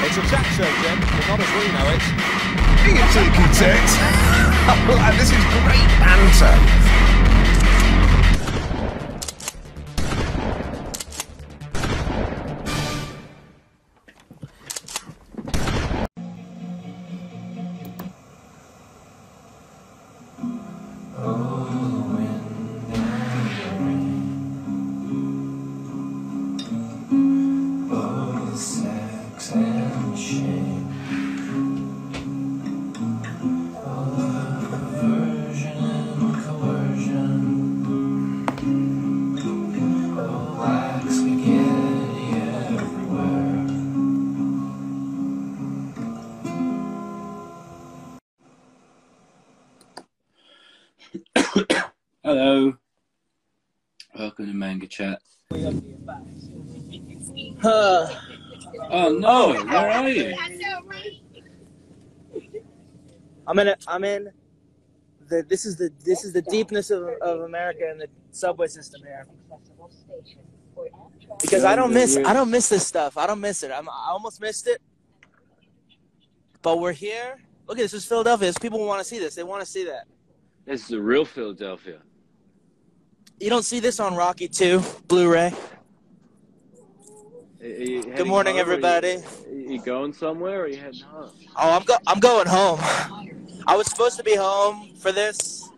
It's a chat show, Jim, but not as we know it. You cheeky tit. this is great banter. Where are you? I'm in. A, I'm in. The, this is the this is the deepness of, of America and the subway system here. Because I don't miss I don't miss this stuff. I don't miss it. I'm, I almost missed it. But we're here. Look at this. This is Philadelphia. This people want to see this. They want to see that. This is the real Philadelphia. You don't see this on Rocky 2 Blu-ray. Are you Good morning, home, or everybody. You, are you going somewhere or are you heading home? Oh, I'm go I'm going home. I was supposed to be home for this.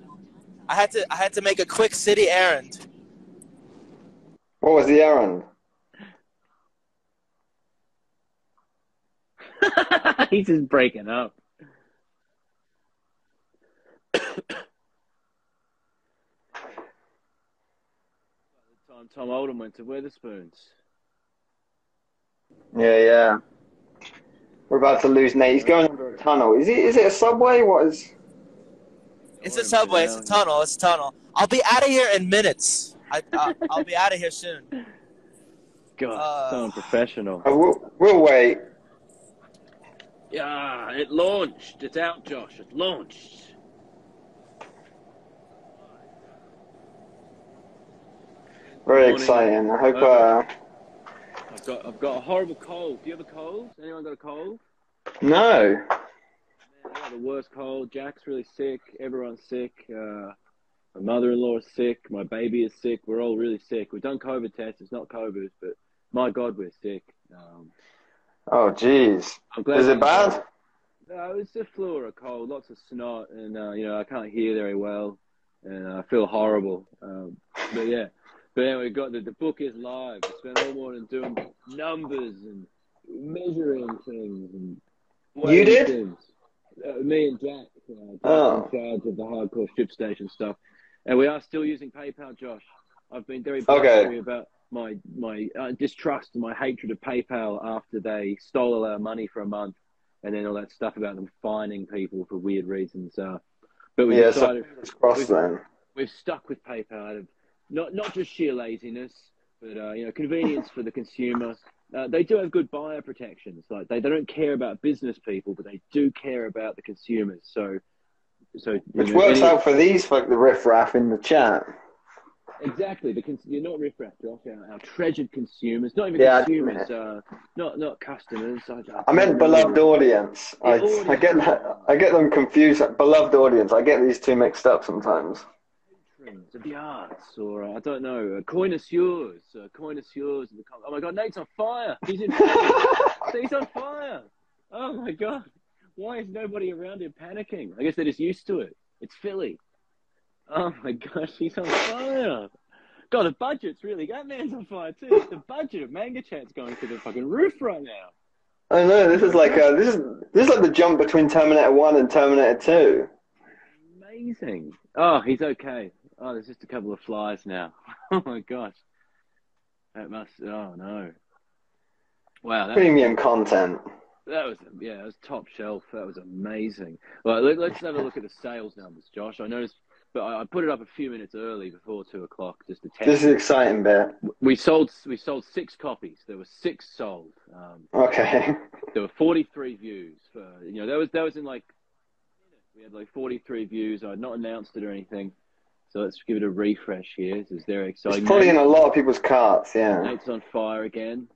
I had to I had to make a quick city errand. What was the errand? He's just breaking up. the time Tom Oldham went to Wetherspoons. Yeah, yeah. We're about to lose Nate. He's going under a tunnel. Is it? Is it a subway? What is? It's a subway. It's a tunnel. It's a tunnel. I'll be out of here in minutes. I, I'll, I'll be out of here soon. God, Uh, so unprofessional. Oh, we'll, we'll wait. Yeah, it launched. It's out, Josh. It launched. Very exciting. I hope. Uh, I've got I've got a horrible cold. Do you have a cold? Anyone got a cold? no. Man, I got the worst cold. Jack's really sick. Everyone's sick. Uh, my mother-in-law is sick. My baby is sick. We're all really sick. We've done COVID tests. It's not COVID, but my God, we're sick. Um, Oh, jeez. Is it bad? No, it's a flu or a cold. Lots of snot, and uh, you know I can't hear very well, and I feel horrible. Um, but yeah, but anyway, we got the, the book is live. We spent all morning doing numbers and measuring things. And You did? things. Uh, me and Jack, uh, Oh. in charge of the hardcore ship station stuff, and we are still using PayPal, Josh. I've been very Okay. about my my uh, distrust and my hatred of PayPal after they stole all our money for a month, and then all that stuff about them fining people for weird reasons. Uh, but we Yeah, so decided crossed then. we've stuck with PayPal out of not not just sheer laziness, but uh, you know convenience for the consumer. Uh, they do have good buyer protections. Like they, they don't care about business people, but they do care about the consumers. So, so Which know, works any- out for these fuck the riffraff in the chat. exactly. The cons- you're not riffraff, Josh. Our, our treasured consumers, not even Yeah, consumers, uh, not not customers. I, I meant beloved audience. I, The I get that, I get them confused. Beloved audience. I get these two mixed up sometimes. Patrons of the arts, or uh, I don't know, uh, connoisseurs, uh, connoisseurs. Of the com- oh my God, Nate's on fire! He's in. He's on fire! Oh my God, why is nobody around him panicking? I guess they're just used to it. It's Philly. Oh my gosh, he's on fire! God, the budget's really that man's on fire too. The budget of Manga Chat's going through the fucking roof right now. I know this is like uh, this is this is like the jump between Terminator One and Terminator Two. Amazing. Oh, he's okay. Oh, there's just a couple of flies now. Oh my gosh. That must. Oh no. Wow, that, Premium content. that was yeah, that was top shelf. That was amazing. Well, let, let's have a look at the sales numbers, Josh. I noticed, but I, I put it up a few minutes early before two o'clock just to test. This is it. exciting bit. We sold we sold six copies. There were six sold. Um, Okay. there were 43 views for you know that was that was in like we had like 43 views. I had not announced it or anything. So let's give it a refresh here. Is very exciting. It's probably in a lot of people's carts. Yeah. Nate's on fire again.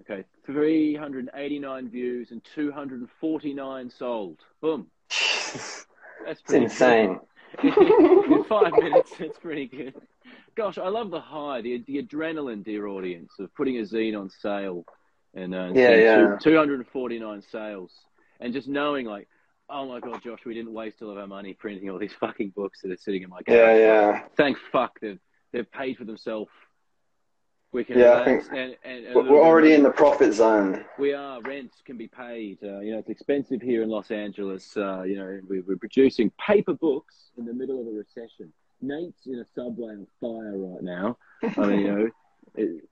Okay, 389 views and 249 sold. Boom. That's pretty It's insane. In five minutes, it's pretty good. Gosh, I love the high, the the adrenaline, dear audience, of putting a zine on sale and uh, Yeah, yeah. two- 249 sales, and just knowing like, oh my god, Josh, we didn't waste all of our money printing all these fucking books that are sitting in my garage. Yeah, yeah. Thank fuck they've they've paid for themselves. We can Yeah, I think- and, and, and We're little we're bit already in the profit zone. we are. Rents can be paid. Uh, you know, it's expensive here in Los Angeles. Uh, you know, we, we're producing paper books in the middle of a recession. Nate's in a subway on fire right now. I mean, you know, it,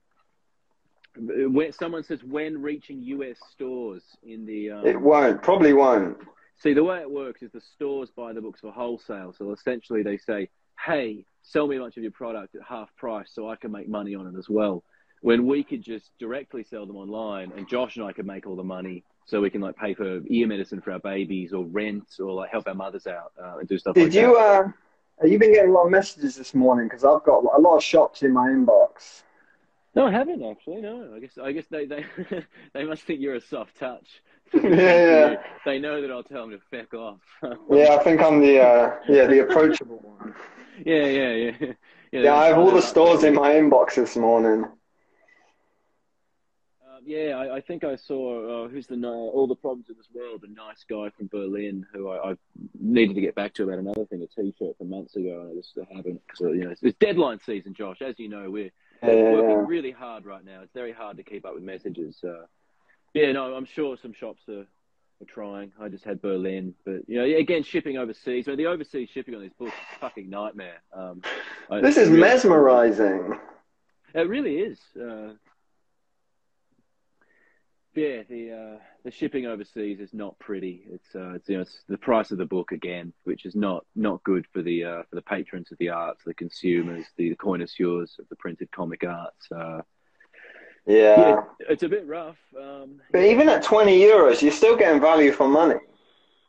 when someone says when reaching U.S. stores in the um, It won't. Probably won't. See, the way it works is the stores buy the books for wholesale. So essentially, they say, "Hey, sell me a bunch of your product at half price, so I can make money on it as well." When we could just directly sell them online, and Josh and I could make all the money, so we can like pay for ear medicine for our babies, or rent, or like help our mothers out uh, and do stuff Did like you? that. Uh, have you been getting a lot of messages this morning? Because I've got a lot of shops in my inbox. No, I haven't actually. No, I guess I guess they they they must think you're a soft touch. Yeah, yeah. They know that I'll tell them to feck off. Yeah, I think I'm the uh, yeah the approachable one. yeah, yeah, yeah. Yeah, I have all the stores in my inbox this morning. Um, yeah, I, I think I saw uh, who's the all the problems in this world, a nice guy from Berlin who I, I needed to get back to about another thing, a T-shirt from months ago, and I just haven't. So you know, it's, it's deadline season, Josh. As you know, we're Yeah, yeah, working really hard right now. It's very hard to keep up with messages. Uh, yeah, no, I'm sure some shops are, are trying. I just had Berlin, but you know, again, shipping overseas. I mean, the overseas shipping on these books is a fucking nightmare. Um, I- This is really- mesmerizing. it really is. Uh, yeah, the uh, the shipping overseas is not pretty. It's uh, it's, you know, it's the price of the book again, which is not not good for the uh, for the patrons of the arts, the consumers, the, connoisseurs of the printed comic arts. Yeah. yeah, it's a bit rough. Um, But even at 20 euros, you're still getting value for money.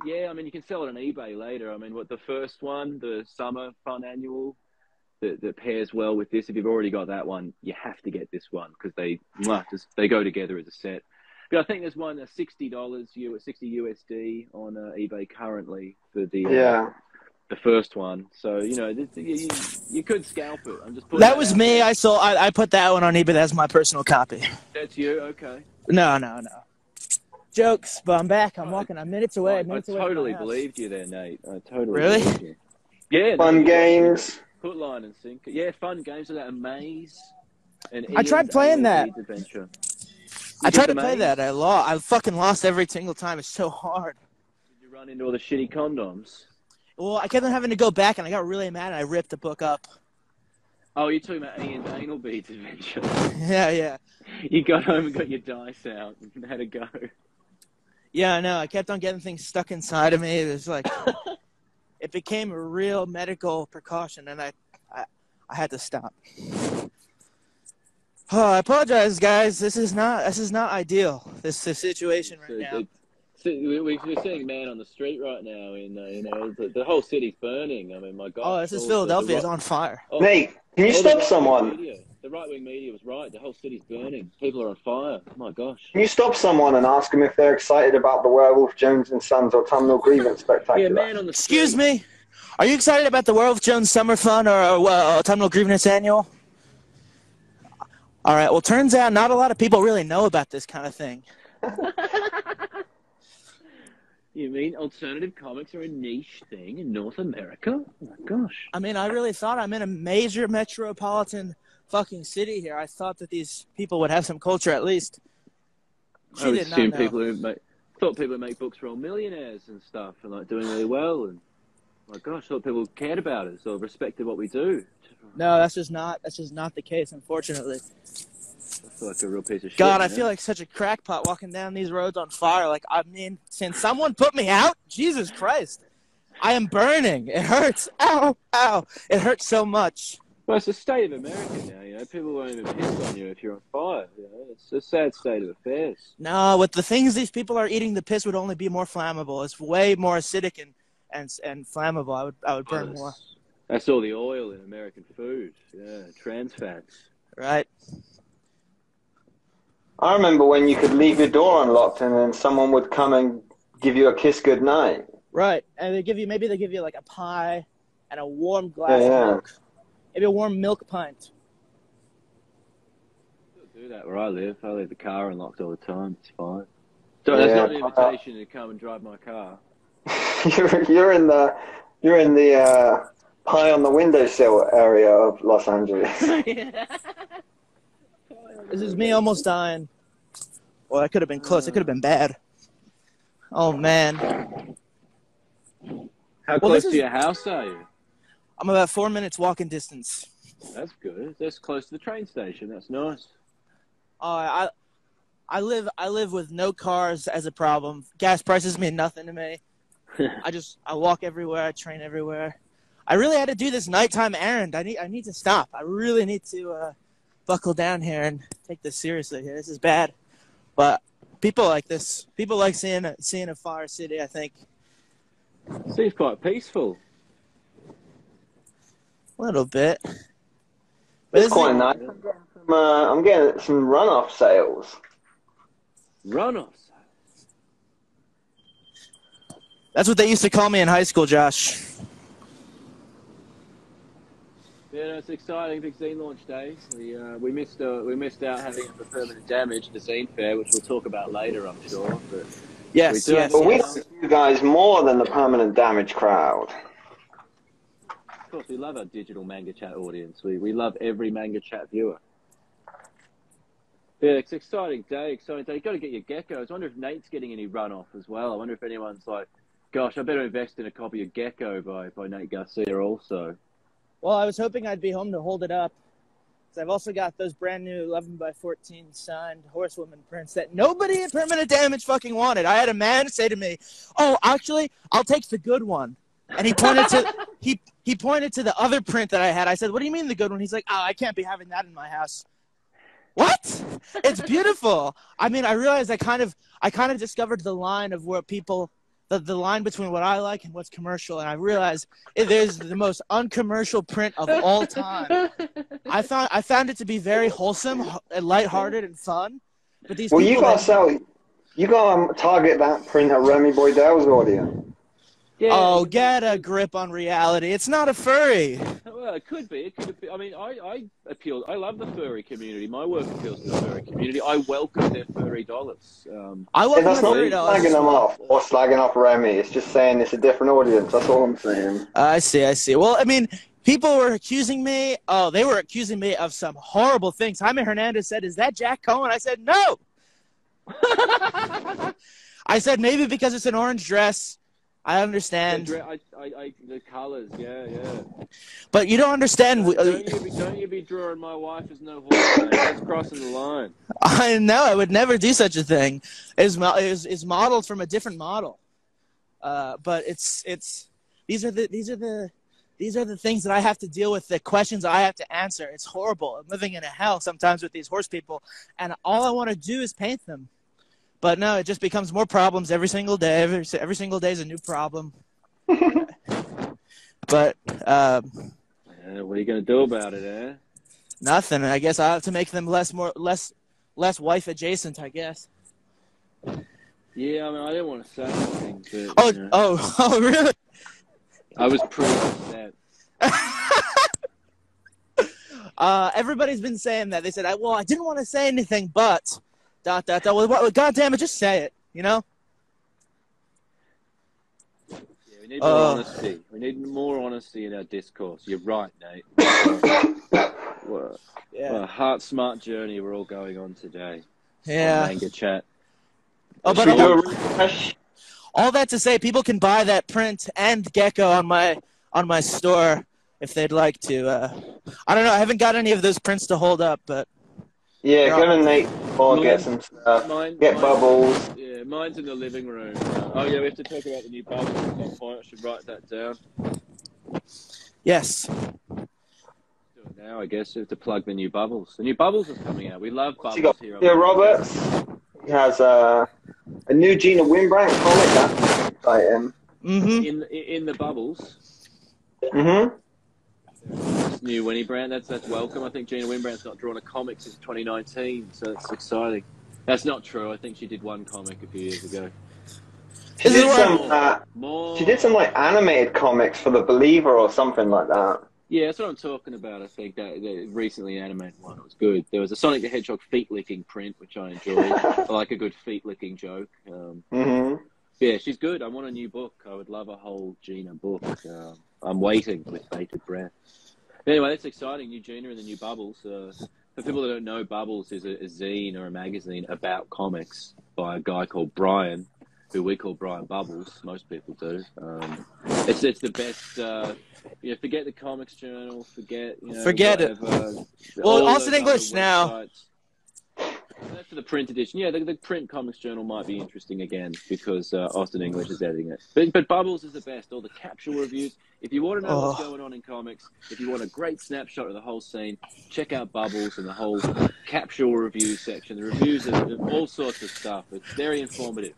yeah, I mean, you can sell it on eBay later. I mean, what the first one, the summer fun annual, that, that pairs well with this. If you've already got that one, you have to get this one because they mwah, just they go together as a set. But I think there's one at sixty dollars, sixty USD on uh, eBay currently for the uh, Yeah. The first one. So you know, this, you, you, you could scalp it. I'm just putting That was out me. there. I saw. I, I put that one on eBay. That's my personal copy. That's you. Okay. No, no, no. Jokes, but I'm back. I'm walking. I'm minutes away. I, I minutes away from totally house. believed you there, Nate. I totally Really? believed you. Yeah. Fun you- games. Hook, line, and sinker. Yeah, fun games like that. A maze. And I tried playing that. Aliens Adventure. I tried to play that. I lost. I fucking lost every single time. It's so hard. Did you run into all the shitty condoms? Well, I kept on having to go back, and I got really mad, and I ripped the book up. Oh, you're talking about Ian's anal beads adventure. Yeah, yeah, You got home and got your dice out and had a go. yeah. I know. I kept on getting things stuck inside of me. It was like it became a real medical precaution, and I, I, I had to stop. Oh, I apologize, guys. This is not. This is not ideal. This, this situation right So now. it- we- we- We're seeing man on the street right now, and uh, you know the, the whole city's burning. I mean, my God. Oh, this is Philadelphia. It's The, on fire. oh, Nate, can you all the stop someone? Media, the right wing media was right. The whole city's burning. People are on fire. Oh my gosh. Can you stop someone and ask them if they're excited about the Werewolf Jones and Sons autumnal grievance Yeah, man on the Excuse street. me. Are you excited about the Werewolf Jones Summer Fun or uh, Autumnal Grievance Annual? All right. Well, turns out not a lot of people really know about this kind of thing. You mean alternative comics are a niche thing in North America? Oh my gosh. I mean, I really thought I'm in a major metropolitan fucking city here. I thought that these people would have some culture at least. She I would assume people who make thought people who make books were all millionaires and stuff and like doing really well and my gosh, thought people cared about us or respected what we do. No, that's just not. That's just not the case, unfortunately. Feel like a real piece of shit. God, I man. feel like such a crackpot walking down these roads on fire. Like, I mean, since someone put me out, Jesus Christ, I am burning. It hurts. Ow, ow. It hurts so much. well, it's the state of America now. You know, people won't even piss on you if you're on fire. You know, it's a sad state of affairs. No, with the things these people are eating, the piss would only be more flammable. It's way more acidic and and and flammable. I would I would burn oh, more. That's- That's all the oil in American food. Yeah, trans fats. Right. I remember when you could leave your door unlocked and then someone would come and give you a kiss goodnight. Right, and they give you maybe they give you like a pie and a warm glass Yeah, yeah. of milk, maybe a warm milk pint. do that where I live. I leave the car unlocked all the time. It's fine. So that's not an invitation to come and drive my car. you're, you're in the you're in the uh, pie on the windowsill area of Los Angeles. This is me almost dying. Well, that could have been close. It could have been bad. Oh man, How Well, close to is- your house are you? I'm about four minutes walking distance. That's good. That's close to the train station. That's nice. Uh, I I live I live with no cars as a problem. Gas prices mean nothing to me. I just I walk everywhere. I train everywhere. I really had to do this nighttime errand. I need I need to stop. I really need to uh, buckle down here and take this seriously. here. This is bad, but people like this. People like seeing a, seeing a fire city. I think Seems quite peaceful. a little bit. But It's quite is- nice. I'm getting some, uh, I'm getting some runoff sales. Runoffs. That's what they used to call me in high school, Josh. Yeah, no, it's exciting. Big zine launch day. We uh, we missed uh, we missed out having the permanent damage at the zine fair, which we'll talk about later, I'm sure. But Yes, We do yes, But we yes. like you guys more than the permanent damage crowd. of course, we love our digital manga chat audience. We we love every manga chat viewer. Yeah, it's an exciting day. Exciting day. You got to get your geckos. I wonder if Nate's getting any runoff as well. I wonder if anyone's like, gosh, I better invest in a copy of Gecko by by Nate Garcia also. Well, I was hoping I'd be home to hold it up. 'Cause I've also got those brand new 11 by 14 signed horsewoman prints that nobody at Permanent Damage fucking wanted. I had a man say to me, "Oh, actually, I'll take the good one," and he pointed to he he pointed to the other print that I had. I said, "What do you mean the good one?" He's like, "Oh, I can't be having that in my house." What? It's beautiful. I mean, I realized I kind of I kind of discovered the line of where people the, the line between what I like and what's commercial, and I realized it is the most uncommercial print of all time. I found I found it to be very wholesome, h- and lighthearted, and fun. But these Well, you gotta sell. You gotta um, target that print at Remy Boydell's audience. Yeah. oh, get a grip on reality. It's not a furry. Well, it could be. It could be. I mean, I, I appeal. I love the furry community. My work appeals to the furry community. I welcome their furry dollars. Um, I Yeah, wasn't that's not furry doll. slagging them off or slagging off Remy. It's just saying it's a different audience. That's all I'm saying. I see, I see. Well, I mean, people were accusing me. Oh, they were accusing me of some horrible things. Jaime Hernandez said, "Is that Jack Cohen?" I said, "No." I said maybe because it's an orange dress. I understand, the, I, I, I, the colors, yeah, yeah. but you don't understand. Don't you be, don't you be drawing my wife as no horse. That's crossing the line. I know I would never do such a thing. Is is is modeled from a different model, uh, but it's it's these are the these are the these are the things that I have to deal with. The questions I have to answer. It's horrible. I'm living in a hell sometimes with these horse people, and all I want to do is paint them. But no, it just becomes more problems every single day. Every every single day is a new problem. but um, Yeah, what are you going to do about it, eh? nothing. I guess I have to make them less more less less wife adjacent. I guess. Yeah, I mean, I didn't want to say anything, but Oh, you know, oh, oh, really? I was pretty upset. Uh, everybody's been saying that. They said, I, "Well, I didn't want to say anything, but dot dot dot." Well, what, God damn it, just say it. You know? Yeah, we need more Uh. honesty. We need more honesty in our discourse. You're right, Nate. what, Yeah. what a heart smart journey we're all going on today. on Yeah. Manga chat. Oh, but Should we do a all, all that to say, people can buy that print and gecko on my on my store if they'd like to. Uh, I don't know. I haven't got any of those prints to hold up, but Yeah, Yeah. go to Nate or Mine- get some stuff. Mine, Get mine- bubbles. Yeah, mine's in the living room. Oh yeah, we have to talk about the new bubbles at some point. I should write that down. yes. Do it now, I guess. We have to plug the new bubbles. The new bubbles is coming out. We love bubbles You got here. on Peter the- Roberts. He has uh, a new Gina Wynbrandt comic. That's exciting. Mm-hmm. In in the bubbles. Mm-hmm. This new Winnie Brand. That's that's welcome. I think Gina Wynbrandt's not drawn a comic since 2019, so it's exciting. That's not true. I think she did one comic a few years ago. She did what- some. Uh, More. she did some like animated comics for the Believer or something like that. Yeah, that's what I'm talking about. I think that the recently animated one it was good. There was a Sonic the Hedgehog feet licking print, which I enjoyed. I like a good feet licking joke. Um, hmm yeah, she's good. I want a new book. I would love a whole Gina book. Um, I'm waiting with bated breath. Anyway, that's exciting. New Gina and the new Bubbles. Uh, for people that don't know, Bubbles is a, a zine or a magazine about comics by a guy called Brian, who we call Brian Bubbles. Most people do. Um, it's it's the best. Uh, you know, forget the Comics Journal. Forget you know, Forget it. Well, Austin English now. websites. That's for the print edition. Yeah, the, the print comics journal might be interesting again because uh, Austin English is editing it. But, but Bubbles is the best. All the capsule reviews. If you want to know what's Oh. going on in comics, if you want a great snapshot of the whole scene, check out Bubbles and the whole capsule review section. The reviews of, of all sorts of stuff. It's very informative.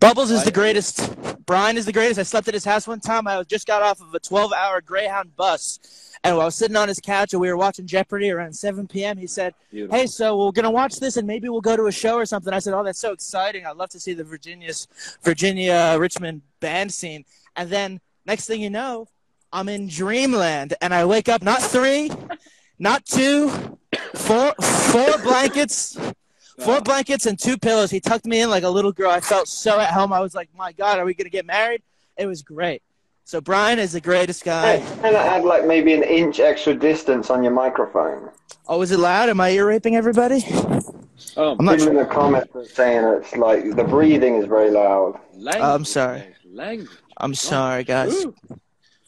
Bubbles is I- the greatest. Brian is the greatest. I slept at his house one time. I just got off of a 12 hour Greyhound bus. And while I was sitting on his couch and we were watching Jeopardy around 7 p.m., he said, Beautiful. Hey, so we're going to watch this and maybe we'll go to a show or something. I said, Oh, that's so exciting. I'd love to see the Virginia's, Virginia Richmond band scene. And then next thing you know, I'm in dreamland and I wake up not three, not two, four, four blankets, Four blankets and two pillows. He tucked me in like a little girl. I felt so at home. I was like, my God, are we going to get married? It was great. So Brian is the greatest guy. Hey, and add like maybe an inch extra distance on your microphone. Oh, is it loud? Am I ear raping everybody? Oh, I'm not People in the comments are saying it's like the breathing is very loud. language, oh, I'm sorry. Language. I'm sorry, guys. Ooh.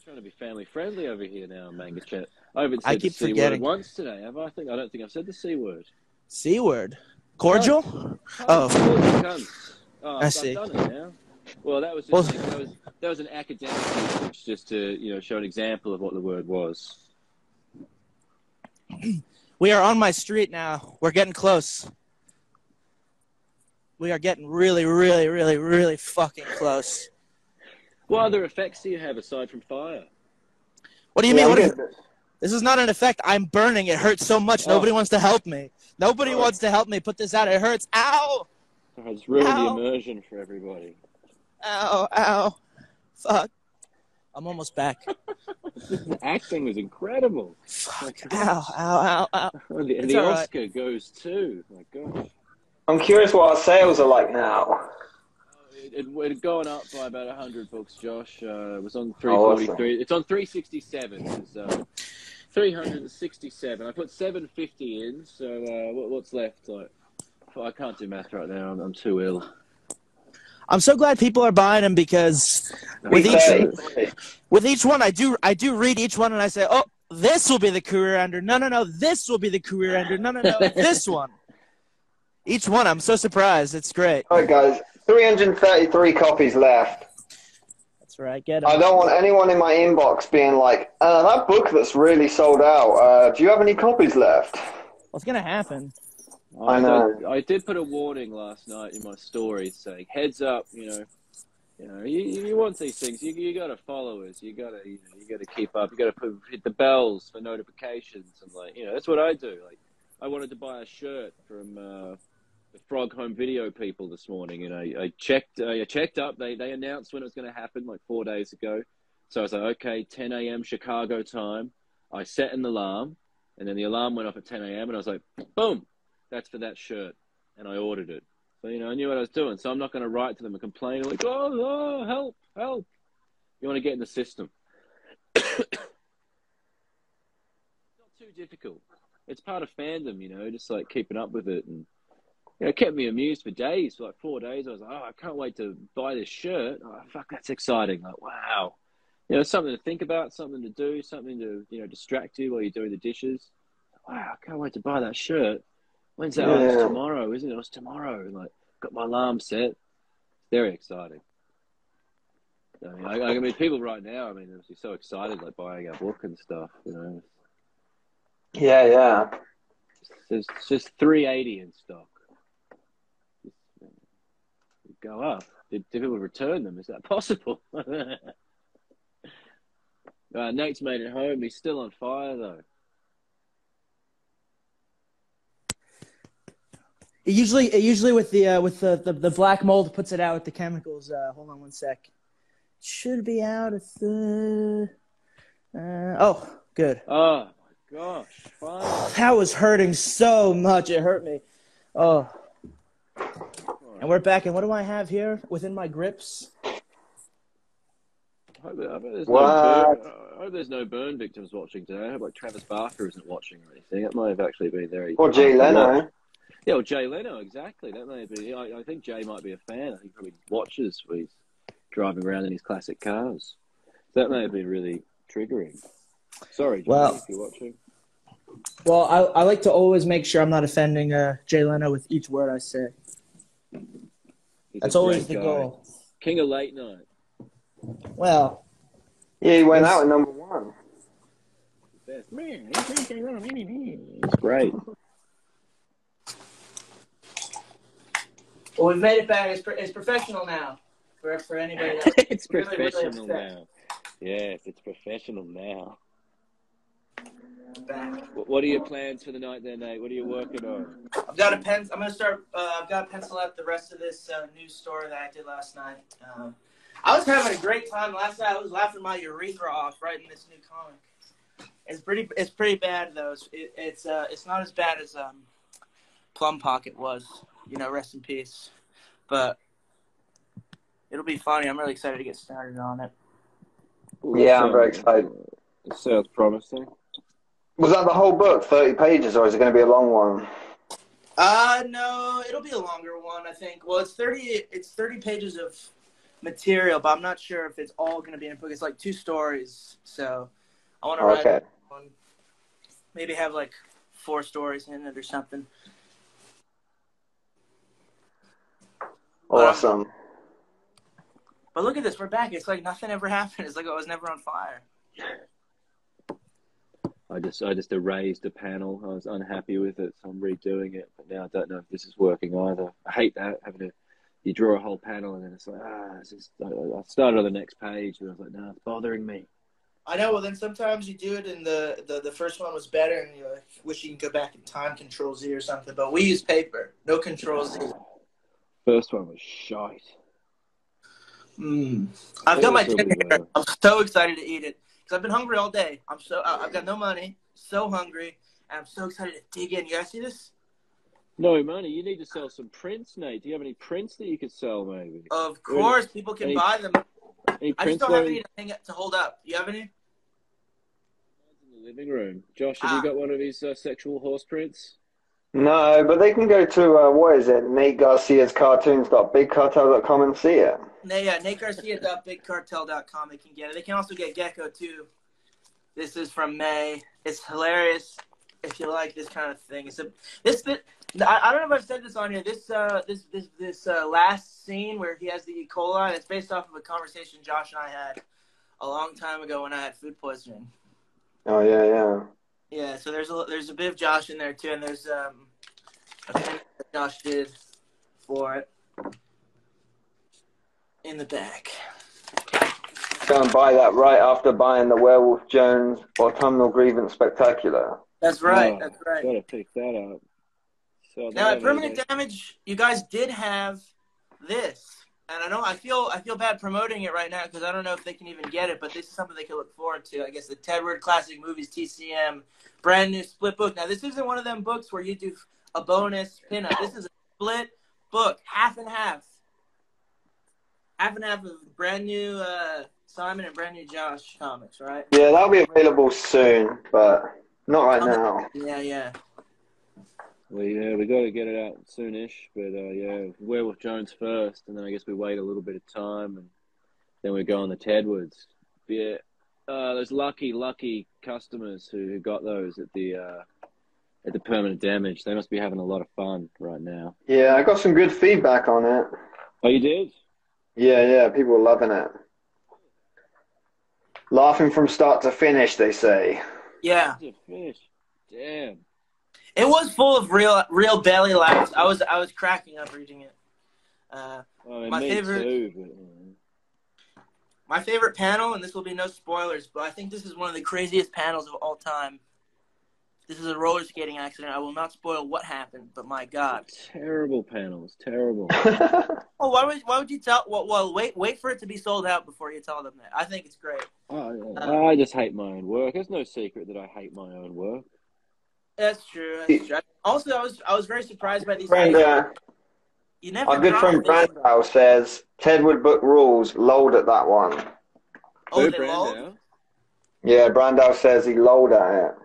Trying to be family friendly over here now, Manga Chat. I haven't I said keep the C forgetting. word once today, have I? I think I don't think I've said the C word. C word. Cordial? Oh. Cunts. Oh, I I've see. Done it now. Well, that was just Well- that was that was an academic usage, just to you know show an example of what the word was. We are on my street now. We're getting close. We are getting really, really, really, really fucking close. What other effects do you have aside from fire? What do you Yeah, mean? What if, this is not an effect. I'm burning. It hurts so much. Oh. Nobody wants to help me. Nobody Oh. wants to help me put this out. It hurts. Ow! I just ruined Ow. the immersion for everybody. Ow! Ow! Fuck! I'm almost back. The acting was incredible. Fuck! Ow! Ow! Ow! Ow! Oh, the, It's the all right. Oscar goes too. My gosh. I'm curious what our sales are like now. It, it, it had gone up by about 100 books, Josh. Uh, it was on Oh, 343. It's on 367. It's uh, 367. I put 750 in, so uh, what, what's left? Like, I can't do math right now. I'm, I'm too ill. I'm so glad people are buying them because with each with each one, I do I do read each one and I say, oh, this will be the career ender. No, no, no, this will be the career ender. No, no, no, this one. Each one, I'm so surprised. It's great. All right, guys. 333 copies left. That's right. Get it. I don't want anyone in my inbox being like, uh, that book that's really sold out. Uh, do you have any copies left? What's gonna happen? I know. Did, I did put a warning last night in my story saying, "Heads up, you know, you know, you, you want these things. You you got to follow us. You got to you know, you got to keep up. You got to put hit the bells for notifications and like you know that's what I do. Like I wanted to buy a shirt from uh, the Frog Home Video people this morning, and I, I checked uh, I checked up. They they announced when it was going to happen like four days ago. So I was like, okay, 10 a.m. Chicago time. I set an alarm, and then the alarm went off at 10 a.m. and I was like, boom, that's for that shirt, and I ordered it. So you know, I knew what I was doing. So I'm not going to write to them and complain like, oh, oh, help, help. You want to get in the system. not too difficult. It's part of fandom, you know, just like keeping up with it, and you know, it kept me amused for days. For like four days, I was like, oh, I can't wait to buy this shirt. Oh, fuck, that's exciting! Like, wow. You know, something to think about, something to do, something to you know distract you while you're doing the dishes. Wow, I can't wait to buy that shirt. When's that? Oh, it's tomorrow, isn't it? It's tomorrow. Like, got my alarm set. Very exciting. I mean, I, I mean, people right now. I mean, they're obviously so excited, like buying our book and stuff. You know, Yeah, yeah. there's just 380 in stock. Go up. Did, did people return them? Is that possible? uh, Nate's made it home. He's still on fire though. It usually, it usually with the uh, with the, the the black mold puts it out with the chemicals. Uh, hold on one sec. Should be out at the. Uh, oh, good. Oh my gosh! Finally. That was hurting so much. It hurt me. Oh. And we're back. And what do I have here within my grips? I hope, I hope there's What? no burn, I hope there's no burn victims watching today. I hope like Travis Barker isn't watching or anything. It might have actually been very. Or Jay Leno. Yeah, well, Jay Leno, exactly. That may be. I, I think Jay might be a fan. I think he probably watches when he's driving around in his classic cars. That may have been really triggering. Sorry, Jay, Well- if you're watching. Well, I, I like to always make sure I'm not offending uh, Jay Leno with each word I say. He's That's always the guy. goal. King of late night. Well, Yeah, he went Yes. out at number one. Best. It's great. Well, we've made it back. It's, pro- it's professional now for for anybody. That, it's Really, really professional upset. now. Yes, it's professional now. back. What are your plans for the night there, Nate? What are you working on? I've got a pen. I'm gonna start. Uh, I've got to pencil out the rest of this uh, news story that I did last night. Um, I was having a great time last night. I was laughing my urethra off writing this new comic. It's pretty. It's pretty bad though. It's it, it's uh it's not as bad as um Plum Pocket was. You know, rest in peace. But it'll be funny. I'm really excited to get started on it. Ooh, Yeah, I'm very excited. It sounds promising. Was that the whole book, 30 pages, or is it going to be a long one? Uh no, it'll be a longer one. I think. Well, it's thirty. It's thirty pages of material, but I'm not sure if it's all going to be in a book. It's like two stories, so I want to write one. Maybe have like four stories in it or something. Awesome. But look at this, we're back. It's like nothing ever happened. It's like I was never on fire. I just I just erased a panel. I was unhappy with it, so I'm redoing it. But now I don't know if this is working either. I hate that having to you draw a whole panel and then it's like ah, it's just, I, I started on the next page, and I was like, no, it's bothering me. I know. Well, then sometimes you do it, and the, the the first one was better, and you like, wish you can go back in time, Control Z or something. But we use paper, no Control Z. First one was shite. Mm. I've got my It'll dinner here. I'm so excited to eat it because I've been hungry all day. I'm so uh, I've got no money, so hungry, and I'm so excited to dig in. You guys see this? No money. You need to sell some prints, Nate. Do you have any prints that you could sell, maybe? Of course, people can Any- buy them. Any I just prints don't have there any to to hold up. Do you have any? in the living room? Josh, have Ah. you got one of these uh, sexual horse prints? No, but they can go to, uh, what is it, Nate Garcia's cartoons.bigcartel.com and see it. Yeah, NateGarcia.BigCartel.com. They can get it. They can also get Gecko too. This is from May. It's hilarious if you like this kind of thing. It's a this bit. I, I don't know if I've said this on here. This uh this this this uh, last scene where he has the E. coli. It's based off of a conversation Josh and I had a long time ago when I had food poisoning. Oh, yeah, yeah. Yeah, so there's a there's a bit of Josh in there too, and there's um a thing that Josh did for it in the back. Go and buy that right after buying the Werewolf Jones Autumnal Grievance Spectacular. That's right. Oh, that's right. Gotta pick that up. So Now at permanent damage, you guys did have this, and I know I feel I feel bad promoting it right now because I don't know if they can even get it, but this is something they can look forward to. I guess the Tedward Classic Movies TCM brand new split book. Now this isn't one of them books where you do a bonus pinup. This is a split book, half and half, half and half of brand new uh, Simon and brand new Josh comics, right? Yeah, that'll be available soon, but not right now. Yeah, yeah. Well, yeah, we got to get it out soonish, but uh, yeah, Werewolf Jones first, and then I guess we wait a little bit of time, and then we go on the Tedwards. But yeah, uh, those lucky, lucky customers who, who got those at the uh, at the permanent damage, they must be having a lot of fun right now. Yeah, I got some good feedback on it. Oh, you did? Yeah, yeah, people are loving it. Laughing from start to finish, they say. Yeah. It's a fish. Damn. It was full of real real belly laughs. I was I was cracking up reading it. Uh, I mean, My favorite- too. But, uh, my favorite panel, and this will be no spoilers, but I think this is one of the craziest panels of all time. This is a roller skating accident. I will not spoil what happened, but my God. Terrible panels, terrible. Oh, why would why would you tell? Well, well, wait wait for it to be sold out before you tell them that. I think it's great. Oh, yeah. I just hate my own work. It's no secret that I hate my own work. That's true. That's true. Also, I was I was very surprised by these. friend, uh, you never. our good friend this- Brandou says would Book rules. Lolled at that one. Oh, Who, they lulled? Brandou? Yeah, Brandou says he lolled at it.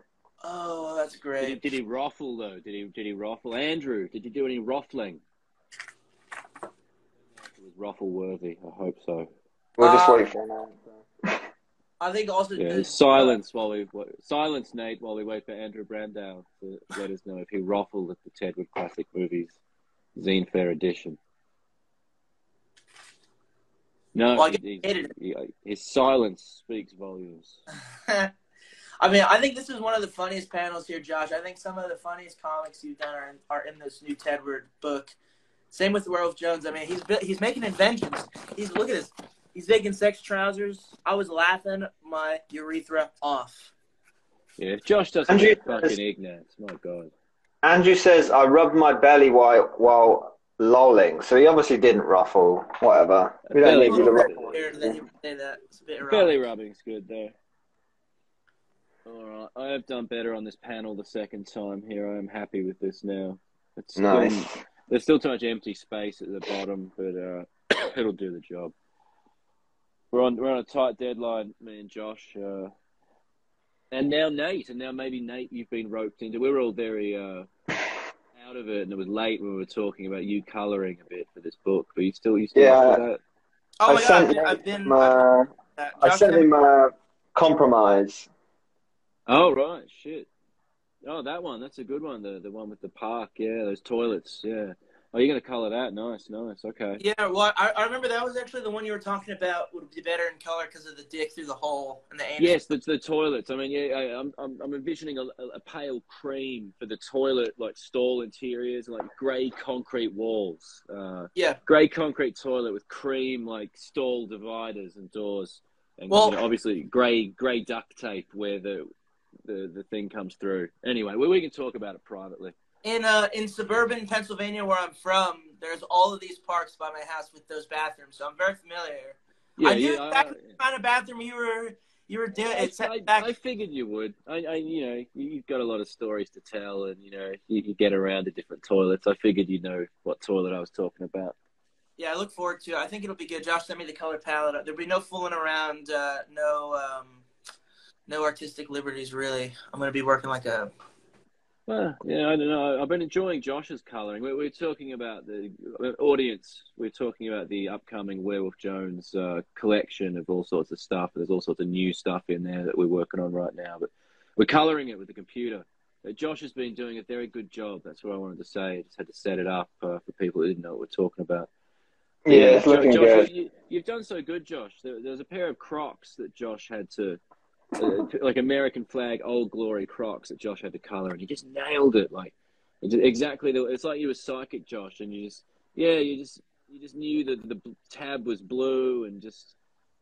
Oh, that's Did he, great. did he ruffle though? Did he did he ruffle? Andrew, did you do any ruffling? It was ruffle worthy. I hope so. We'll just Uh, wait for an answer. I think also. Yeah, silence while we silence Nate while we wait for Andrew Brandou to let us know if he ruffled at the Tedward Classic Movies Zine Fair edition. No, Well, get he- he- his silence speaks volumes. I mean, I think this is one of the funniest panels here, Josh. I think some of the funniest comics you've done are in, are in this new Tedward book. Same with Werewolf Jones. I mean, he's he's making inventions. He's look at this. He's making sex trousers. I was laughing my urethra off. Yeah, if Josh doesn't Andrew get says- fucking Ignatz, my god. Andrew says I rubbed my belly while while lolling, so he obviously didn't ruffle. Whatever. We don't need you to ruffle. ruffle. Weird that he would say that. It's a bit erotic. Belly rubbing's good though. All right, I have done better on this panel the second time here. I am happy with this now. It's still- Nice. there's still too much empty space at the bottom, but uh, it'll do the job. We're on we're on a tight deadline, me and Josh, uh, and now Nate, and now maybe Nate, you've been roped into. We were all very uh, out of it, and it was late when we were talking about you colouring a bit for this book. But you still you still Yeah. that? Oh I my sent I've him, I've been uh, uh, I sent him a compromise. Oh right, shit. Oh, that one. That's a good one. The the one with the park. Yeah, those toilets. Yeah. Oh, you're gonna color that? Nice, nice. Okay. Yeah, well, I, I remember that was actually the one you were talking about would be better in color because of the dick through the hole and the anus. Yes, the, the toilets. I mean, yeah, I, I'm, I'm I'm envisioning a, a pale cream for the toilet, like stall interiors, and, like grey concrete walls. Uh, Yeah. grey concrete toilet with cream like stall dividers and doors, and Well- you know, obviously grey grey duct tape where the the the thing comes through. Anyway, we, we can talk about it privately. In uh in suburban Pennsylvania where I'm from, there's all of these parks by my house with those bathrooms, so I'm very familiar. Yeah, I knew yeah, exactly the kind of bathroom you were you were doing. I, It's I, back. I figured you would. I, I, you know, you've got a lot of stories to tell, and you know, you, you get around to different toilets. I figured you know what toilet I was talking about. yeah, I look forward to. it. I think it'll be good. Josh sent me the color palette. There'll be no fooling around. Uh, no um, no artistic liberties really. I'm gonna be working like a Well, yeah, I don't know. I've been enjoying Josh's colouring. We're, we're talking about the audience. We're talking about the upcoming Werewolf Jones uh, collection of all sorts of stuff. There's all sorts of new stuff in there that we're working on right now. But we're colouring it with the computer. Uh, Josh has been doing a very good job. That's what I wanted to say. Just had to set it up uh, for people who didn't know what we're talking about. Yeah, it's Jo- looking Josh, good. You, you've done so good, Josh. There, there's a pair of Crocs that Josh had to, uh, like American flag, old glory Crocs that Josh had to color, and he just nailed it. Like exactly, the, it's like you were psychic, Josh, and you just, yeah, you just, you just knew that the tab was blue, and just,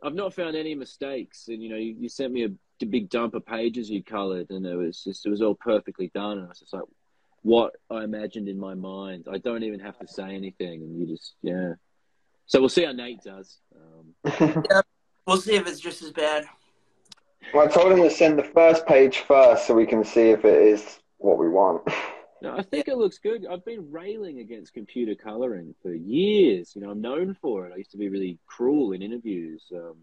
I've not found any mistakes. And you know, you, you sent me a, a big dump of pages you colored, and it was just, it was all perfectly done, and I was just like, what I imagined in my mind. I don't even have to say anything, and you just, yeah. So we'll see how Nate does. Um, We'll see if it's just as bad. Well, I told him to send the first page first so we can see if it is what we want. no, I think it looks good. I've been railing against computer coloring for years. You know, I'm known for it. I used to be really cruel in interviews. Um,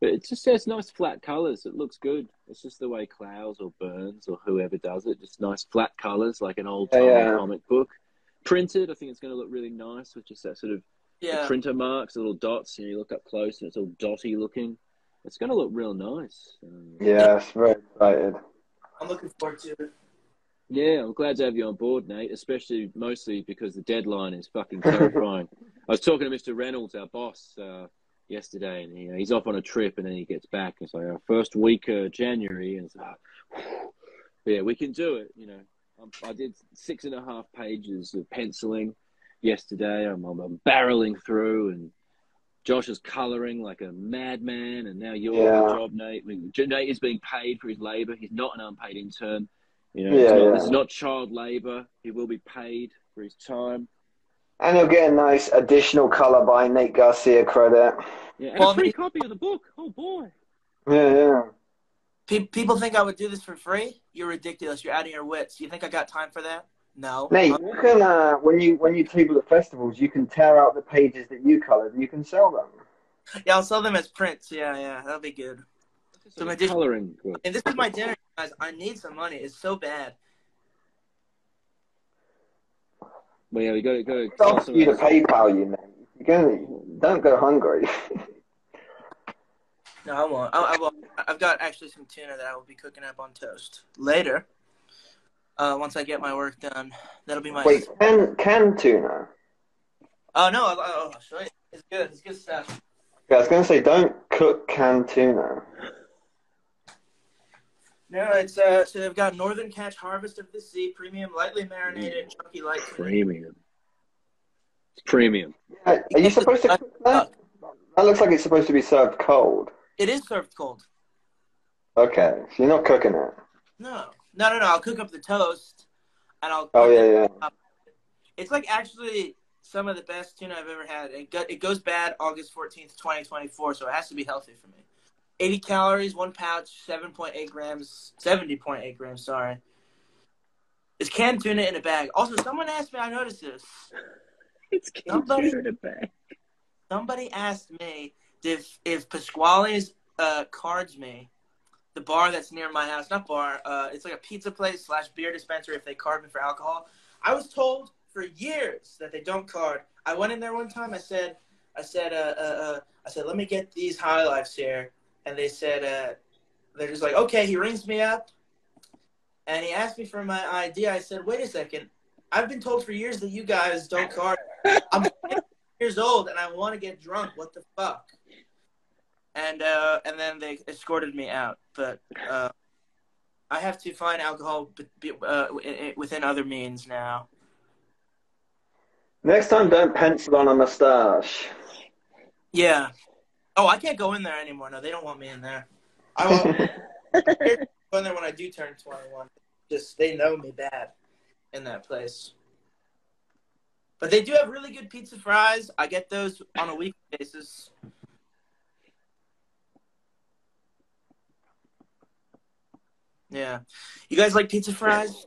but it just has nice flat colors. It looks good. It's just the way Clowes or Burns or whoever does it. Just nice flat colors, like an old time Yeah. comic book. Printed, I think it's going to look really nice with just that sort of Yeah. printer marks, little dots. You know, you look up close and it's all dotty looking. It's going to look real nice. Um, Yes, very excited. I'm looking forward to it. Yeah, I'm glad to have you on board, Nate. Especially mostly because the deadline is fucking terrifying. I was talking to Mr. Reynolds, our boss, uh, yesterday, and he, he's off on a trip, and then he gets back. It's like our first week of January, and it's like, yeah, we can do it. You know, I'm, I did six and a half pages of penciling yesterday. I'm, I'm, I'm barreling through, and Josh is colouring like a madman, and now you're on the job, Nate. I mean, Nate is being paid for his labour. He's not an unpaid intern. You know, Yeah, it's not, yeah. this is not child labour. He will be paid for his time. And you'll get a nice additional color by Nate Garcia credit. Yeah, and Well, a free copy of the book. Oh boy. Yeah, yeah. Pe- people think I would do this for free. You're ridiculous. You're out of your wits. You think I got time for that? No. Nate, Uh, you can uh, when you when you table at festivals, you can tear out the pages that you colored and you can sell them. yeah, I'll sell them as prints. Yeah, yeah, that'll be good. So my dish- colouring book. And this is my dinner, guys. I need some money. It's so bad. Well, yeah, we got to go. It's up to you to PayPal you, Nate. You're gonna don't go hungry. No, I won't. I, I will. I've got actually some tuna that I will be cooking up on toast later. Uh, once I get my work done, that'll be my. Wait, can can tuna? Oh no! I'll, I'll I'll show you. It's good. It's good stuff. Yeah, I was gonna say don't cook canned tuna. No, it's uh. So they've got Northern Catch Harvest of the Sea Premium, lightly marinated, chunky light. Premium. It's premium. Yeah, are you supposed to cook that? That looks like it's supposed to be served cold. It is served cold. Okay, so you're not cooking it. No, no, no, no. I'll cook up the toast, and I'll. Oh cook yeah, it yeah. up. It's like actually some of the best tuna I've ever had. It, go, it goes bad August 14th, 2024, so it has to be healthy for me. 80 calories, one pouch, 7.8 grams, 70.8 grams, sorry. It's canned tuna in a bag. Also, someone asked me, I noticed this. It's canned Somebody- in a bag. Somebody asked me if if Pasquale's uh, cards me, the bar that's near my house, not bar, uh, it's like a pizza place slash beer dispensary if they card me for alcohol. I was told for years that they don't card. I went in there one time. I said, I said, uh, uh, uh, I said, let me get these high lifes here, and they said, uh, they're just like, okay. He rings me up, and he asked me for my ID. I said, wait a second. I've been told for years that you guys don't card. I'm years old and I want to get drunk. What the fuck? And uh, and then they escorted me out. But uh, I have to find alcohol b- b- uh, within other means now. Next time, don't pencil on a mustache. Yeah. Oh, I can't go in there anymore. No, they don't want me in there. I will go in there when I do turn 21. Just they know me bad in that place. But they do have really good pizza fries. I get those on a weekly basis. Yeah. You guys like pizza fries?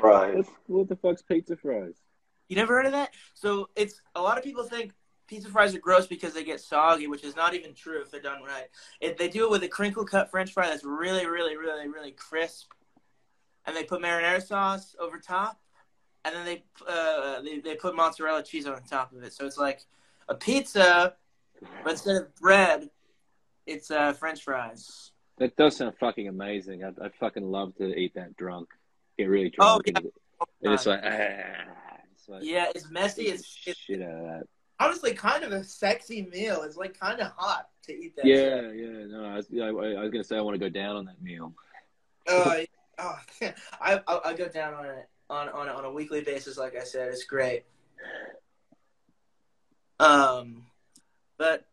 Right. What, what the fuck's pizza fries? You never heard of that? So it's a lot of people think pizza fries are gross because they get soggy, which is not even true if they're done right. If they do it with a crinkle cut French fry that's really, really, really, really crisp, and they put marinara sauce over top, and then they uh, they they put mozzarella cheese on top of it. So it's like a pizza, but instead of bread, it's uh, French fries. That does sound fucking amazing. I'd, I'd fucking love to eat that drunk. Get really drunk. Oh, yeah. And it's like, ah, it's like Yeah, it's messy. It's, it's shit out of that. honestly kind of a sexy meal. It's like kind of hot to eat that. Yeah, shit. yeah. No, I was, I, I was gonna say I want to go down on that meal. Oh, oh I, I I go down on it on on a, on a weekly basis. Like I said, it's great. Um, but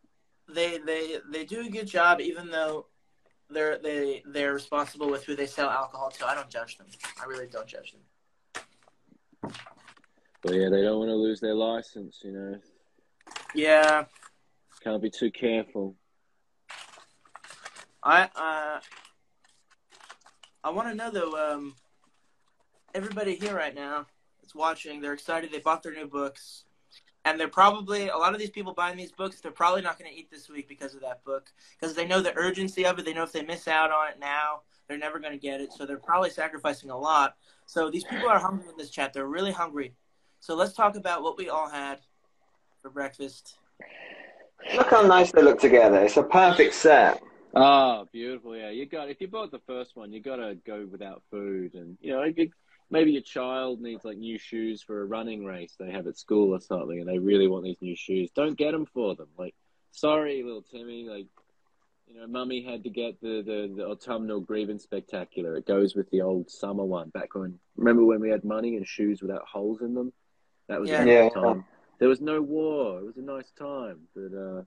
they they they do a good job, even though they're they they're responsible with who they sell alcohol to. I don't judge them. I really don't judge them. But yeah, they don't want to lose their license. You know, Yeah, can't be too careful. I uh I want to know though. Um, everybody here right now is watching. They're excited. They bought their new books, and they're probably a lot of these people buying these books. They're probably not going to eat this week because of that book, because they know the urgency of it. They know if they miss out on it now, they're never going to get it. So they're probably sacrificing a lot. So these people are hungry in this chat. They're really hungry. So let's talk about what we all had for breakfast. Look how nice they look together. It's a perfect set. Oh, beautiful! Yeah, you got. If you bought the first one, you got to go without food, and you know, it- maybe your child needs like new shoes for a running race they have at school or something, and they really want these new shoes. Don't get them for them. Like, sorry, little Timmy. Like, you know, Mummy had to get the the, the autumnal grievance spectacular. It goes with the old summer one back when. Remember when we had money and shoes without holes in them? That was Yeah. a nice Yeah. time. There was no war. It was a nice time, but uh,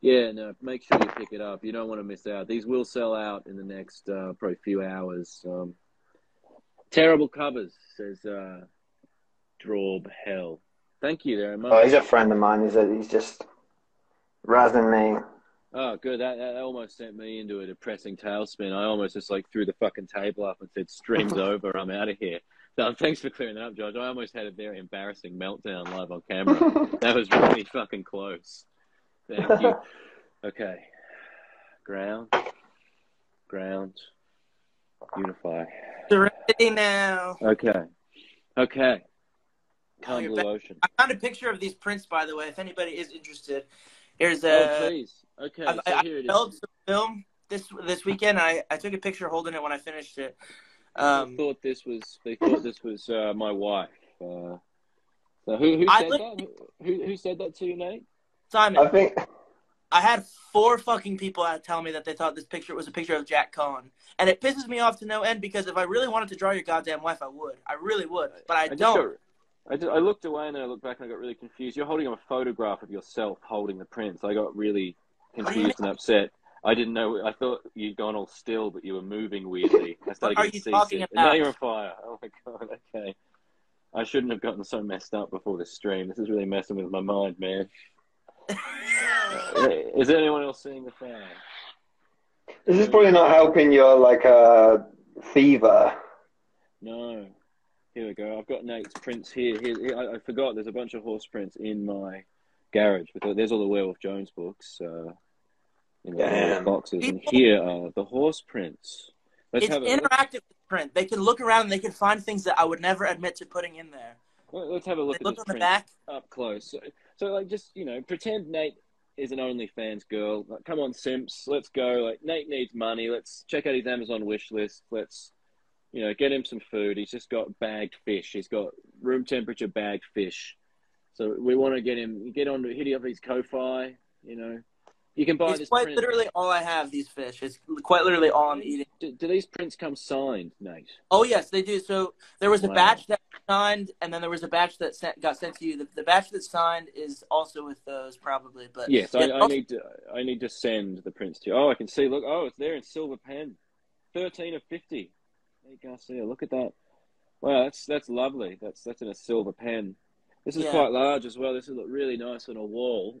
Yeah, no, make sure you pick it up. You don't want to miss out. These will sell out in the next uh, probably few hours. Um, terrible covers, says uh, Draub Hell. Thank you very much. Oh, he's a friend of mine. He's, a, he's just razzing me. Oh, good. That, that almost sent me into a depressing tailspin. I almost just like threw the fucking table up and said, "Stream's over. I'm out of here." So thanks for clearing that up, George. I almost had a very embarrassing meltdown live on camera. that was really fucking close. Thank you. Okay. Ground. Ground. Unify. Serenity now. Okay. Okay. Calm you're blue ocean. I found a picture of these prints, by the way. If anybody is interested, here's a. Oh, a. please. Okay. I, So I, here I it filmed is. some film this this weekend. I, I took a picture holding it when I finished it. Um, they thought this was. They thought this was uh, my wife. Uh, so who who said that? Who who said that to you, Nate? Simon, I think I had four fucking people tell me that they thought this picture was a picture of Jacq Cohen, and it pisses me off to no end because if I really wanted to draw your goddamn wife, I would. I really would, but I, just don't. I, just, I looked away and then I looked back and I got really confused. You're holding up a photograph of yourself holding the prints. I got really confused and upset. I didn't know. I thought you'd gone all still, but you were moving weirdly. I started getting you talking seasick. Now you're on fire. Oh my god. Okay. I shouldn't have gotten so messed up before this stream. This is really messing with my mind, man. is anyone else seeing the fire? this is probably not helping your like uh, fever. No. Here we go. I've got Nate's prints here. here, here I, I forgot. There's a bunch of horse prints in my garage. But there's all the Werewolf Jones books uh, in the boxes, and here are the horse prints. Let's it's have a look. interactive with print. They can look around and they can find things that I would never admit to putting in there. Let's have a look They at look this on the back. up close. So, so, like, just you know, pretend Nate is an OnlyFans girl. Like, come on, Simps, let's go. Like, Nate needs money. Let's check out his Amazon wish list. Let's, you know, get him some food. He's just got bagged fish. He's got room temperature bagged fish. So we want to get him get on to hit up his Ko-fi. You know, you can buy It's this quite print. literally all I have. These fish. It's quite literally all I'm eating. Do, do these prints come signed, Nate? Oh yes, they do. So there was a Wow. batch that signed, and then there was a batch that sent, got sent to you. The, the batch that signed is also with those probably, but Yes, Yeah, I, I need to. I need to send the prints to you. Oh, I can see. Look, oh, it's there in silver pen, thirteen of fifty. Nate Garcia, look at that. Wow, that's that's lovely. That's that's in a silver pen. This is Yeah. quite large as well. This will look really nice on a wall.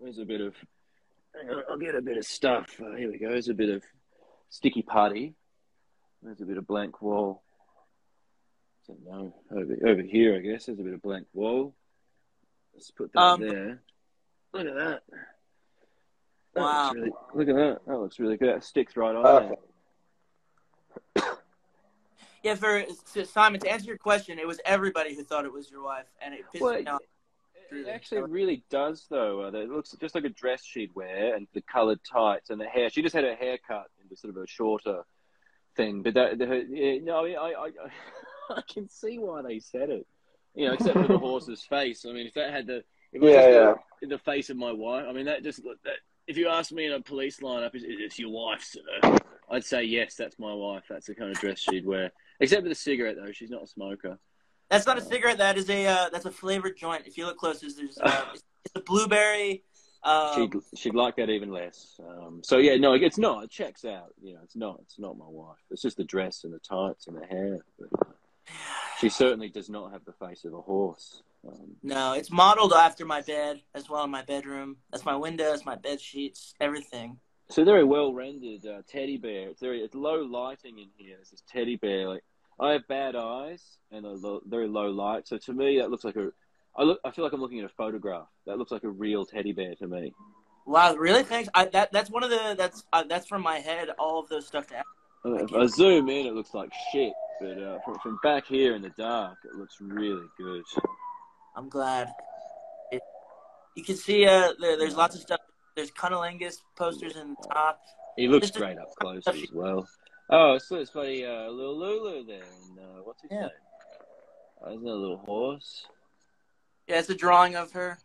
There's a bit of. Hang on, I'll get a bit of stuff. Uh, here we go. There's a bit of sticky putty. There's a bit of blank wall. So no, over over here, I guess there's a bit of blank wall. Let's put that Um, there. Look at that. That Wow. looks really, look at that. That looks really good. That sticks right on Perfect. yeah. For so Simon, to answer your question, it was everybody who thought it was your wife, and it pissed Well, me off. It actually really does, though. Uh, it looks just like a dress she'd wear, and the coloured tights and the hair. She just had her hair cut into sort of a shorter thing. But that, the, her, yeah, no, I, I, I can see why they said it. You know, except for the horse's face. I mean, if that had the, if it was Yeah, just The, the face of my wife. I mean, that just that. If you asked me in a police lineup, is this your wife, sir? I'd say yes, that's my wife. That's the kind of dress she'd wear. Except for the cigarette, though. She's not a smoker. That's not a cigarette. That is a uh, that's a flavored joint. If you look closer, there's uh, it's, it's a blueberry. Um, she'd she'd like that even less. Um, so yeah, no, it's not. It checks out. You know, it's not. It's not my wife. It's just the dress and the tights and the hair. But, uh, she certainly does not have the face of a horse. Um, no, it's modeled after my bed as well in my bedroom. That's my windows, my bed sheets, everything. so very well rendered uh, teddy bear. It's very it's low lighting in here. There's this teddy bear. Like I have bad eyes and a lo- very low light. So to me, that looks like a. I look. I feel like I'm looking at a photograph. That looks like a real teddy bear to me. Wow, really? Thanks. I, that that's one of the that's uh, that's from my head. All of those stuffed animals. Uh, If I zoom in, it looks like shit. But uh, from, from back here in the dark, it looks really good. I'm glad. It, you can see uh, there, there's lots of stuff. There's cunnilingus posters in the top. He looks great up close as well. Oh, so it's funny, uh, little Lulu there. Uh, what's his Yeah. name? Oh, isn't that a little horse? Yeah, it's a drawing of her.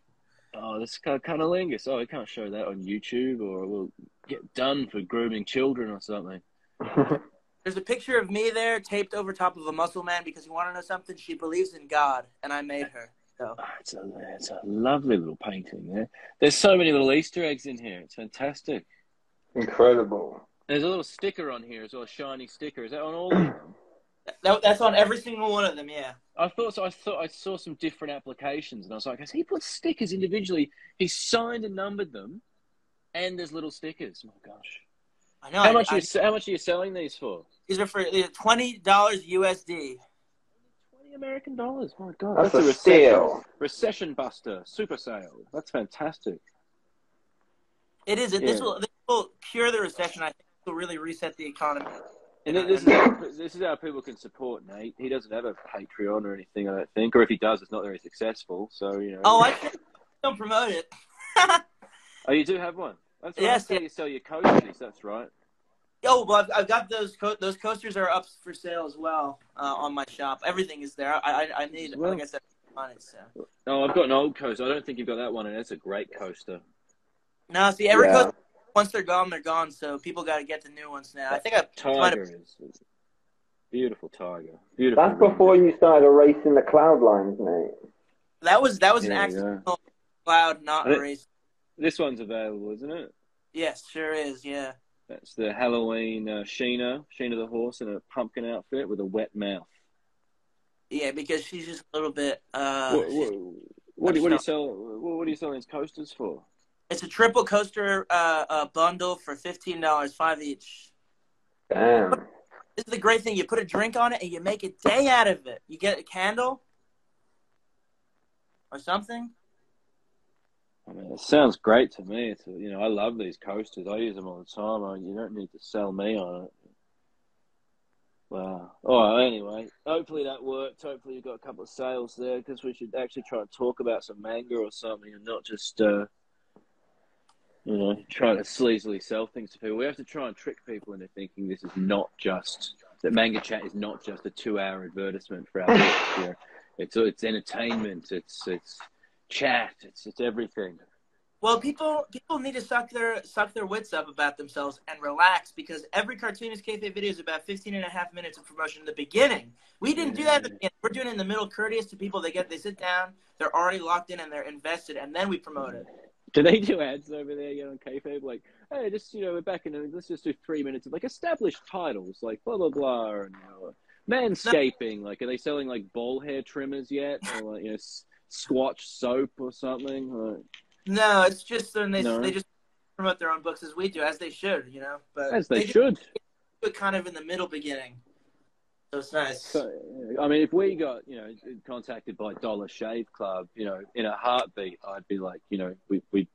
Oh, this kind of cunnilingus. Oh, we can't show that on YouTube, or we'll get done for grooming children or something. There's a picture of me there taped over top of a muscle man because you want to know something? She believes in God, and I made her. So Oh, it's a it's a lovely little painting there. There's so many little Easter eggs in here. It's fantastic. Incredible. There's a little sticker on here as well, a shiny sticker. Is that on all of them? that, that's on every single one of them. Yeah. I thought so. I thought I saw some different applications, and I was like, "Has he put stickers individually? He signed and numbered them, and there's little stickers." My gosh, I know. how I- much I- are you how much are you selling these for? These are for these are twenty dollars USD. Twenty American dollars. My God, That's, a, recession steal. recession buster, super sale. That's fantastic. It is. This will this will cure the recession. I think it will really reset the economy. And then this is how, this is how people can support Nate. He doesn't have a Patreon or anything, I don't think, or if he does, it's not very successful. So you know. Oh, I don't promote it. Oh, you do have one. That's right. Yes, yeah. you sell your coasters. That's right. Oh, well, I've, I've got those co- those coasters are up for sale as well uh, on my shop. Everything is there. I I, I need Well. like I said on it. So Oh, I've got an old coaster. I don't think you've got that one, and it's a great coaster. no, see every Yeah. coaster once they're gone, they're gone. So people got to get the new ones now. I think I might Tiger have, is beautiful. Tiger, beautiful. That's before you started racing the cloud lines, mate. that was that was an Yeah, yeah. accidental cloud, not I a think- race. This one's available, isn't it? Yes, sure is. Yeah. That's the Halloween uh, Sheena, Sheena the horse in a pumpkin outfit with a wet mouth. Yeah, because she's just a little bit. Uh, what, what, what, do, what do you sell? What, what do you sell these coasters for? It's a triple coaster uh, uh, bundle for fifteen dollars, five each. Damn. This is the great thing. You put a drink on it and you make a day out of it. You get a candle or something. I mean, it sounds great to me. It's, you know, I love these coasters. I use them all the time. I, you don't need to sell me on it. Wow. Oh, anyway, hopefully that worked. Hopefully you got a couple of sales there because we should actually try and talk about some manga or something and not just, uh, you know, try to sleazily sell things to people. We have to try and trick people into thinking this is not just that manga chat is not just a two-hour advertisement for our books. You know, it's it's entertainment. It's it's chat. It's it's everything. Well, people people need to suck their suck their wits up about themselves and relax because every cartoonist kayfabe video is about 15 and a half minutes of promotion in the beginning. We didn't do that at the beginning. We're doing it in the middle, courteous to people. They get they sit down, they're already locked in and they're invested, and then we promote it. Do they do ads over there, you know, on kayfabe? Like, hey, just you know, we're back in. Let's just do three minutes of like established titles, like blah blah blah, and you know, manscaping. Like, are they selling like ball hair trimmers yet, or like you know, s- Squatch soap or something? Like, No, it's just they No. they just promote their own books as we do, as they should, you know. But as they do should. it kind of in the middle beginning, so it's nice. So, I mean, if we got you know contacted by Dollar Shave Club, you know, in a heartbeat, I'd be like, you know, we we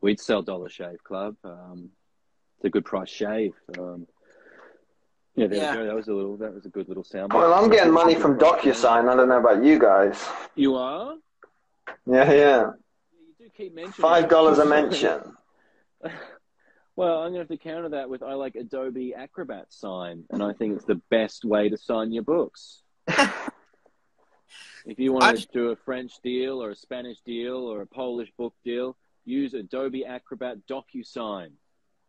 we'd sell Dollar Shave Club. Um, it's a good price shave. Um, yeah, there Yeah. you go. That was a little. That was a good little sound. Well, I'm getting money from DocuSign. I don't know about you guys. You are. Yeah, yeah. You do keep mentioning Five dollars a mention. Well, I'm going to have to counter that with I like Adobe Acrobat sign, and I think it's the best way to sign your books. if you want I- to do a French deal or a Spanish deal or a Polish book deal, use Adobe Acrobat DocuSign,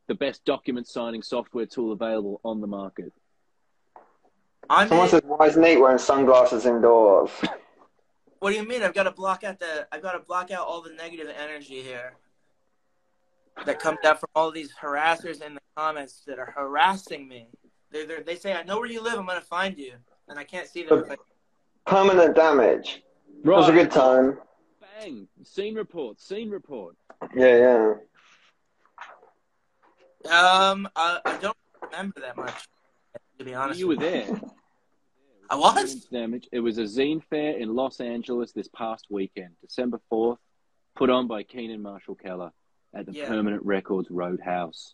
the best document signing software tool available on the market. I'm Someone says, "Why is Nate wearing sunglasses indoors?" What do you mean? I've got to block out the. I've got to block out all the negative energy here that comes out from all these harassers in the comments that are harassing me. They they they say, "I know where you live. I'm going to find you," and I can't see them. If Permanent damage. It was a good time. Bang! Scene report. Scene report. Yeah, yeah. um, I, I don't remember that much, to be honest. You were with you. there. I was. Damage. It was a zine fair in Los Angeles this past weekend, December 4th, put on by Keenan Marshall Keller at the Yeah. Permanent Records Roadhouse.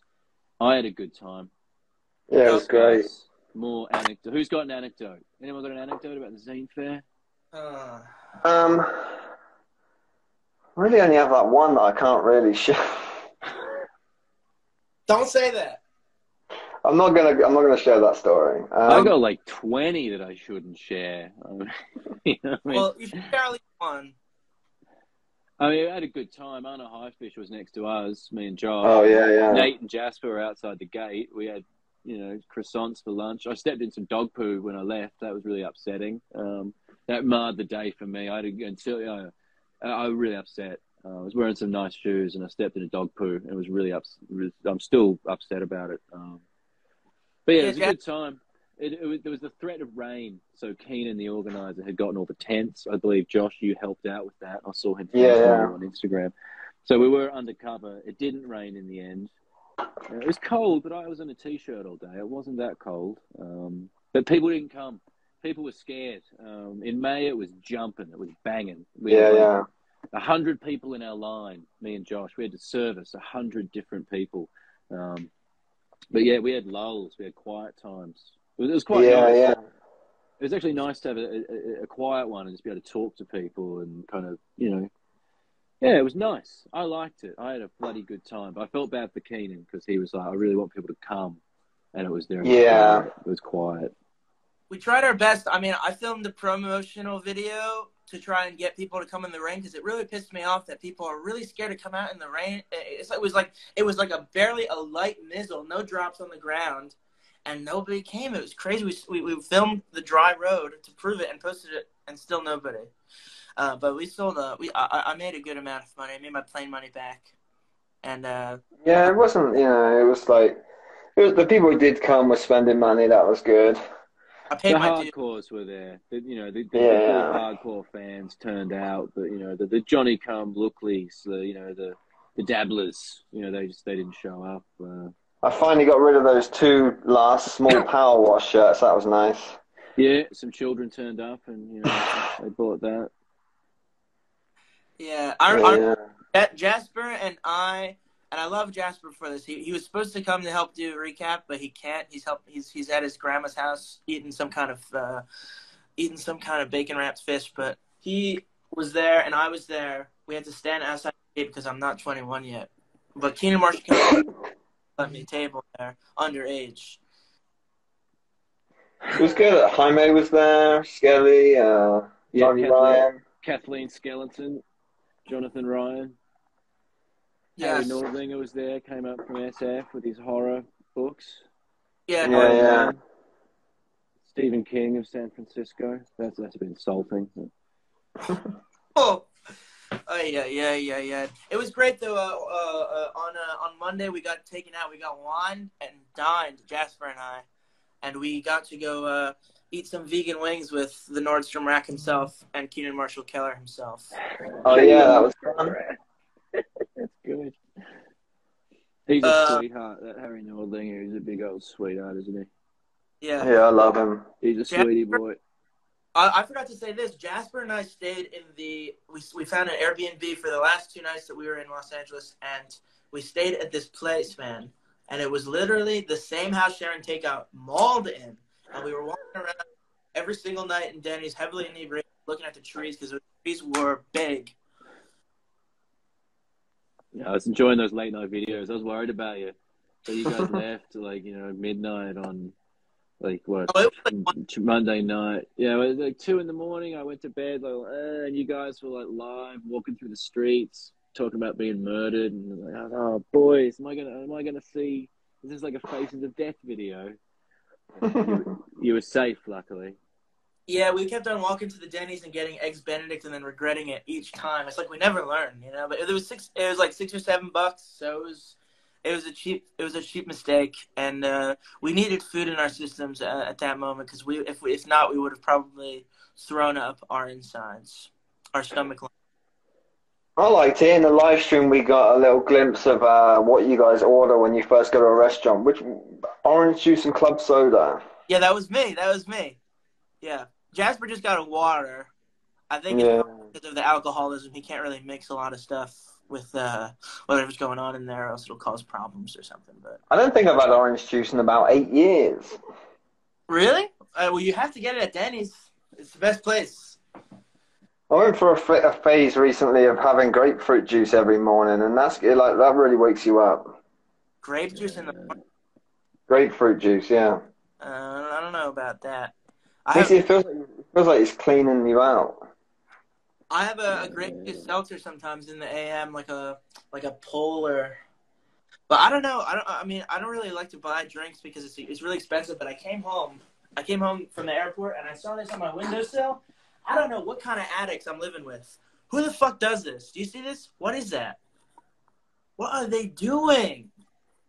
I had a good time. Yeah, it was great. More anecdote. Who's got an anecdote? Anyone got an anecdote about the zine fair? Uh, Um, I really only have that one that I can't really share. don't say that. I'm not gonna. I'm not gonna share that story. I Um, got like 20 that I shouldn't share. You know I mean? Well, you should barely one. I mean, I had a good time. Anna Haifisch was next to us, me and Josh. oh yeah, yeah. Nate and Jasper were outside the gate. We had, you know, croissants for lunch. I stepped in some dog poo when I left. That was really upsetting. Um, that marred the day for me. I had to, until I was really upset. Uh, I was wearing some nice shoes and I stepped in a dog poo and it was really ups- I'm still upset about it. Um, but yeah, it was a good time. It, it was, there was the threat of rain, so Keenan, the organizer, had gotten all the tents. I believe Josh, you helped out with that. I saw him Yeah, on Instagram. So we were undercover. It didn't rain in the end. Uh, it was cold, but I was in a t-shirt all day. It wasn't that cold, um, but people didn't come. People were scared. Um, in May, it was jumping. It was banging. We Yeah, had yeah. a hundred people in our line. Me and Josh, we had to service a hundred different people. Um, but yeah, we had lulls. We had quiet times. It was, it was quite Yeah, nice. yeah. It was actually nice to have a, a, a quiet one and just be able to talk to people and kind of, you know, yeah, it was nice. I liked it. I had a bloody good time. But I felt bad for Keenan because he was like, I really want people to come, and it was there. Yeah. it was quiet. we tried our best. I mean, I filmed the promotional video to try and get people to come in the rain because it really pissed me off that people are really scared to come out in the rain. It's, it was like it was like a barely a light mizzle, no drops on the ground, and nobody came. It was crazy. We we, we filmed the dry road to prove it and posted it, and still nobody. Uh, but we sold a we I, I made a good amount of money. I made my plane money back, and uh, Yeah, it wasn't, you know, it was like, it was, the people who did come were spending money, that was good. I The my dues. hardcores were there. The, you know, the, the, Yeah. the hardcore fans turned out, but you know, the, the Johnny Come Lookleys, the you know, the the dabblers, you know, they just they didn't show up. Uh, I finally got rid of those two last small power wash shirts, that was nice. yeah, some children turned up, and you know, they bought that. Yeah, I, I Yeah. Ja- Jasper and I, and I love Jasper for this. He, he was supposed to come to help do a recap, but he can't. He's help. He's he's at his grandma's house eating some kind of uh, eating some kind of bacon wrapped fish. But he was there, and I was there. We had to stand outside the gate because I'm not 21 yet. But Keenan Marshall came let me table there, underage. It was good. Jaime was there, Skelly, uh, Yeah, Kathleen, Ryan. Kathleen Skeleton, Jonathan Ryan, Yes. Harry Nordlinger was there. Came up from SF with his horror books. Yeah. Yeah, yeah. Stephen King of San Francisco. That's that's a bit insulting. Oh. Oh yeah, yeah, yeah, yeah. It was great though. Uh, uh, uh, on uh, on Monday we got taken out. We got wine and dined, Jasper and I, and we got to go uh, eat some vegan wings with the Nordstrom Rack himself and Keenan Marshall Keller himself. Oh, yeah, that was fun. That's good. He's a Uh, sweetheart. That Harry Nordlinger he's a big old sweetheart, isn't he? Yeah. Yeah, I love him. He's a Jasper- sweetie boy. I, I forgot to say this. Jasper and I stayed in the. We we found an Airbnb for the last two nights that we were in Los Angeles, and we stayed at this place, man. And it was literally the same house Sharon Tate got mauled in, and we were walking around every single night in Denny's, heavily inebriated, looking at the trees because the trees were big. Yeah, I was enjoying those late night videos. I was worried about you. So you guys left like you know midnight on like what Oh, was Monday night. Yeah, it was like two in the morning. I went to bed like, uh, and you guys were like live walking through the streets, talking about being murdered, and like, oh boys, am I gonna am I gonna see? This is this like a Faces of Death video? you, you were safe, luckily. Yeah, we kept on walking to the Denny's and getting eggs Benedict, and then regretting it each time. It's like we never learn, you know. But it was six. It was like six or seven bucks, so it was. It was a cheap. It was a cheap mistake, and uh, we needed food in our systems uh, at that moment because we, if we, if not, we would have probably thrown up our insides, our stomach. line. I liked it. In the live stream, we got a little glimpse of uh, what you guys order when you first go to a restaurant, which orange juice and club soda. Yeah, that was me. That was me. Yeah, Jasper just got a water. I think it's Yeah. because of the alcoholism, he can't really mix a lot of stuff with uh, whatever's going on in there, or else it'll cause problems or something. But I don't think I've had orange juice in about eight years. really, uh, well, you have to get it at Denny's. It's the best place. I went for a, a phase recently of having grapefruit juice every morning, and that's it, like that really wakes you up. Grape juice in the. Grapefruit juice, yeah. Uh, I don't know about that. I it feels like, it feels like it's cleaning you out. I have a, a grape juice seltzer sometimes in the AM, like a like a polar. But I don't know. I don't. I mean, I don't really like to buy drinks because it's it's really expensive. But I came home. I came home from the airport and I saw this on my windowsill, I don't know what kind of addicts I'm living with. Who the fuck does this? Do you see this? What is that? What are they doing?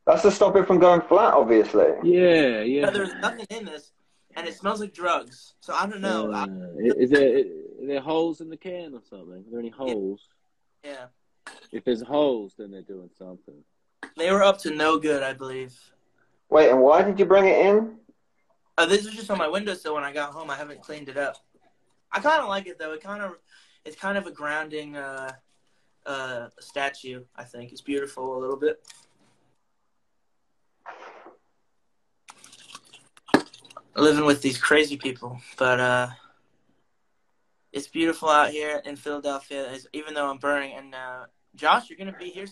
That's to stop it from going flat, obviously. Yeah, yeah. No, there's nothing in this, and it smells like drugs. So I don't know. I- Uh, is there are there holes in the can or something? Are there any holes? yeah, If there's holes, then they're doing something. they were up to no good, I believe. Wait, and why did you bring it in? Uh, this was just on my windowsill when I got home. I haven't cleaned it up. I kind of like it though. It kind of, it's kind of a grounding uh, uh, statue. I think it's beautiful a little bit. Living with these crazy people, but uh, it's beautiful out here in Philadelphia. It's, even though I'm burning, and uh, Josh, you're gonna be here.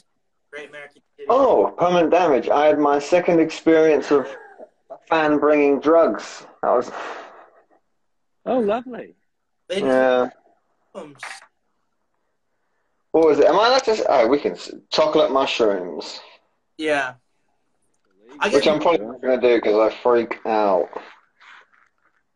Great American City. Oh, permanent damage. I had my second experience of a fan bringing drugs. That was, Oh, lovely. They yeah. them. What was it? Am I allowed to? s- Oh, we can. s- Chocolate mushrooms, Yeah. I which guess- I'm probably not going to do because I freak out.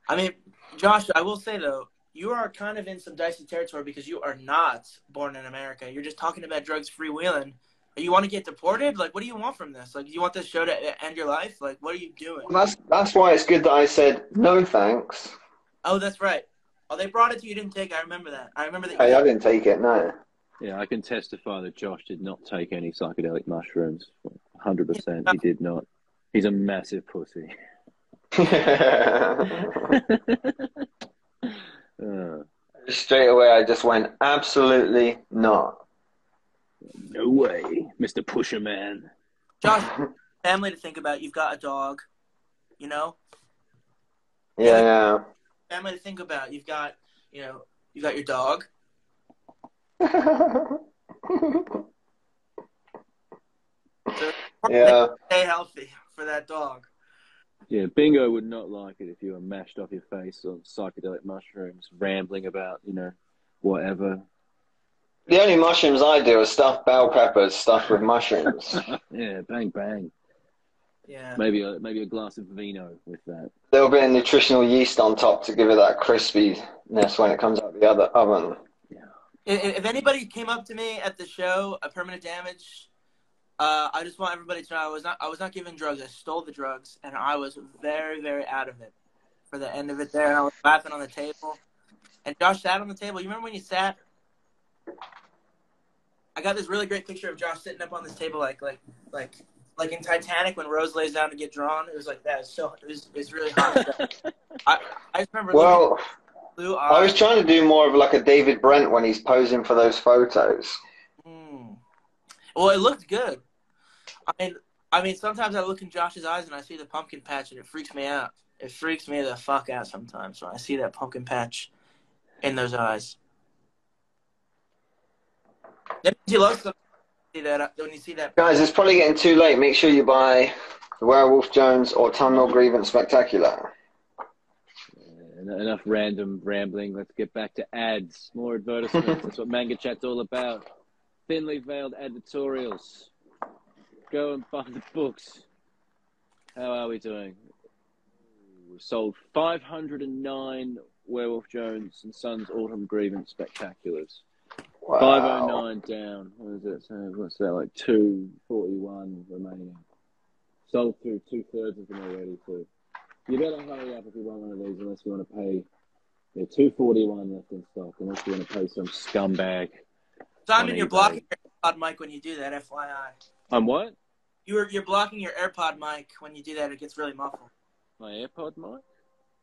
I mean, Josh, I will say though, you are kind of in some dicey territory because you are not born in America. You're just talking about drugs freewheeling. You want to get deported? Like, what do you want from this? Like, do you want this show to end your life? Like, what are you doing? That's that's why it's good that I said no thanks. Oh, that's right. Oh, they brought it to you. you Didn't take. it. I remember that. I remember that. Hey, I didn't take it. No. Yeah, I can testify that Josh did not take any psychedelic mushrooms. 100% he did not. He's a massive pussy. Uh, Straight away, I just went absolutely not. no way, Mr. Pusher Man. Josh, family to think about. You've got a dog. You know, Yeah, family to think about. You've got, you know, you got your dog. So yeah. stay healthy for that dog. Yeah, Bingo would not like it if you were mashed off your face on psychedelic mushrooms, rambling about, you know, whatever. The only mushrooms I do are stuffed bell peppers stuffed with mushrooms. Yeah, bang bang. Yeah. Maybe a maybe a glass of vino with that. Little bit of nutritional yeast on top to give it that crispiness when it comes out the other oven. Yeah. if anybody came up to me at the show, a permanent damage, uh, I just want everybody to know I was not I was not given drugs. I stole the drugs, and I was very very out of it for the end of it. There, and I was laughing on the table, and Josh sat on the table. You remember when you sat? I got this really great picture of Josh sitting up on this table, like like like like in Titanic when Rose lays down to get drawn. It was like that. It so it was, it was really hot. I I just remember Well, at blue I was trying to do more of like a David Brent when he's posing for those photos. Mm. Well, it looked good. I mean, I mean, sometimes I look in Josh's eyes and I see the pumpkin patch, and it freaks me out. It freaks me the fuck out sometimes when I see that pumpkin patch in those eyes. That means you love something. See that when you see that. Guys, it's probably getting too late. Make sure you buy the Werewolf Jones Autumnal Grievance Spectacular. Enough random rambling. Let's get back to ads. More advertisements. That's what Manga Chat's all about. Thinly veiled advertorials. Go and buy the books. How are we doing? We've sold 509 Werewolf Jones and Sons Autumn Grievance Spectaculars. Wow. 509 down. What is it? So what's that? Like 241 remaining. Sold through two thirds of them already, too. You better hurry up if you want one of these, unless you want to pay. Yeah, 241 left in stock, unless you want to pay some scumbag. Simon, you're blocking your AirPod mic when you do that. FYI, I'm what? you're you're blocking your AirPod mic when you do that. It gets really muffled. My AirPod mic?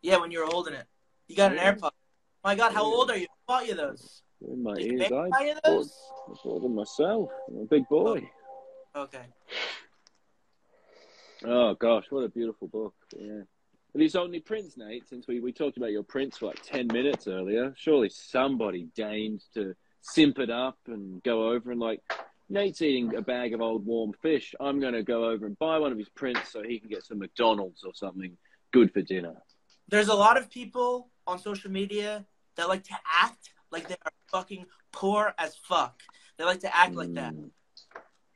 Yeah, when you were holding it, you got an AirPod. My God, how old are you? Who bought you those? In my Did ears. I you bought, those? I bought them myself. I'm a big boy. Oh, okay. Oh gosh, what a beautiful book. Yeah. You sold any prints, Nate? Since we, we talked about your prints for like ten minutes earlier, surely somebody deigned to simp it up and go over and like Nate's eating a bag of old warm fish. I'm gonna go over and buy one of his prints so he can get some McDonald's or something good for dinner. There's a lot of people on social media that like to act like they are fucking poor as fuck. They like to act like that. Mm.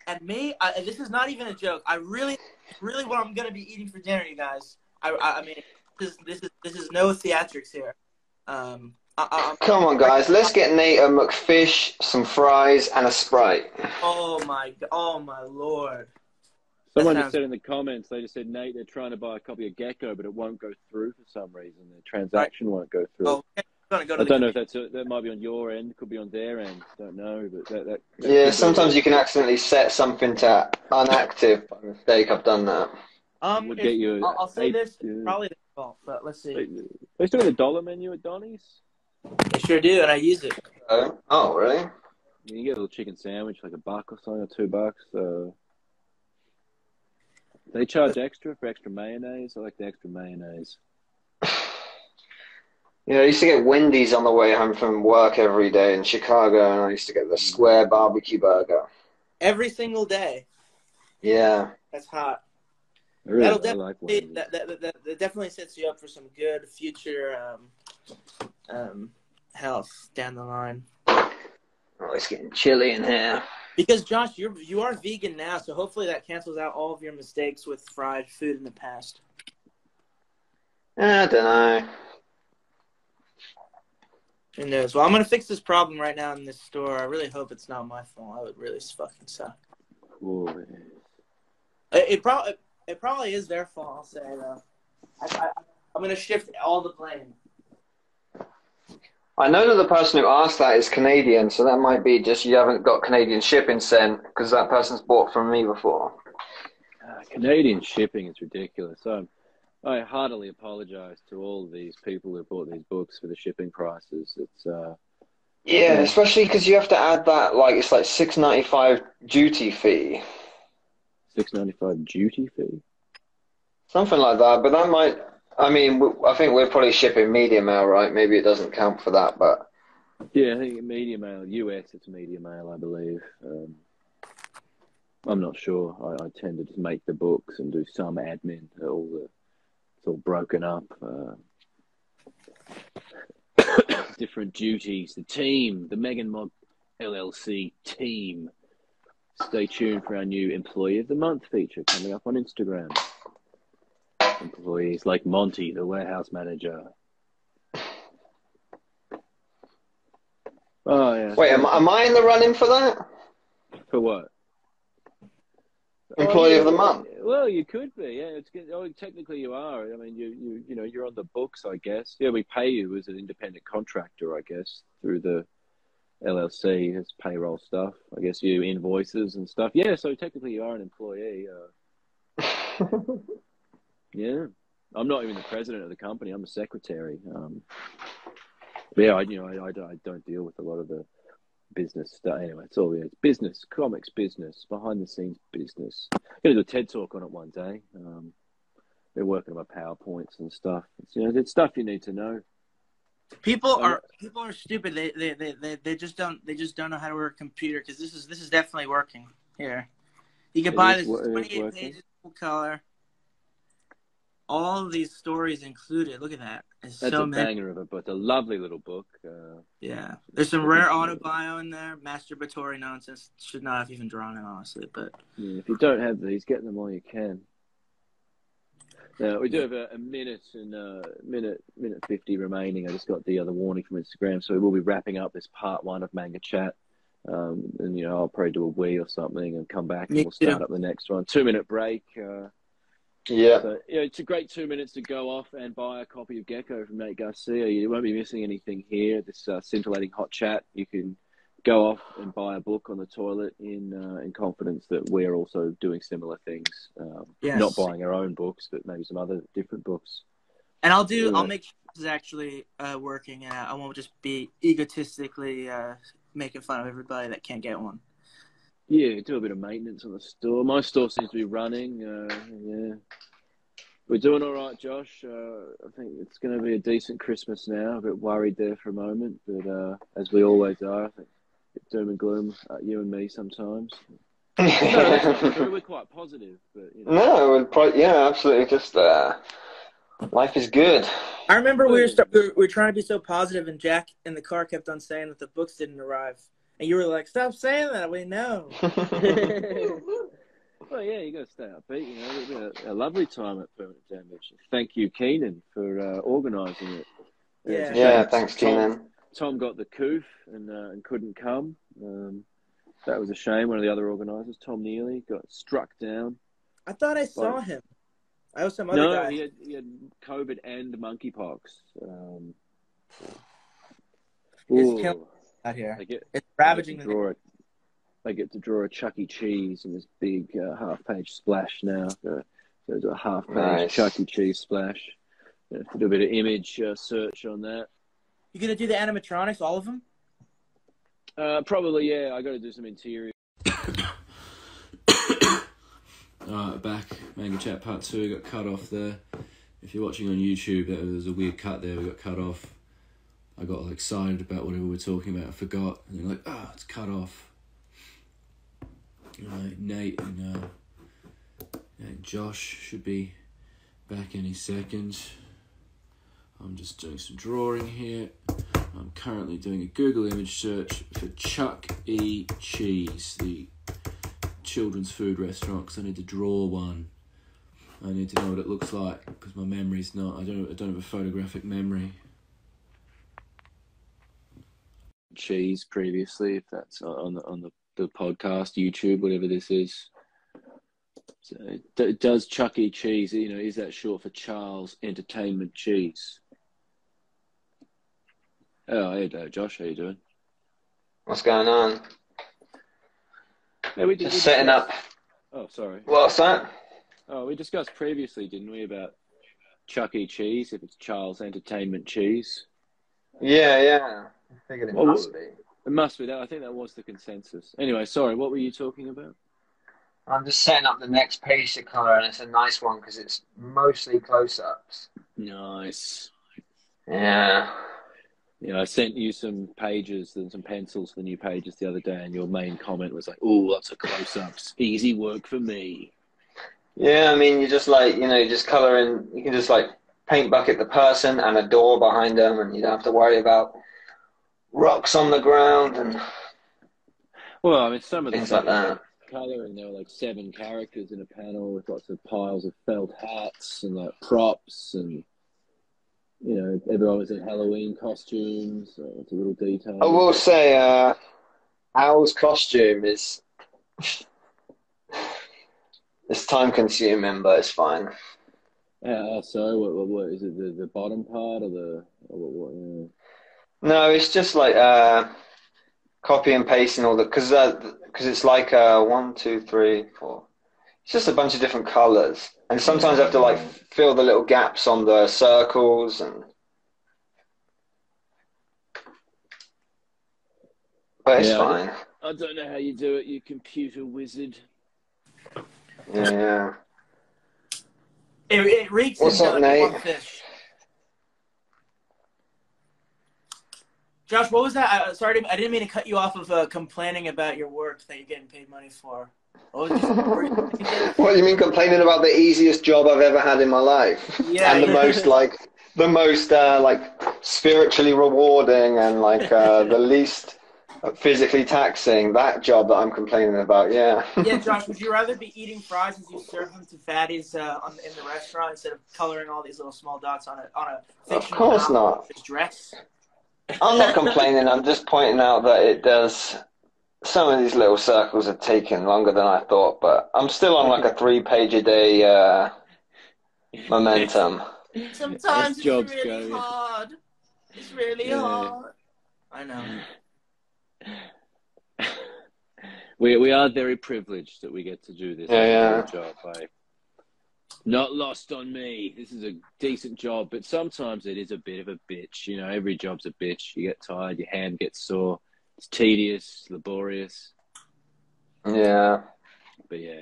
And me, I, this is not even a joke. I really, really, what I'm gonna be eating for dinner, you guys. I, I, I mean, this, this is this is no theatrics here. Um, I, I, Come on, guys. Let's get Nate a McFish, some fries, and a Sprite. oh my, oh my lord. Someone That just said in the comments, they just said, Nate, they're trying to buy a copy of Gecko, but it won't go through for some reason. The transaction won't go through. Oh, I'm go I don't know if that's a, that might be on your end, could be on their end. Don't know, but that, that, that Yeah, sometimes you can accidentally set something to unactive by mistake. I've done that. Um, would if- get you. I'll, I'll say eight- this, yeah. probably their fault, but let's see. They, they still got a dollar menu at Donny's. They sure do, and I use it. Oh, oh really? You get a little chicken sandwich, like a buck or something, or two bucks. Uh, they charge extra for extra mayonnaise. I like the extra mayonnaise. Yeah, I used to get Wendy's on the way home from work every day in Chicago, and I used to get the square barbecue burger. Every single day. Yeah. That's hot. I really That'll I definitely like Wendy's. that, that, that, that, that definitely sets you up for some good future um, um, health down the line. Oh, it's getting chilly in here. Because Josh, you're you are vegan now, so hopefully that cancels out all of your mistakes with fried food in the past. Eh, I don't know. Who knows? Well, I'm gonna fix this problem right now in this store. I really hope it's not my fault. I would really fucking suck. Boy. It, it probably it probably is their fault. I'll say though. I, I, I'm gonna shift all the blame. I know that the person who asked that is Canadian, so that might be just you haven't got Canadian shipping sent because that person's bought from me before. Uh, Canadian shipping is ridiculous. So I heartily apologize to all these people who bought these books for the shipping prices. It's uh, Yeah, especially because you have to add that like it's like six ninety five duty fee, six ninety five duty fee. something like that. But that might. I mean, I think we're probably shipping media mail, right? Maybe it doesn't count for that, but Yeah, I think media mail, US, it's media mail, I believe. Um, I'm not sure. I, I tend to just make the books and do some admin. All the it's all broken up. Uh, different duties. The team, the Megan Mod LLC team. Stay tuned for our new Employee of the Month feature coming up on Instagram. Employees like Monty, the warehouse manager. Oh yeah. wait, am, am I in the running for that? For what? Employee Oh, of the month. Well, you could be. Yeah, it's good. Oh, technically you are. I mean, you you you know you're on the books, I guess. Yeah, we pay you as an independent contractor, I guess, through the LLC. It's payroll stuff. I guess you invoices and stuff. Yeah, so technically you are an employee. Uh, yeah, I'm not even the president of the company. I'm a secretary. Um, yeah, I, you know, I, I, don't, I don't deal with a lot of the business stuff. Anyway, it's all yeah, it's business, comics business, behind the scenes business. I'm Going to do a TED talk on it one day. Um, they're working on my PowerPoints and stuff. It's, you know, it's stuff you need to know. People Oh, are people are stupid. They they, they, they, they just don't they just don't know how to work a computer because this is this is definitely working here. You can buy is this wo- it is 28 pages full color. All these stories included. Look at that. It's That's so a many. banger of a book. A lovely little book. Uh, Yeah, there's some rare autobio in there. Masturbatory nonsense. Should not have even drawn it honestly, but yeah, if you don't have these, get them while you can. Now we do have a, a minute and uh, minute minute fifty remaining. I just got the other warning from Instagram, so we'll be wrapping up this part one of manga chat. Um, and you know, I'll probably do a wee or something and come back, and we'll start too. up the next one. Two minute break. Uh, yeah. So, yeah, it's a great two minutes to go off and buy a copy of Gecko from Nate Garcia. You won't be missing anything here. This uh, scintillating hot chat. You can go off and buy a book on the toilet in uh, in confidence that we're also doing similar things. Um, Yes. Not buying our own books, but maybe some other different books. and I'll do. Yeah. I'll make sure this is actually uh, working, and I won't just be egotistically uh, making fun of everybody that can't get one. Yeah, do a bit of maintenance on the store. My store seems to be running. Uh, yeah, we're doing all right, Josh. Uh, I think it's going to be a decent Christmas now. A bit worried there for a moment, but uh, as we always are, I think doom and gloom. Uh, you and me sometimes. No, that's not true. We're quite positive, but you know. no, we'll pro- yeah, absolutely. Just uh, life is good. I remember we were, st- we were we were trying to be so positive, and Jack in the car kept on saying that the books didn't arrive, and you were like, "Stop saying that. We know." well, yeah, you got to stay upbeat. You know, we had a, a lovely time at Permanent Damage. Thank you, Keenan, for uh, organising it. Yeah. Yeah, thanks, Tom, Keenan. Tom got the coof and uh, and couldn't come. Um, that was a shame. One of the other organisers, Tom Neely, got struck down. I thought I saw Well- him. I was some other No, guy. he had, he had COVID and monkeypox. Um, It's ooh, killing out here. they get It's they ravaging get the to draw a, they get to draw a Chuck E. Cheese in this big uh, half-page splash now. So there's a half-page Nice. Chuck E. Cheese splash. Yeah, do a bit of image uh, search on that. You gonna do the animatronics, all of them? Uh, probably, yeah. I got to do some interior. Alright, back. Manga Chat Part 2 got cut off there. If you're watching on YouTube, there was a weird cut there, we got cut off. I got all excited about whatever we were talking about, I forgot. And they're like, ah, it's cut off. Alright, Nate and, uh, and Josh should be back any second. I'm just doing some drawing here. I'm currently doing a Google image search for Chuck E. Cheese, the children's food restaurant because I need to draw one. I need to know what it looks like because my memory's not. I don't. I don't have a photographic memory. Cheese previously, if that's on the on the, the podcast, YouTube, whatever this is. So, d- does Chuck E. Cheese, you know, is that short for Charles Entertainment Cheese? Oh, hey there, Josh. How you doing? What's going on? Yeah, we did, Just we setting up. Oh, sorry. What's that? Oh, we discussed previously, didn't we, about Chuck E. Cheese, if it's Charles Entertainment Cheese? Yeah, yeah. I figured it Well, must be. It must be that. I think that was the consensus. Anyway, sorry. What were you talking about? I'm just setting up the next page to colour, and it's a nice one because it's mostly close-ups. Nice. Yeah. You know, I sent you some pages and some pencils for the new pages the other day, and your main comment was like, "Oh, lots of close-ups. Easy work for me." Yeah, I mean, you just like, you know, you just colour in, you can just like paint bucket the person and a door behind them, and you don't have to worry about rocks on the ground and Well, I mean, some of the things like that. color, and there were like seven characters in a panel with lots of piles of felt hats and like props, and you know, everyone was in Halloween costumes. So it's a little detail. I will say, uh, Al's costume is it's time consuming, but it's fine. Uh, so, what, what, what is it? The, the bottom part or the? Or what, what, yeah. No, it's just like uh, copy and pasting all the because because it's like uh, one, two, three, four. It's just a bunch of different colors, and sometimes I have to like fill the little gaps on the circles and. But it's Yeah. fine. I don't know how you do it, you computer wizard. Yeah, yeah. It, it reeks What's of up, uh, Nate? warm fish. Josh, what was that? I, sorry, I didn't mean to cut you off of uh, complaining about your work that you're getting paid money for. What was it? You mean complaining about the easiest job I've ever had in my life? Yeah, and the most like the most uh, like spiritually rewarding and like uh, the least physically taxing that job that I'm complaining about. Yeah. yeah, Josh, would you rather be eating fries as you serve them to fatties uh, on, in the restaurant instead of coloring all these little small dots on a on a Of fictional course not. outfit's dress? I'm not complaining. I'm just pointing out that it does. Some of these little circles are taking longer than I thought, but I'm still on like a three page a day uh, momentum. Sometimes As it's jobs really go. hard. It's really Yeah. hard. I know. We we are very privileged that we get to do this Yeah, yeah. job. I, not lost on me. This is a decent job, but sometimes it is a bit of a bitch. You know, every job's a bitch. You get tired, your hand gets sore. It's tedious, laborious, Yeah. but yeah.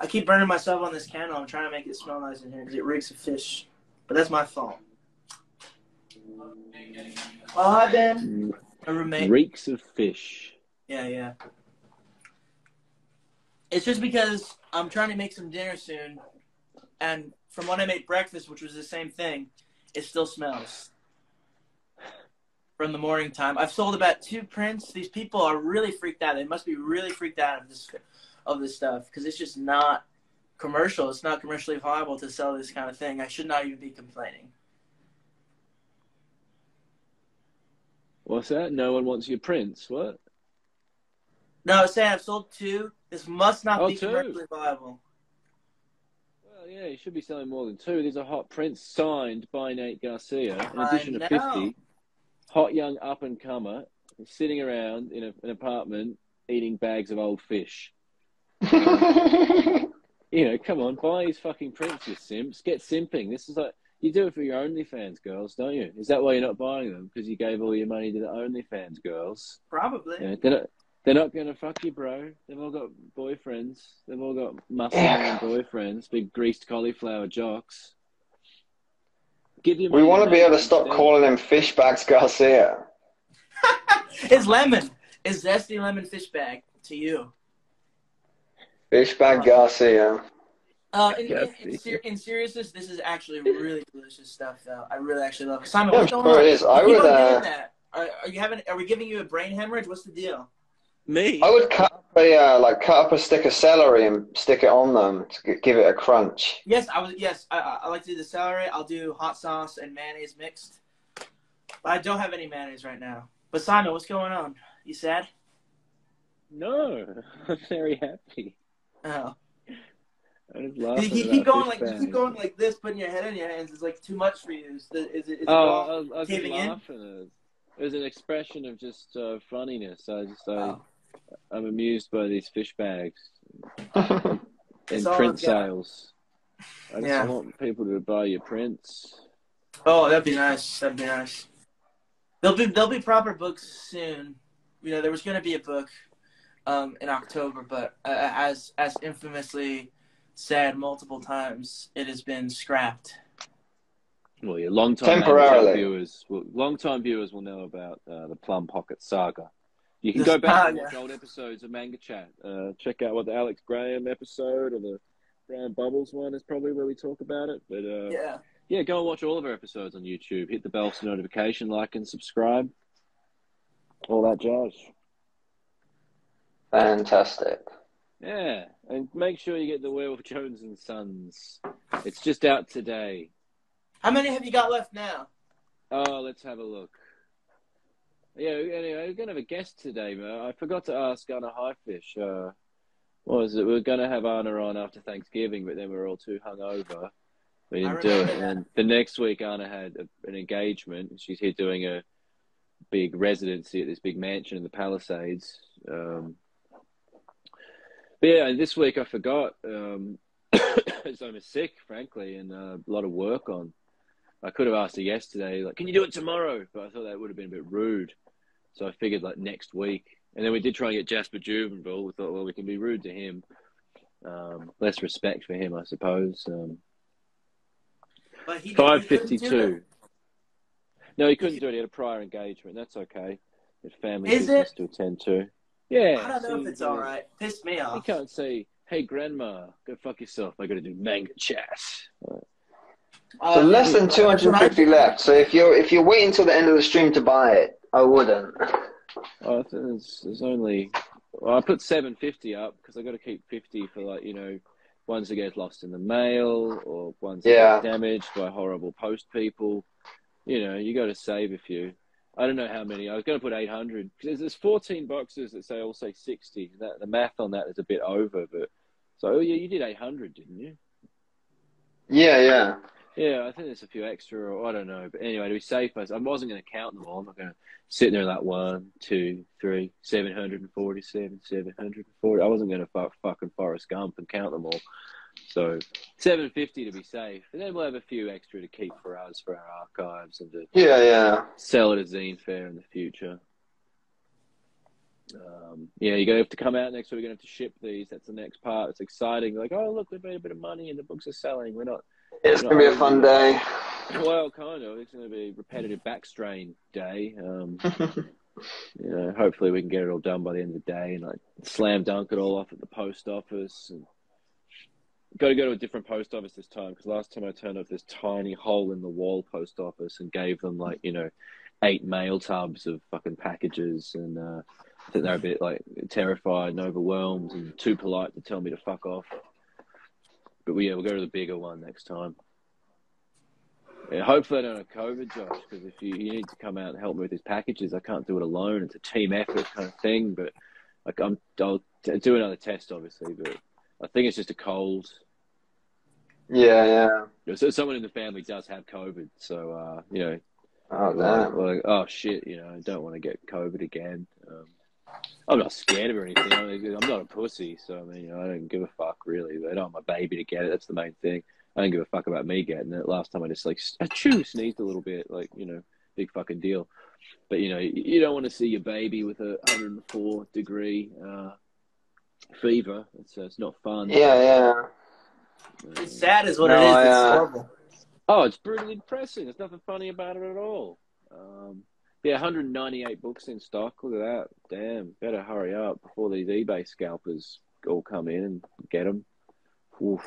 I keep burning myself on this candle. I'm trying to make it smell nice in here because it reeks of fish. But that's my fault. Oh, hi, Ben. Mm. A roommate. Reeks of fish. Yeah, yeah. It's just because I'm trying to make some dinner soon, and from when I made breakfast, which was the same thing, it still smells from the morning time. I've sold about two prints. These people are really freaked out. They must be really freaked out of this of this stuff because it's just not commercial. It's not commercially viable to sell this kind of thing. I should not even be complaining. What's that? No one wants your prints. What? No, I was saying I've sold two. This must not Oh, be two. commercially viable. Well, yeah, you should be selling more than two. There's a hot prints signed by Nate Garcia. In addition to 50, hot young up and comer sitting around in a, an apartment eating bags of old fish. You know, come on, buy his fucking prints, you simps. Get simping. This is like, you do it for your OnlyFans girls, don't you? Is that why you're not buying them? Because you gave all your money to the OnlyFans girls. Probably. Yeah, they're not, they're not going to fuck you, bro. They've all got boyfriends. They've all got muscle Yeah. man boyfriends, big greased cauliflower jocks. Give your we want to be able to instead. stop calling him Fishbags Garcia. It's lemon. It's zesty lemon fish bag to you. Fishbag Garcia. Uh, in, in, in, ser- in seriousness, this is actually really delicious stuff, though. I really actually love it. Simon, Yeah, what's I'm going sure on? it is. I you would, uh, that, are, are you having? Are we giving you a brain hemorrhage? What's the deal? Me? I would cut up a uh, like cut up a stick of celery and stick it on them to give it a crunch. Yes, I was. Yes, I, I I like to do the celery. I'll do hot sauce and mayonnaise mixed. But I don't have any mayonnaise right now. But Simon, what's going on? You sad? No, I'm very happy. Oh. I was You, laughing you keep going like you keep going like this, putting your head in your hands. It's like too much for you. Is, the, is it? Is it Oh, all I was, I was just in? laughing. It. it was an expression of just uh, funniness. I just, I, Oh. I'm amused by these fish bags and print sales. I just Yeah. want people to buy your prints. Oh, that'd be nice. That'd be nice. There'll be there'll be proper books soon. You know, there was going to be a book um, in October, but uh, as as infamously said multiple times, it has been scrapped. Well, your long time Temporarily. viewers, will, long time viewers will know about uh, the Plum Pocket Saga. You can The go back and saga. watch old episodes of Manga Chat. Uh, check out what the Alex Graham episode or the Brown Bubbles one is probably where we talk about it. But uh, Yeah. yeah, go and watch all of our episodes on YouTube. Hit the bell for notification, like and subscribe. All that jazz. Fantastic. Yeah, and make sure you get the Werewolf Jones and Sons. It's just out today. How many have you got left now? Oh, let's have a look. Yeah, anyway, we're going to have a guest today, man. I forgot to ask Anna Haifisch. Uh, what was it? We were going to have Anna on after Thanksgiving, but then we were all too hungover. We didn't do it. that. And the next week, Anna had a, an engagement. She's here doing a big residency at this big mansion in the Palisades. Um, but yeah, and this week I forgot. Um, so I'm sick, frankly, and uh, a lot of work on. I could have asked her yesterday, like, can you do it tomorrow? But I thought that would have been a bit rude. So I figured like next week. And then we did try and get Jasper Jubenvill. We thought, well, we can be rude to him. Um, less respect for him, I suppose. Um, But he, he Five fifty-two. No, he couldn't do it. He had a prior engagement. That's okay. He had family Is business it? to attend to. Yeah. I don't know see, if it's all right. Pissed me off. can't say, "Hey, grandma, go fuck yourself." I got to do manga chat. Uh, So less than 250 left. So if you're if you're waiting till the end of the stream to buy it, I wouldn't. Oh, I think there's, there's only. Well, I put seven fifty up because I got to keep fifty for like you know, ones that get lost in the mail or ones that Yeah. get damaged by horrible post people. You know, you got to save a few. I don't know how many. I was going to put eight hundred because there's fourteen boxes that say all say sixty. That the math on that is a bit over, but so oh yeah, you did eight hundred, didn't you? Yeah, yeah. Yeah, I think there's a few extra, or I don't know. But anyway, to be safe, I wasn't going to count them all. I'm not going to sit there like one, two, three, 747, 740. I wasn't going to fuck fucking Forrest Gump and count them all. So 750 to be safe. And then we'll have a few extra to keep for us, for our archives, and to Yeah, yeah. sell it at Zine Fair in the future. Um, yeah, you're going to have to come out next week. We're going to have to ship these. That's the next part. It's exciting. Like, oh, look, we've made a bit of money and the books are selling. We're not It's gonna be a fun day. well, kind of. It's going to be repetitive back strain day. Um, you know, hopefully we can get it all done by the end of the day and like slam dunk it all off at the post office. And got to go to a different post office this time because last time I turned up this tiny hole in the wall post office and gave them like you know eight mail tubs of fucking packages and uh, I think they're a bit like terrified and overwhelmed and too polite to tell me to fuck off. But we, yeah, we'll go to the bigger one next time. Yeah, hopefully I don't have COVID, Josh, because if you, you need to come out and help me with these packages, I can't do it alone. It's a team effort kind of thing. But like I'm, I'll t- do another test, obviously. But I think it's just a cold. Yeah, yeah. So someone in the family does have COVID, so uh, you know, Oh, like, like, oh shit, you know, I don't want to get COVID again. Um, I'm not scared of or anything. I mean, I'm not a pussy, so I mean, you know, I don't give a fuck really. I don't want my baby to get it. That's the main thing. I don't give a fuck about me getting it. Last time I just like achoo, sneezed a little bit, like you know, big fucking deal. But you know, you you don't want to see your baby with a 104 degree uh, fever. It's uh, it's not fun. Yeah, yeah. It's sad, is what No, it is. I, It's uh, horrible. Oh, it's brutally depressing. There's nothing funny about it at all. Um, yeah, 198 books in stock. Look at that. Damn, better hurry up before these eBay scalpers all come in and get them. Oof.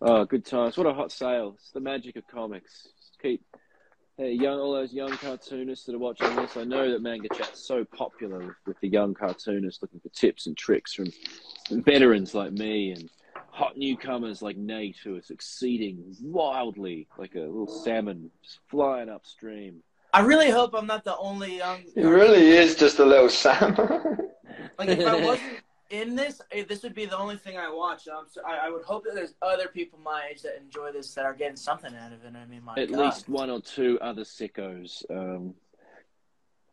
Oh, good times. What a hot sale. It's the magic of comics. Just keep hey, young, all those young cartoonists that are watching this. I know that Manga Chat's so popular with, with the young cartoonists looking for tips and tricks from veterans like me and hot newcomers like Nate who are succeeding wildly like a little salmon just flying upstream. I really hope I'm not the only young. It really is just a little Sam. Like if I wasn't in this, eh, this would be the only thing I watch. I'm so, I, I would hope that there's other people my age that enjoy this that are getting something out of it. I mean, my At God. least one or two other sickos. Um,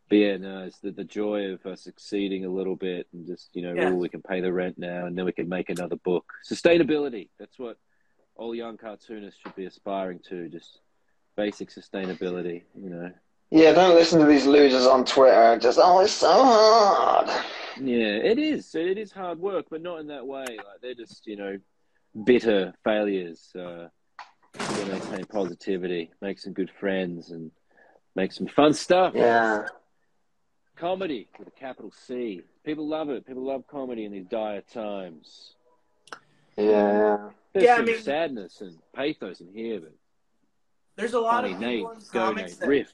but yeah, no, it's the, the joy of uh, succeeding a little bit and just, you know, Yeah. oh, we can pay the rent now and then we can make another book. Sustainability. That's what all young cartoonists should be aspiring to. Just basic sustainability, you know. Yeah, don't listen to these losers on Twitter. Just, oh, it's so hard. Yeah, it is. It is hard work, but not in that way. Like they're just, you know, bitter failures. Uh, they maintain positivity, make some good friends, and make some fun stuff. Yeah. Comedy with a capital C. People love it. People love comedy in these dire times. Yeah, yeah. There's Yeah, I some mean- sadness and pathos in here, but There's a lot funny of Nate, people in go comics Nate, that riff.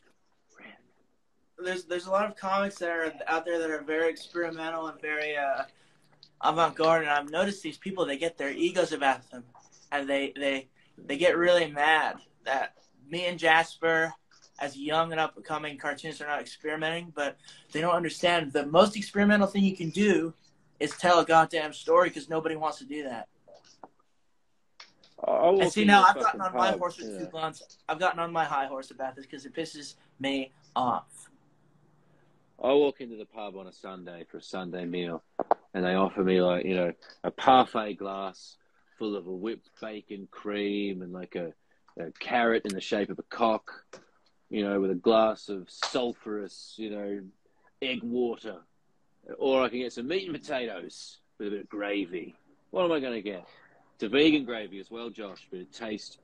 There's there's a lot of comics that are out there that are very experimental and very uh, avant-garde, and I've noticed these people they get their egos about them, and they they they get really mad that me and Jasper, as young and up-and-coming cartoonists, are not experimenting, but they don't understand the most experimental thing you can do is tell a goddamn story because nobody wants to do that. I- And see now I've gotten on my horse with you two blunts. I've gotten on my high horse about this because it pisses me off. I walk into the pub on a Sunday for a Sunday meal, and they offer me like you know a parfait glass full of a whipped bacon cream and like a, a carrot in the shape of a cock, you know, with a glass of sulphurous, you know, egg water, or I can get some meat and potatoes with a bit of gravy. What am I going to get? It's a vegan gravy as well, Josh, but it tastes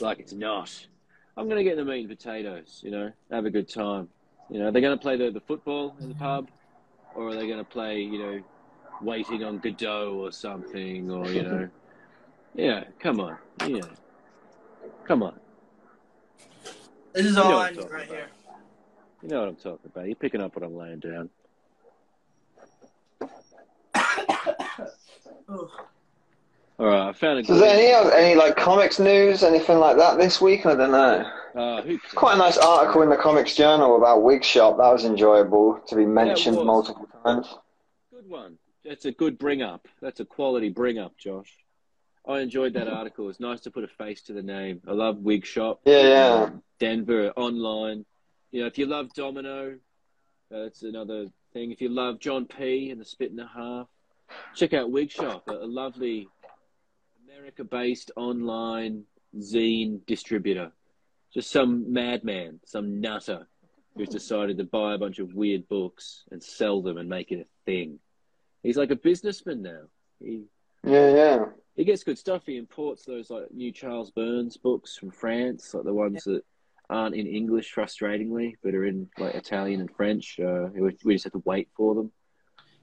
like it's not. I'm going to get the meat and potatoes, you know, have a good time. You know, are they going to play the, the football in the pub, or are they going to play, you know, waiting on Godot or something, or you know, yeah, come on, yeah, come on, This is You all know what I I'm need talking right about. here. you know what I'm talking about. You're picking up what I'm laying down. Ooh. All right, I found a. So is there any other- any like comics news, anything like that this week? I don't know. Uh, Quite a nice article in the Comics Journal about Wig Shop. That was enjoyable to be mentioned was. multiple times. Good one. That's a good bring up. That's a quality bring up, Josh. I enjoyed that article. It's nice to put a face to the name. I love Wig Shop. Yeah, yeah. Denver online. You know, if you love Domino, that's another thing. If you love John P. and the Spit and a Half, check out Wig Shop, a, a lovely America-based online zine distributor. Just some madman, some nutter who's decided to buy a bunch of weird books and sell them and make it a thing. He's like a businessman now. He Yeah, yeah. he gets good stuff. He imports those like new Charles Burns books from France, like the ones that aren't in English, frustratingly, but are in like Italian and French. Uh, we we just have to wait for them.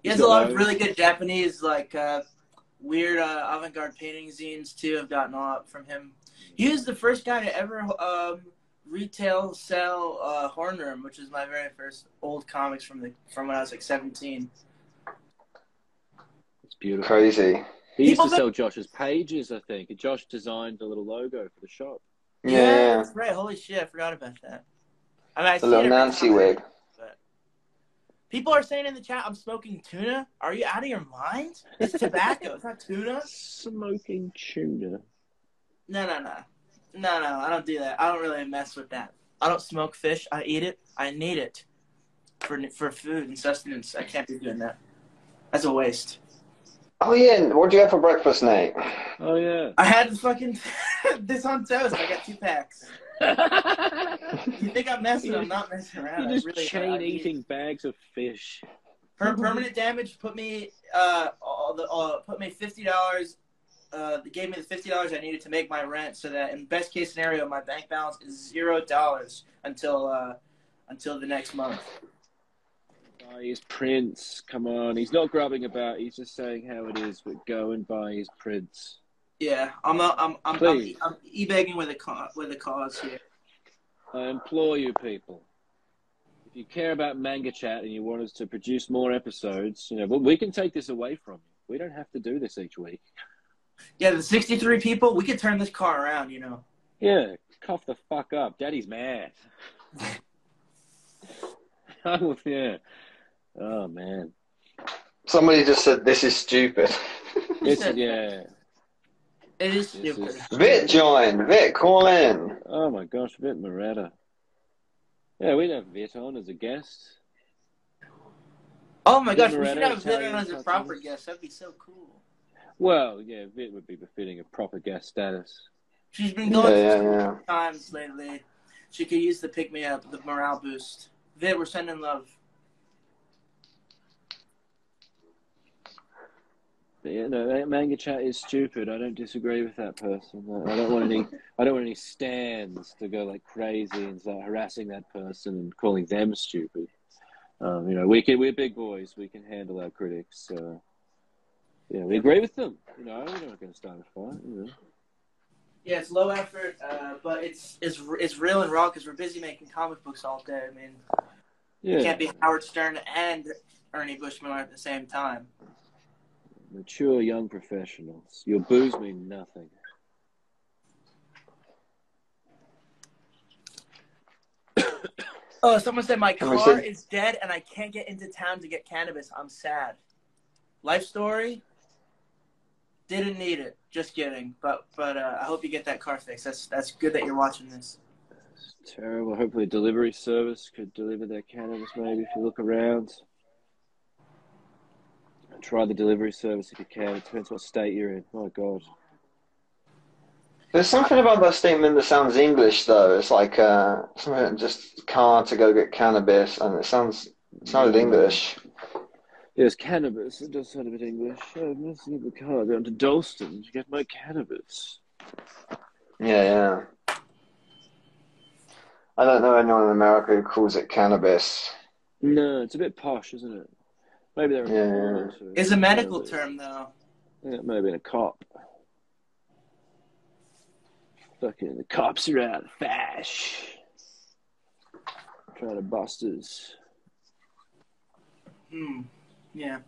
He has a got lot of really good Japanese, like uh, weird uh, avant-garde painting zines too. Have gotten a lot from him. He was the first guy to ever um, retail sell uh, Horn Room, which was my very first old comics from the from when I was like seventeen. It's beautiful. Crazy. He used People to sell Josh's pages, I think. Josh designed the little logo for the shop. Yeah, that's right. Holy shit, I forgot about that. I mean, I the see little it Nancy time. wig. People are saying in the chat, I'm smoking tuna. Are you out of your mind? It's tobacco. it's not tuna. Smoking tuna. No, no, no. No, no, I don't do that. I don't really mess with that. I don't smoke fish. I eat it. I need it for for food and sustenance. I can't be doing that. That's a waste. Oh yeah, what do you have for breakfast, Nate? Oh yeah. I had fucking this on toast. I got two packs. You think I'm messing? I'm not messing around. You're just really, chain mean, eating bags of fish. Per- permanent damage put me uh, all the, uh put me fifty dollars. Uh, they gave me the fifty dollars I needed to make my rent, so that in best case scenario, my bank balance is zero dollars until uh, until the next month. Buy his prints. Come on, he's not grubbing about. He's just saying how it is. But go and buy his prints. Yeah, I'm a, I'm I'm, I'm, Please. I'm e-begging with a ca- with a cause here. I implore you, people. If you care about Manga Chat and you want us to produce more episodes, you know, but we can take this away from you. We don't have to do this each week. Yeah, the 63 people, we could turn this car around. You know. Yeah, cough the fuck up. Daddy's mad. oh, yeah. Oh, man. Somebody just said this is stupid. This, yeah. It is This stupid. is- Vit joined. Vit, call in. Oh, my gosh, Vit Moretta. Yeah, we'd have Vit on as a guest. Oh my gosh, we should have Vin Italian as a proper guest. That'd be so cool. Well, yeah, Vit would be befitting a proper guest status. She's been Yeah, going yeah, through yeah. times lately. She could use the pick me up, the morale boost. Vit, we're sending love. But yeah, no, that manga chat is stupid. I don't disagree with that person. I I don't want any. I don't want any stands to go like crazy and start harassing that person and calling them stupid. Um, you know, we can. We're big boys. We can handle our critics. Uh, yeah, we agree with them. You know, we're not going to start a fight. You know. Yeah, it's low effort, uh, but it's it's it's real and raw because we're busy making comic books all day. I mean, you can't be Howard Stern and Ernie Bushmiller at the same time. mature young professionals. Your booze mean nothing. Oh, someone said my car is dead and I can't get into town to get cannabis. I'm sad. Life story. Didn't need it. Just kidding. But but uh, I hope you get that car fixed. That's that's good that you're watching this. It's terrible. Hopefully, a delivery service could deliver that cannabis. Maybe if you look around. Try the delivery service if you can. It depends what state you're in. Oh God. There's something about that statement that sounds English, though. It's like uh, something just car to go get cannabis, and it sounds it sounded English. Yes, cannabis. It does sound a bit English. Oh, I'm messing up the car down to Dalston to get my cannabis. Yeah, yeah. I don't know anyone in America who calls it cannabis. No, it's a bit posh, isn't it? Maybe they're Yeah. It's a medical term though. Yeah, it may have been a cop. Fucking the cops are out of fash. Trying to bust us. Hmm. Yeah.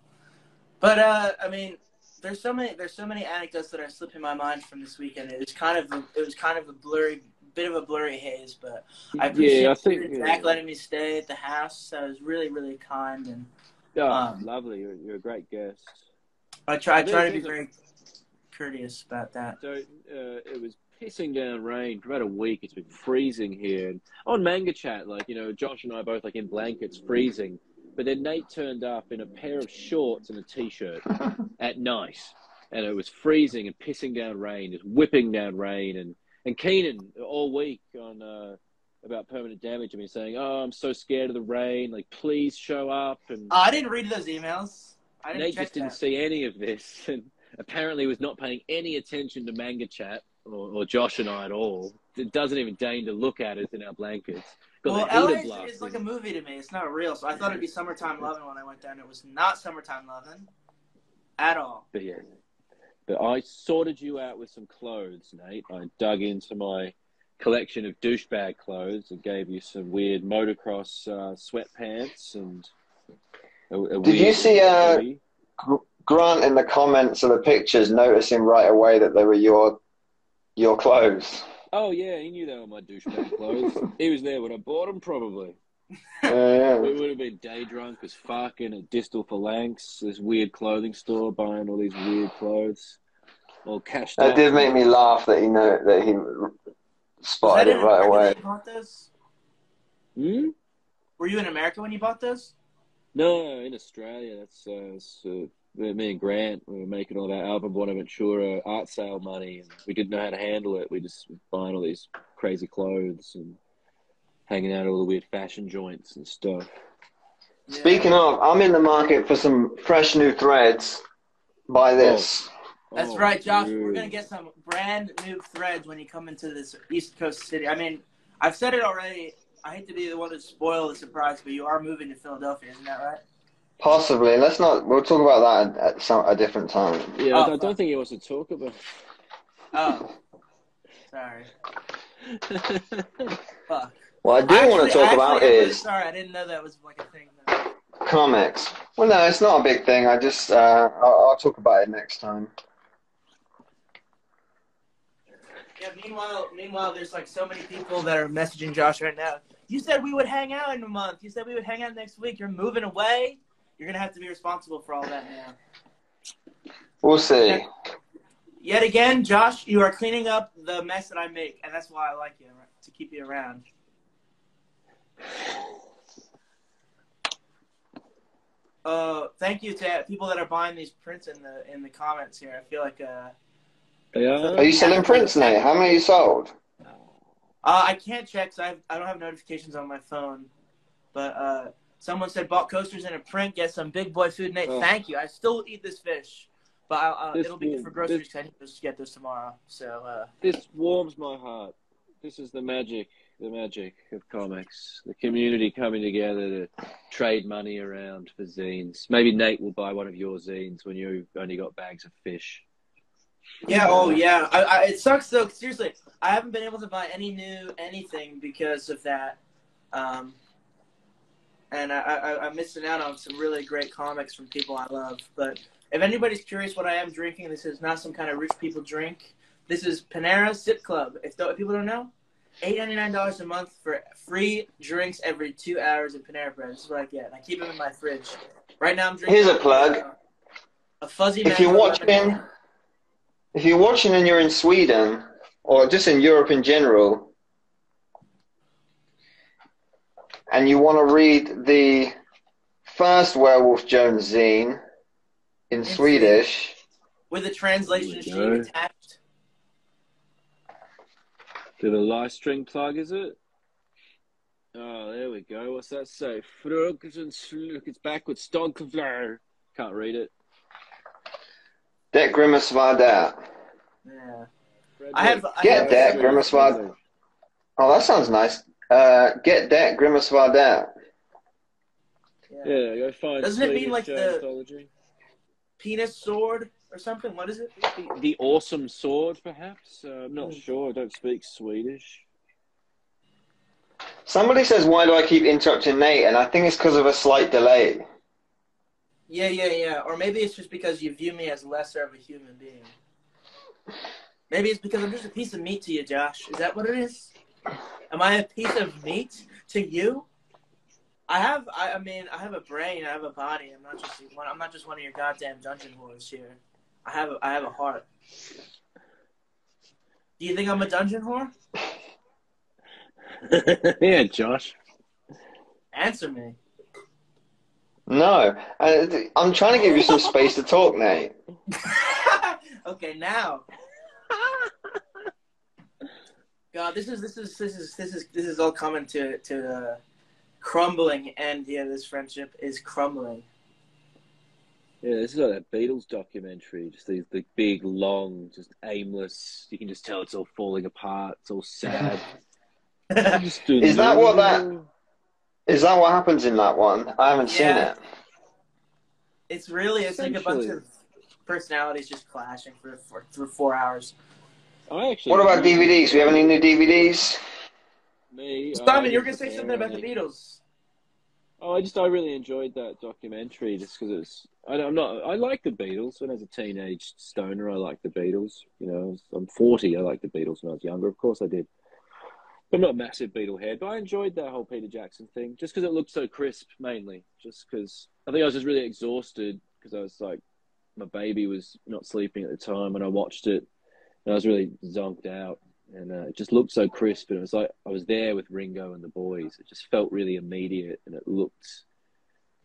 But uh, I mean, there's so many there's so many anecdotes that are slipping my mind from this weekend. It was kind of a, it was kind of a blurry bit of a blurry haze, but I appreciate yeah, I think Zach yeah. letting me stay at the house. That was really really kind, and Oh, um, lovely. You're, you're a great guest. I try I try to be a- very courteous about that. So uh, it was pissing down rain for about a week. It's been freezing here. And on Manga Chat, like you know, Josh and I both like in blankets, freezing. But then Nate turned up in a pair of shorts and a t-shirt at night, and it was freezing and pissing down rain, just whipping down rain. And and Keenan all week on uh, about permanent damage. I mean, saying, "Oh, I'm so scared of the rain. Like, please show up." And Oh, I didn't read those emails. I didn't Nate check just didn't that. see any of this, and apparently was not paying any attention to Manga Chat or, or Josh and I at all. It doesn't even deign to look at us in our blankets. Got Well, the LA is, is like a movie to me. It's not real, so I thought it'd be summertime loving when I went down. It was not summertime loving at all. But yeah, but I sorted you out with some clothes, Nate. I dug into my collection of douchebag clothes and gave you some weird motocross uh, sweatpants and. A, a Did you see, uh. Gr- Grant in the comments of the pictures noticing right away that they were your your clothes. Oh yeah, he knew they were my douchebag clothes. he was there when I bought them, probably. Yeah, We would have been day drunk as fucking a Distal Phalanx, this weird clothing store, buying all these weird clothes, all cashed That out. did make me laugh that he know that he spotted that it in right America away. you bought those? Hmm? Were you in America when you bought those? No, in Australia. That's uh, it's, uh, me and Grant. We were making all that album Bonaventura art sale money, and we didn't know how to handle it. We just were buying all these crazy clothes and hanging out at all the weird fashion joints and stuff. Speaking of, I'm in the market for some fresh new threads. Buy oh. this. That's Oh, right, Josh. We're gonna get some brand new threads when you come into this East Coast city. I mean, I've said it already. I hate to be the one to spoil the surprise, but you are moving to Philadelphia, isn't that right? Possibly. Let's not. We'll talk about that at, at some a different time. Yeah, Oh, I, don't- I fuck. don't think he wants to talk about. Oh, sorry. Fuck. What I do Actually- want to talk actually, about I'm is sorry. I didn't know that was like a thing. though. comics. Well, no, it's not a big thing. I just uh, I'll, I'll talk about it next time. Yeah. Meanwhile, meanwhile, there's like so many people that are messaging Josh right now. You said we would hang out in a month. You said we would hang out next week. You're moving away. You're gonna have to be responsible for all that now. We'll see. Yet again, Josh, you are cleaning up the mess that I make, and that's why I like you to keep you around. Uh, thank you to people that are buying these prints in the in the comments here. I feel like uh, Yeah. Are you selling prints, Nate? How many you sold? uh I can't check 'cause I have, I don't have notifications on my phone, but uh, someone said bought coasters in a print. Get some big boy food, Nate. Oh. Thank you. I still eat this fish, but I, uh, This it'll be good for groceries. this- I need to get those tomorrow. So uh, This warms my heart. This is the magic, the magic of comics. The community coming together to trade money around for zines. Maybe Nate will buy one of your zines when you've only got bags of fish. Yeah. Oh, yeah. I, I, it sucks though. Seriously, I haven't been able to buy any new anything because of that. Um, and I, I, I'm missing out on some really great comics from people I love. But if anybody's curious what I am drinking, this is not some kind of rich people drink. This is Panera Sip Club. If, th- if people don't know, eight ninety nine dollars a month for free drinks every two hours in Panera Bread. This is what I get. And I keep them in my fridge. Right now, I'm drinking. Here's a plug. uh, a fuzzy. If you're watching, lemonade. if you're watching and you're in Sweden or just in Europe in general, and you want to read the first Werewolf Jones zine in Swedish, with a translation There sheet attached. To the live string plug, is it? Oh, there we go. What's that say? Frukt and sluk. It's backwards. Stonkfleur. Can't read it. Det Grimace var där. Yeah. I have. I Get have that, Grimace var Oh, that sounds nice. Uh, get that Grimace var där. Yeah. Yeah, go find. Doesn't it mean like the- Jonesology. Penis sword or something. What is it? The, the awesome sword, perhaps. Uh, I'm not Hmm. sure. I don't speak Swedish. Somebody says, why do I keep interrupting Nate? And I think it's because of a slight delay. Yeah, yeah, yeah. Or maybe it's just because you view me as lesser of a human being. Maybe it's because I'm just a piece of meat to you, Josh. Is that what it is? Am I a piece of meat to you? I have. I, I mean, I have a brain. I have a body. I'm not just one. I'm not just one of your goddamn dungeon whores here. I have. A, I have a heart. Do you think I'm a dungeon whore? yeah, Josh. Answer me. No, uh, I'm trying to give you some space to talk, Nate. okay, now. God, this is this is this is this is this is all coming to to the crumbling end here. This friendship is crumbling. Yeah, this is like that Beatles documentary. Just these the big, long, just aimless. You can just tell it's all falling apart. It's all sad. Is that what that- Is that what happens in that one? I haven't seen it. it's really it's like a bunch of personalities just clashing for for, for four hours. I actually. What about DVDs? We have any new DVDs? Me. Simon, didn't you were gonna say something about the. Beatles. Oh, I just I really enjoyed that documentary just because it's. I, I'm not. I like the Beatles. When I was a teenage stoner, I liked the Beatles. You know, I was- I'm 40. I liked the Beatles when I was younger. Of course, I did. I'm not a massive Beatle head, but I enjoyed that whole Peter Jackson thing just because it looked so crisp. Mainly, just because I think I was just really exhausted because I was like, my baby was not sleeping at the time and I watched it, and I was really zonked out. And uh, it just looked so crisp, and it was like I was there with Ringo and the boys. It just felt really immediate, and it looked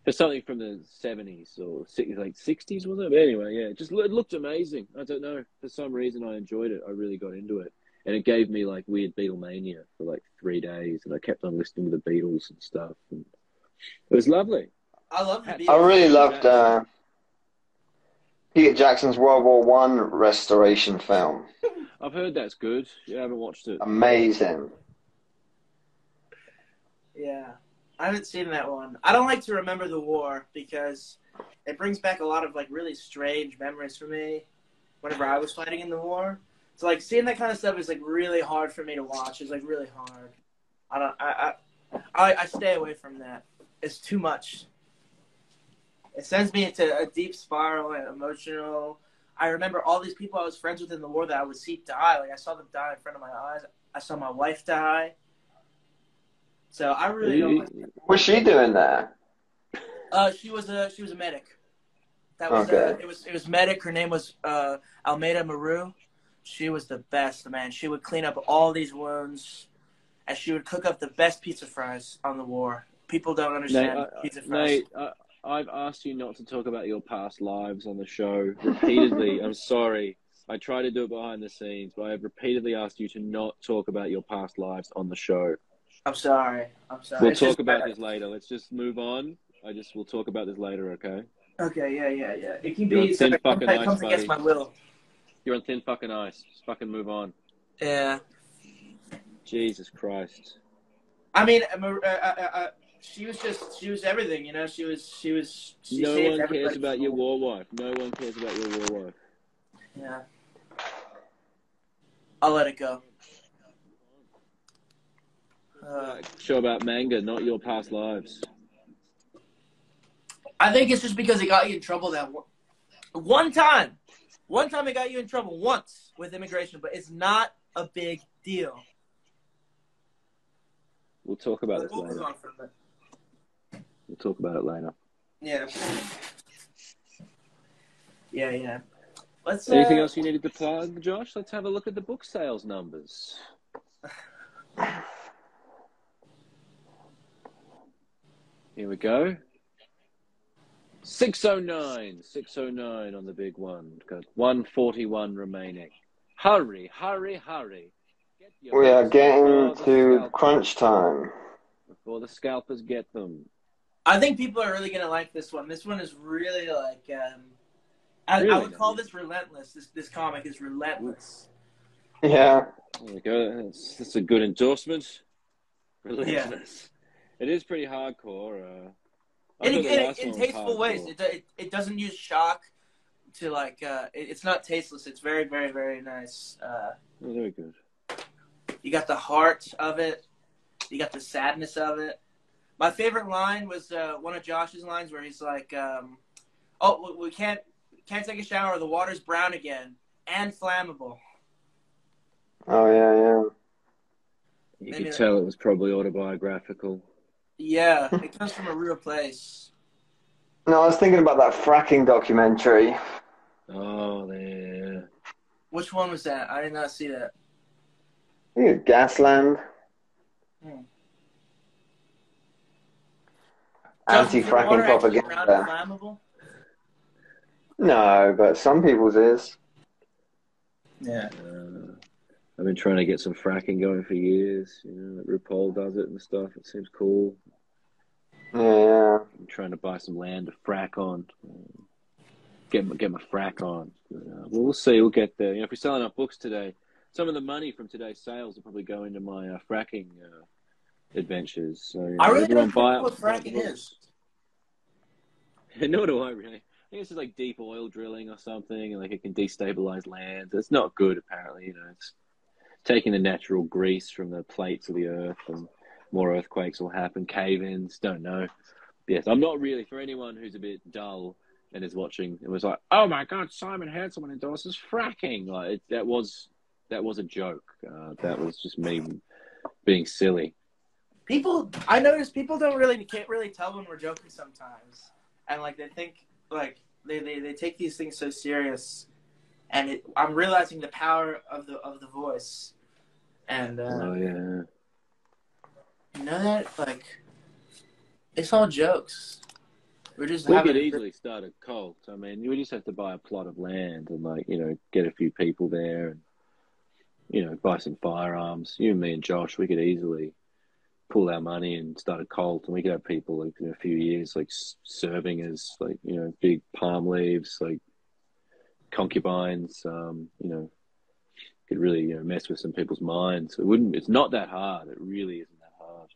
for something from the seventies or six, like sixties, was it? But anyway, yeah, it just it looked amazing. I don't know for some reason I enjoyed it. I really got into it, and it gave me like weird Beatlemania for like three days, and I kept on listening to the Beatles and stuff, and it was lovely. I love the I really loved uh, Peter Jackson's World War One restoration film. I've heard that's good. Yeah, I haven't watched it. Amazing. Yeah, I haven't seen that one. I don't like to remember the war because it brings back a lot of like really strange memories for me. Whenever I was fighting in the war, so like seeing that kind of stuff is like really hard for me to watch. It's like really hard. I don't. I I I, I stay away from that. It's too much. It sends me into a deep spiral and emotional. I remember all these people I was friends with in the war that I would see die. Like I saw them die in front of my eyes. I saw my wife die. So I really don't. like What's she doing there? uh, she was a she was a medic. That was uh, Okay. it was it was medic. Her name was uh, Almeida Maru. She was the best man. She would clean up all these wounds, and she would cook up the best pizza fries on the war. People don't understand Nate, pizza fries. Nate, I, I've asked you not to talk about your past lives on the show repeatedly. I'm sorry. I try to do it behind the scenes, but I have repeatedly asked you to not talk about your past lives on the show. I'm sorry. I'm sorry. We'll It's talk about this later. Let's just move on. I just we'll talk about this later, okay? Okay, yeah, yeah, yeah. It can You're on be thin something fucking ice, comes against my will. You're on thin fucking ice. Just fucking move on. Yeah. Jesus Christ. I mean, uh, uh, uh, uh, she was just she was everything. You know, she was she was. She no one cares about your war. wife. No one cares about your war wife. Yeah. I'll let it go. Uh, Show about manga, not your past lives. I think it's just because it got you in trouble that one, one time. One time it got you in trouble once with immigration, but it's not a big deal. We'll talk about this We'll move later. On from that. We'll talk about it later. Yeah. Yeah, yeah. Let's. Anything uh, else you needed to plug, Josh? Let's have a look at the book sales numbers. Here we go. 609. 609 on the big one. Got 141 remaining. Hurry, hurry, hurry. We are getting to crunch time. Before the scalpers get them. I think people are really gonna like this one. This one is really like. Um, I, I would call this relentless. This this comic is relentless. Yeah. There we go. That's, that's a good endorsement. Relentless. It is pretty hardcore. Uh, I in, in, in tasteful ways. It, it it doesn't use shock to like. Uh, it, it's not tasteless. It's very very very nice. Uh, Oh, very good. you got the heart of it. You got the sadness of it. My favorite line was uh, one of Josh's lines where he's like, um, "Oh, we, we can't can't take a shower. The water's brown again and flammable." Oh yeah, yeah. You Maybe could that- tell it was probably autobiographical. Yeah, it comes from a real place. No, I was thinking about that fracking documentary. Oh, yeah. Which one was that? I did not see that. I think it's Gasland. Hmm. Anti-fracking Water actually brown and propaganda. No, but some people's is. Yeah. Uh, I've been trying to get some fracking going for years. You know, like RuPaul does it and stuff. It seems cool. Yeah, yeah. I'm trying to buy some land to frack on. Get my, get my frack on. Uh, well, we'll see. We'll get there. You know, if we sell enough books today, some of the money from today's sales will probably go into my uh, fracking uh, adventures. So, you know, I really don't know what up- buy the fracking is. Nor do I really. I think it's just like deep oil drilling or something, and like it can destabilize land. It's not good, apparently. You know, it's taking the natural grease from the plates of the earth, and more earthquakes will happen, cave-ins. Don't know, yes, I'm not really for anyone who's a bit dull and is watching and was like, "Oh my God, Simon Hanselmann endorses fracking." Like it, that was that was a joke. Uh, that was just me being silly. People i notice people don't really can't really tell when we're joking sometimes and like they think like they, they, they take these things so serious and it, i'm realizing the power of the of the voice and uh, Oh yeah. you know that like it's all jokes we're just We could easily start a cult. I mean, you would just have to buy a plot of land and, like, you know, get a few people there and, you know, buy some firearms. You and me and Josh, we could easily pull our money and start a cult, and we could have people, like, in a few years, like, serving as, like, you know, big palm leaves, like, concubines. Um, you know, could really, you know, mess with some people's minds. It wouldn't. It's not that hard. It really isn't that hard.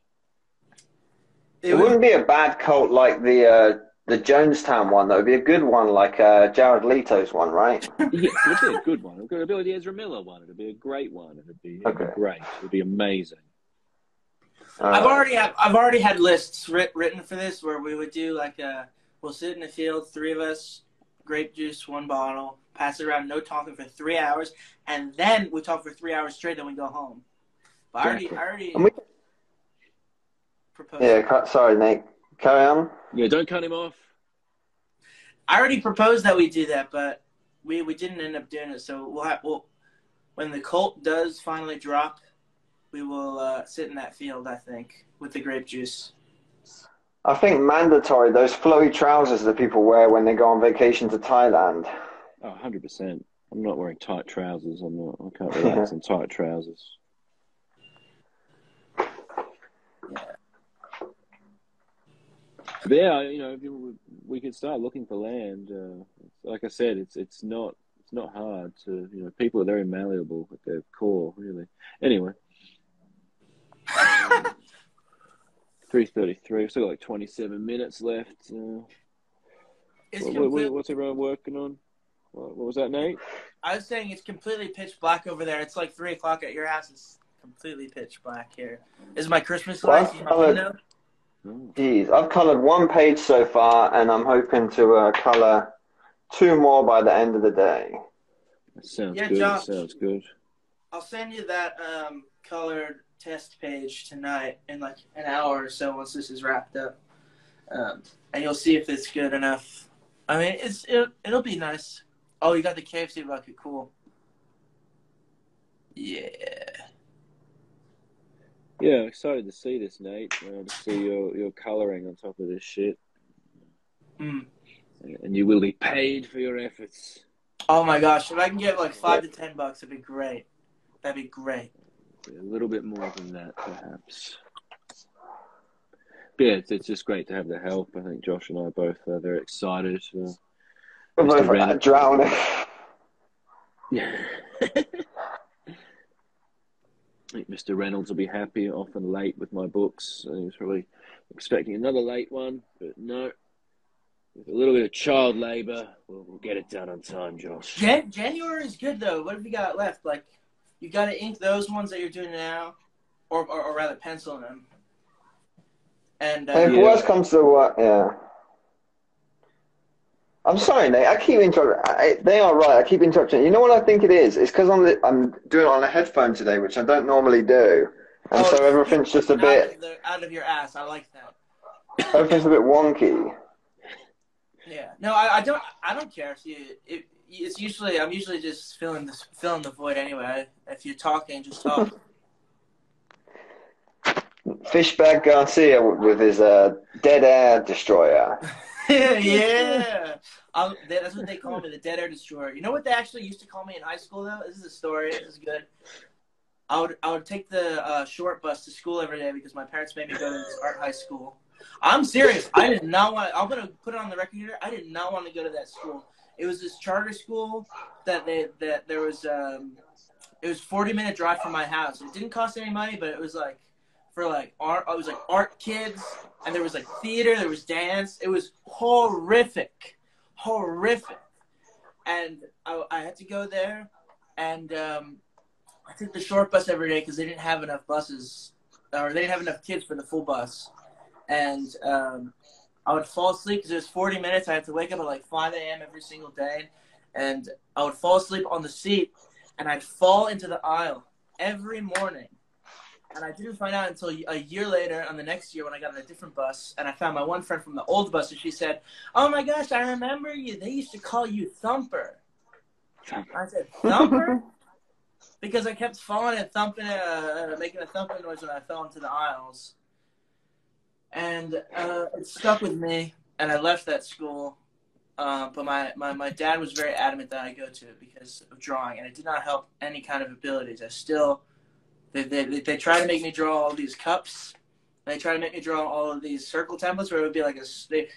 It wouldn't be a bad cult like the uh, the Jonestown one. That would be a good one, like uh, Jared Leto's one, right? Yes, it'd be a good one. It'd be the Ezra Miller one. It'd be a great one. It'd be, it'd be great. It'd be amazing. I've Uh, already have, I've already had lists writ, written for this where we would do like a we'll sit in the field, three of us, grape juice, one bottle, pass it around, no talking for three hours, and then we talk for three hours straight, then we go home. But I already, I already we- proposed. Yeah, ca- sorry, Nate. Carry on. Yeah, don't cut him off. I already proposed that we do that, but we we didn't end up doing it. So we'll have we'll, when the cult does finally drop, we will uh, sit in that field. I think with the grape juice. I think mandatory those flowy trousers that people wear when they go on vacation to Thailand. Oh, 100%. I'm not wearing tight trousers. I'm not. I can't relax in tight trousers. But yeah, you know, if you, we could start looking for land. Uh, like I said, it's it's not it's not hard to you know people are very malleable at their core, really. Anyway, three thirty three. We've still got like twenty seven minutes left. Uh, what, complete- what, what's everyone working on? What, what was that, Nate? I was saying it's completely pitch black over there. It's like three o'clock at your house. It's completely pitch black here. Is my Christmas Well, lights in my window. Oh. Jeez, I've coloured one page so far, and I'm hoping to uh, colour two more by the end of the day. That sounds Yeah, good. Josh. Sounds good. I'll send you that um, colored test page tonight in like an hour or so once this is wrapped up, um, and you'll see if it's good enough. I mean, it's it, it'll be nice. Oh, you got the KFC bucket. Cool. Yeah. Yeah, excited to see this, Nate. Uh, to see your, your colouring on top of this shit. Mm. And you will be paid for your efforts. Oh my gosh! If I can get like five to ten bucks, it'd be great. That'd be great. A little bit more than that, perhaps. But yeah, it's, it's just great to have the help. I think Josh and I are both uh, very excited. Uh, We're Mr. both uh, Randall. drowning. yeah. I think Mr. Reynolds will be happy. Often late with my books. He's probably expecting another late one, but no. With a little bit of child labour, we'll, we'll get it done on time, Josh. Jan- January is good though. What have you got left? Like, you got to ink those ones that you're doing now, or or, or rather pencil them. And uh, If Yeah. worst comes to what, yeah. I'm sorry, Nate. I keep interrupting. I, they are right. I keep interrupting. You know what I think it is? It's because I'm I'm doing it on a headphone today, which I don't normally do, and Oh, so everything's just a out bit of, the, out of your ass. I like that. everything's a bit wonky. Yeah. No, I, I don't. I don't care if you. It, it's usually I'm usually just filling this filling the void anyway. If you're talking, just talk. Fishbag Garcia with his uh, dead air destroyer. yeah. Um, that- that's what they call me, the dead air destroyer. You know what they actually used to call me in high school though? This is a story. This is good. I would I would take the uh, short bus to school every day because my parents made me go to this art high school. I'm serious. I did not want. I'm gonna put it on the record here. I did not want to go to that school. It was this charter school that they that there was. Um, it was 40 minute drive from my house. It didn't cost any money, but it was like for like art. It was like art kids, and there was like theater. There was dance. It was horrific, horrific. And I, I had to go there, and um, I took the short bus every day because they didn't have enough buses, or they didn't have enough kids for the full bus. And um, I would fall asleep because it was 40 minutes. I had to wake up at like 5 a.m. every single day, and I would fall asleep on the seat, and I'd fall into the aisle every morning. And I didn't find out until a year later, on the next year, when I got on a different bus, and I found my one friend from the old bus, and she said, "Oh my gosh, I remember you. They used to call you Thumper." I said, "Thumper," because I kept falling and thumping, uh, making a thumping noise when I fell into the aisles, and uh, it stuck with me. And I left that school, uh, but my, my my dad was very adamant that I go to it because of drawing, and it did not help any kind of abilities. I still they, they, they try to make me draw all these cups. They try to make me draw all of these circle templates where it would be like a. They,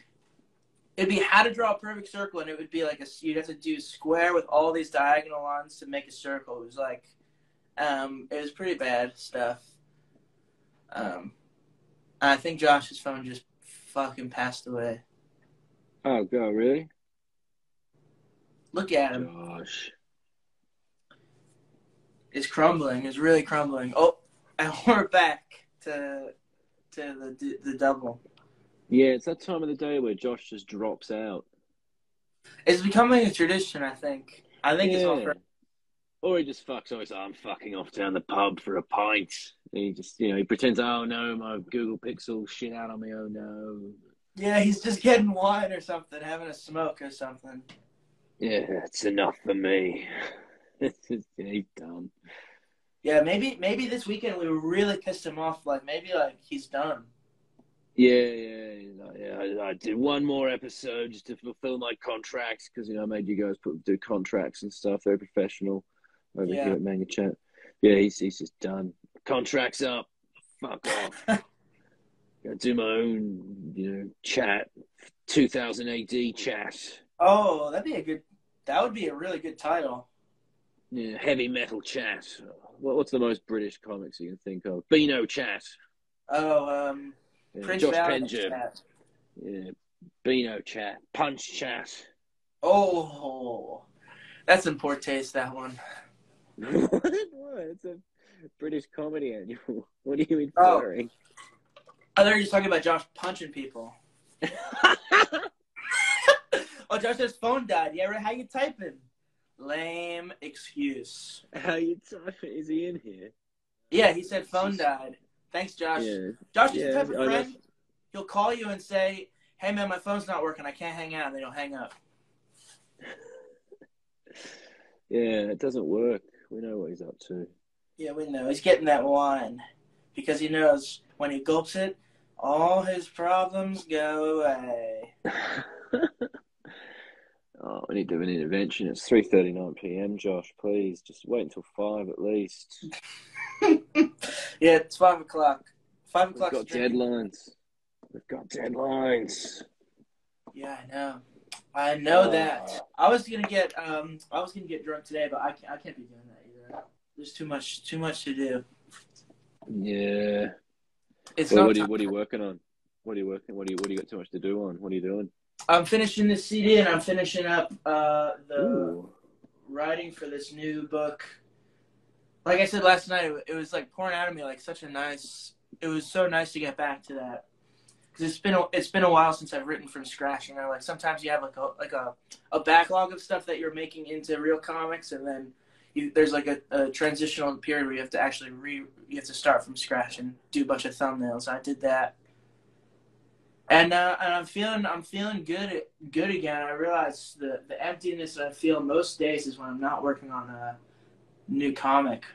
it'd be how to draw a perfect circle, and it would be like a. You'd have to do square with all these diagonal lines to make a circle. It was like, um, it was pretty bad stuff. Um, I think Josh's phone just fucking passed away. Oh, God, really? Look at him. Gosh. It's crumbling. It's really crumbling. Oh, and we're back to to the the double. Yeah, it's that time of the day where Josh just drops out. It's becoming a tradition. I think. I think it's all for Or he just fucks off. I'm fucking off down the pub for a pint. And he just, you know, he pretends, oh no, my Google Pixel shit out on me. Oh no. Yeah, he's just getting wine or something, having a smoke or something. Yeah, it's enough for me. Yeah, he's done. Yeah, maybe maybe this weekend we really pissed him off. Like maybe like he's done. Yeah, yeah, you yeah. I, I did one more episode just to fulfill my contracts because you know I made you guys put do contracts and stuff. Very professional over Yeah. here at Manga Chat. Yeah, he's he's just done. Contracts up. Fuck off. Gonna do my own, you know, chat. 2000 AD chat. Oh, that'd be a good. That would be a really good title. Yeah, heavy metal chat. What, what's the most British comics you can think of? Beano chat. Oh, um, Yeah, Prince Josh chat. Yeah, Beano chat. Punch chat. Oh, that's in poor taste. That one. what? What? It's a British comedy annual. What are you Oh. inferring? I oh, thought you were just talking about Josh punching people. oh, Josh's phone died. Yeah, right. How you typing? Lame excuse. How you typing? Is he in here? Yeah, he said phone died. Thanks, Josh. Yeah. Josh is the Yeah, type of friend. He'll call you and say, "Hey, man, my phone's not working. I can't hang out." And then he'll hang up. Yeah, it doesn't work. We know what he's up to. Yeah, we know he's getting that wine because he knows when he gulps it, all his problems go away. oh, we need to do an intervention. It's three thirty nine PM, Josh. Please, just wait until five at least. yeah, it's five o'clock. Five o'clock. We've got deadlines. We've got deadlines. Yeah, I know. I know Uh, that. I was gonna get um I was gonna get drunk today, but I can't, I can't be doing that. There's too much too much to do. Yeah. It's Well, not. what, are you, what are you working on? What are you working? What do you What do you got too much to do on? What are you doing? I'm finishing this CD and I'm finishing up uh the Ooh. writing for this new book. Like I said last night, it was like pouring out of me like such a nice. It was so nice to get back to that because it's been a, it's been a while since I've written from scratch. You know, like sometimes you have like a like a, a backlog of stuff that you're making into real comics, and then you, there's like a, a transitional period where you have to actually re you have to start from scratch and do a bunch of thumbnails. I did that. And, uh, and I'm feeling I'm feeling good good again. I realize the, the emptiness I feel most days is when I'm not working on a new comic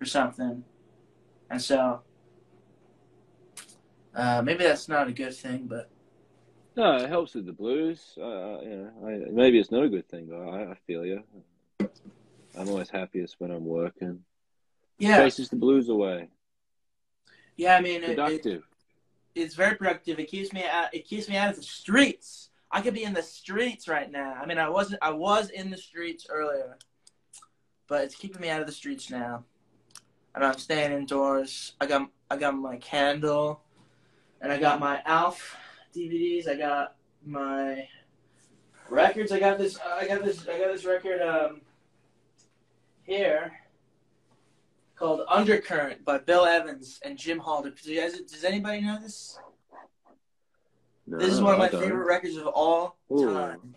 or something, and so uh, maybe that's not a good thing. But No, it helps with the blues. Uh, you know, I, maybe it's not a good thing, but I, I feel you. I'm always happiest when I'm working. yeah, Chases the blues away. yeah. I mean, it, it, Productive. it's very productive. It keeps me out. It keeps me out of the streets. I could be in the streets right now. I mean, I wasn't. I was in the streets earlier, but it's keeping me out of the streets now. And I'm staying indoors. I got. I got my candle, and I got my Alf DVDs. I got my records. I got this. I got this. I got this record um, here called Undercurrent by Bill Evans and Jim Halder. Do you guys, does anybody know this? No, This is one of my favorite records of all Ooh. time.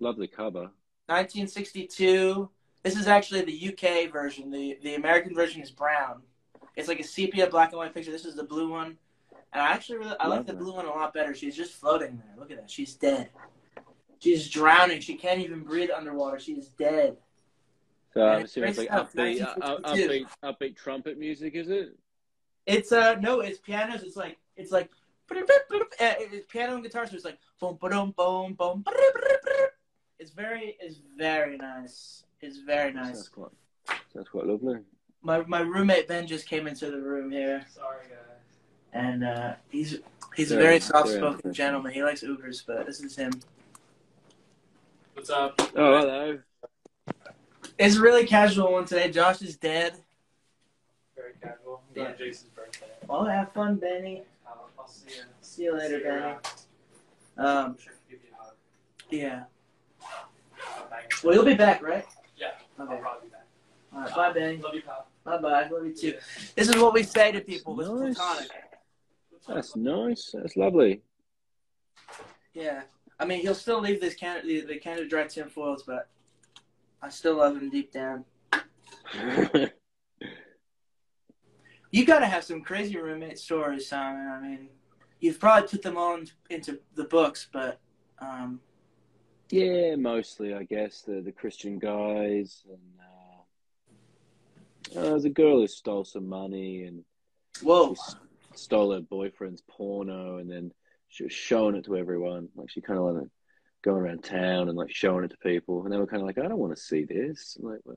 Lovely cover. 1962. This is actually the UK version. The the American version is brown. It's like a sepia black and white picture. This is the blue one. And I actually really I like the Lovely. blue one a lot better. She's just floating there. Look at that. She's dead. She's drowning. She can't even breathe underwater. She is dead. So I'm it's assuming it's like upbeat, uh, upbeat, upbeat trumpet music, is it? It's uh no, it's pianos. It's like it's like uh, it's piano and guitar. So it's like boom, boom, boom, boom. It's very, it's very nice. It's very Sounds nice. quite, sounds quite lovely. My my roommate Ben just came into the room here, Sorry, guys. and uh, he's he's a Very- very very soft spoken gentleman. He likes Ubers, but this is him. What's up? Oh, hello. It's a really casual one today. Josh is dead. Very casual. I'm going to Yeah. Jason's birthday. Oh, have fun, Benny. I'll, I'll see you. See you later, See you Benny. around. Um, Wish I could give you yeah. I'll bang you. Well, you'll be back, right? Yeah, I'll Okay. probably be back. All right. Bye, Benny. Love you, pal. Bye, bye. Love you too. This is what we say to people. It's Nice. platonic. That's nice. That's lovely. Yeah. I mean, he'll still leave this can the, the Canada Dry tin foils, but I still love him deep down. You got to have some crazy roommate stories, Simon. I mean, you've probably put them all in- into the books, but um, yeah, mostly, I guess the the Christian guys and uh, uh, there's a girl who stole some money and whoa, she stole her boyfriend's porno and then she was showing it to everyone. Like she kind of like going around town and like showing it to people, and they were kind of like, I don't want to see this. Like, well,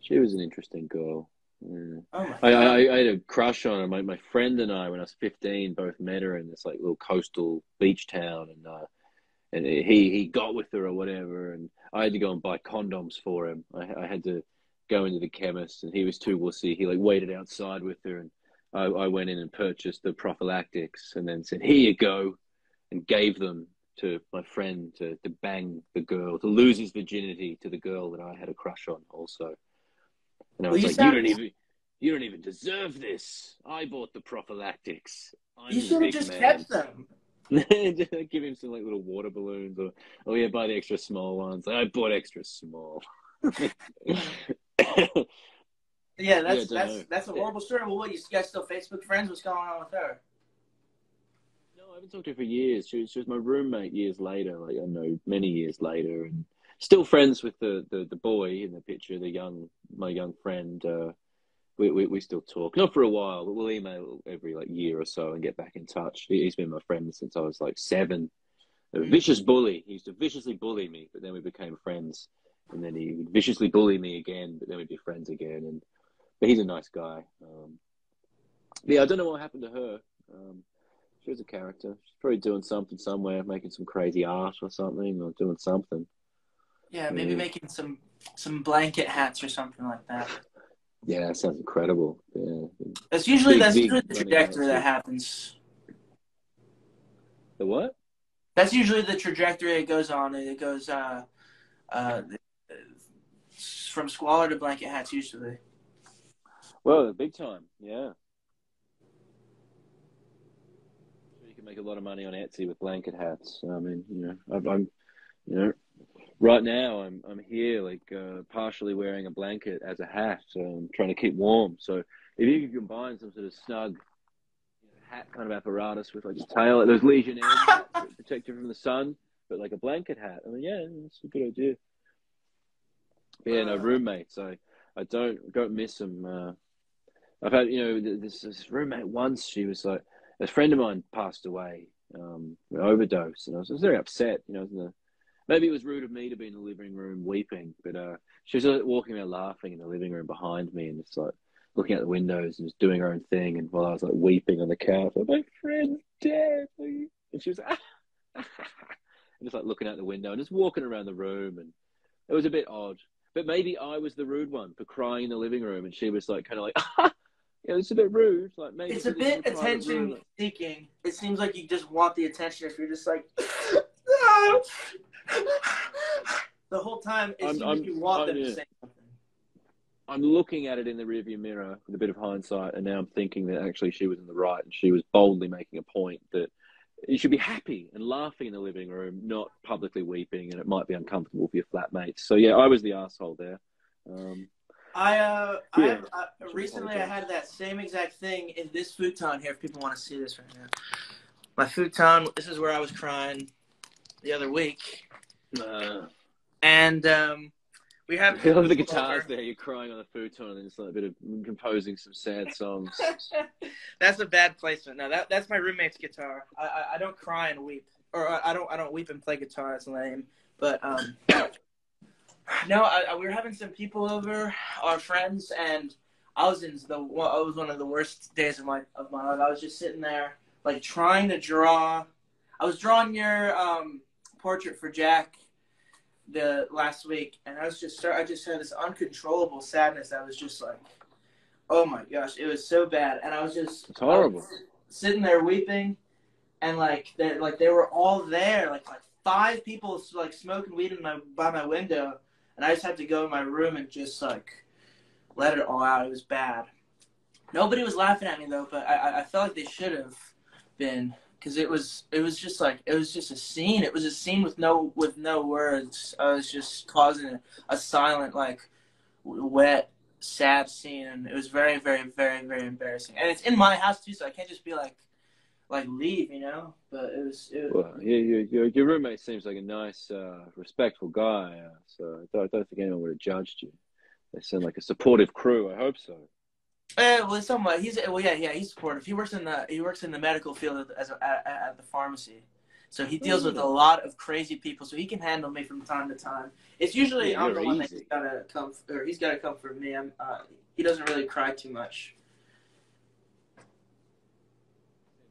she was an interesting girl. Yeah. oh my I, I, I had a crush on her. My, my friend and I, when I was 15, both met her in this like little coastal beach town, and uh, and he he got with her or whatever, and I had to go and buy condoms for him. I, I had to go into the chemist, and he was too wussy. He like waited outside with her, and I, I went in and purchased the prophylactics, and then said, "Here you go," and gave them to my friend to to bang the girl, to lose his virginity to the girl that I had a crush on also. And I Well, was you like, sound- "You don't even." You don't even deserve this. I bought the prophylactics. I'm you should have just man. kept them. Give him some like little water balloons, or oh yeah, buy the extra small ones. I bought extra small. Yeah, that's Yeah, that's know. that's a horrible story. Well, what you guys still Facebook friends? What's going on with her? I haven't talked to her for years. She was, she was my roommate years later. Like I know many years later, and still friends with the, the, the boy in the picture, the young my young friend. Uh, we, we we still talk, not for a while, but we'll email every like year or so and get back in touch. He, he's been my friend since I was like seven. A vicious bully. He used to viciously bully me, but then we became friends. And then he would viciously bully me again, but then we'd be friends again. And but he's a nice guy. Um, yeah, I don't know what happened to her. Um, she was a character. She's probably doing something somewhere, making some crazy art or something, or doing something. Yeah, maybe Mm. making some some blanket hats or something like that. Yeah, that sounds incredible. Yeah, That's usually Big, that's usually the trajectory that happens. the what? That's usually the trajectory it goes on. It goes uh, uh, from squalor to blanket hats usually. Well, big time. Yeah. You can make a lot of money on Etsy with blanket hats. I mean, you know, I'm, I'm you know, right now I'm I'm here like uh, partially wearing a blanket as a hat, um, trying to keep warm. So if you could combine some sort of snug you know, hat kind of apparatus with like a tail, like those Legionnaires protect you from the sun, but like a blanket hat. I mean, yeah, it's a good idea. But yeah, no roommates. I I don't don't miss them. Uh, I've had you know this, this roommate once. She was like a friend of mine passed away, um, overdose, and I was, I was very upset. You know, the, maybe it was rude of me to be in the living room weeping, but uh, she was uh, walking around laughing in the living room behind me, and just like looking out the windows and just doing her own thing. And while I was like weeping on the couch, like, my friend's dead, and she was like, and just like looking out the window and just walking around the room, and it was a bit odd. But maybe I was the rude one for crying in the living room, and she was like kind of like, yeah, it's a bit rude. Like maybe It's a bit attention seeking. It seems like you just want the attention if you're just like the whole time. It I'm- seems I'm- like you want I'm- them to say something. I'm looking at it in the rearview mirror with a bit of hindsight, and now I'm thinking that actually she was in the right, and she was boldly making a point that you should be happy and laughing in the living room, not publicly weeping, and it might be uncomfortable for your flatmates. So yeah, I was the asshole there. Um, I uh, Yeah. I, I recently I had that same exact thing in this futon here. If people want to see this right now, my futon. This is where I was crying the other week, uh, and um, we have I love the guitars over. there. You're crying on the futon, and it's like a bit of composing some sad songs. that's a bad placement. No, that that's my roommate's guitar. I, I I don't cry and weep, or I, I don't I don't weep and play guitar. That's lame. But um, no, I, I, we were having some people over, our friends, and I was in the well, it was one of the worst days of my of my life. I was just sitting there like trying to draw. I was drawing your um portrait for Jack the last week, and I was just start. I just had this uncontrollable sadness. I was just like, oh my gosh, it was so bad, and I was just It's horrible. Was sitting there weeping, and like they like they were all there, like like five people like smoking weed in my by my window, and I just had to go in my room and just like let it all out. It was bad. Nobody was laughing at me though, but I I- felt like they should have been because it was it was just like it was just a scene. It was a scene with no with no words. I was just causing a, a silent like wet sad scene, and it was very very very very embarrassing. And it's in my house too, so I can't just be like like leave, you know. But it was it, Well, yeah, your, your, your roommate seems like a nice, uh, respectful guy, uh, so I don't, I don't think anyone would have judged you. They sound like a supportive crew. I hope so. Uh, well, somewhat. He's well, yeah, yeah. He's supportive. He works in the he works in the medical field as a, at, at the pharmacy, so he deals with a lot of crazy people. So he can handle me from time to time. It's usually Yeah, I'm the one easy. that's gotta come, or he's gotta come for me. I'm. Uh, he doesn't really cry too much.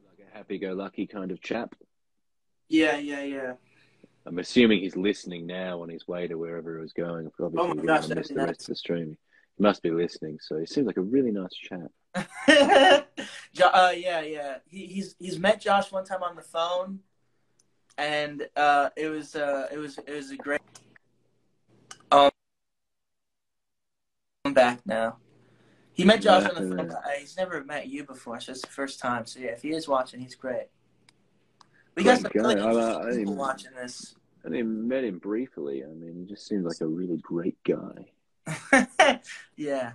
Like a happy-go-lucky kind of chap. Yeah, yeah, yeah. I'm assuming he's listening now on his way to wherever he was going. Oh my gosh, miss the rest nice. of the stream. He must be listening, so he seems like a really nice chap. jo- uh, yeah, yeah. He, he's he's met Josh one time on the phone, and uh, it was uh, it was it was a great. Um, I'm back now. He met Josh on the phone. Uh, he's never met you before, so it's the first time. So yeah, if he is watching, he's great. We got some really guy. I- I interesting people didn't- watching this. I mean, met him briefly. I mean, he just seems like a really great guy. yeah.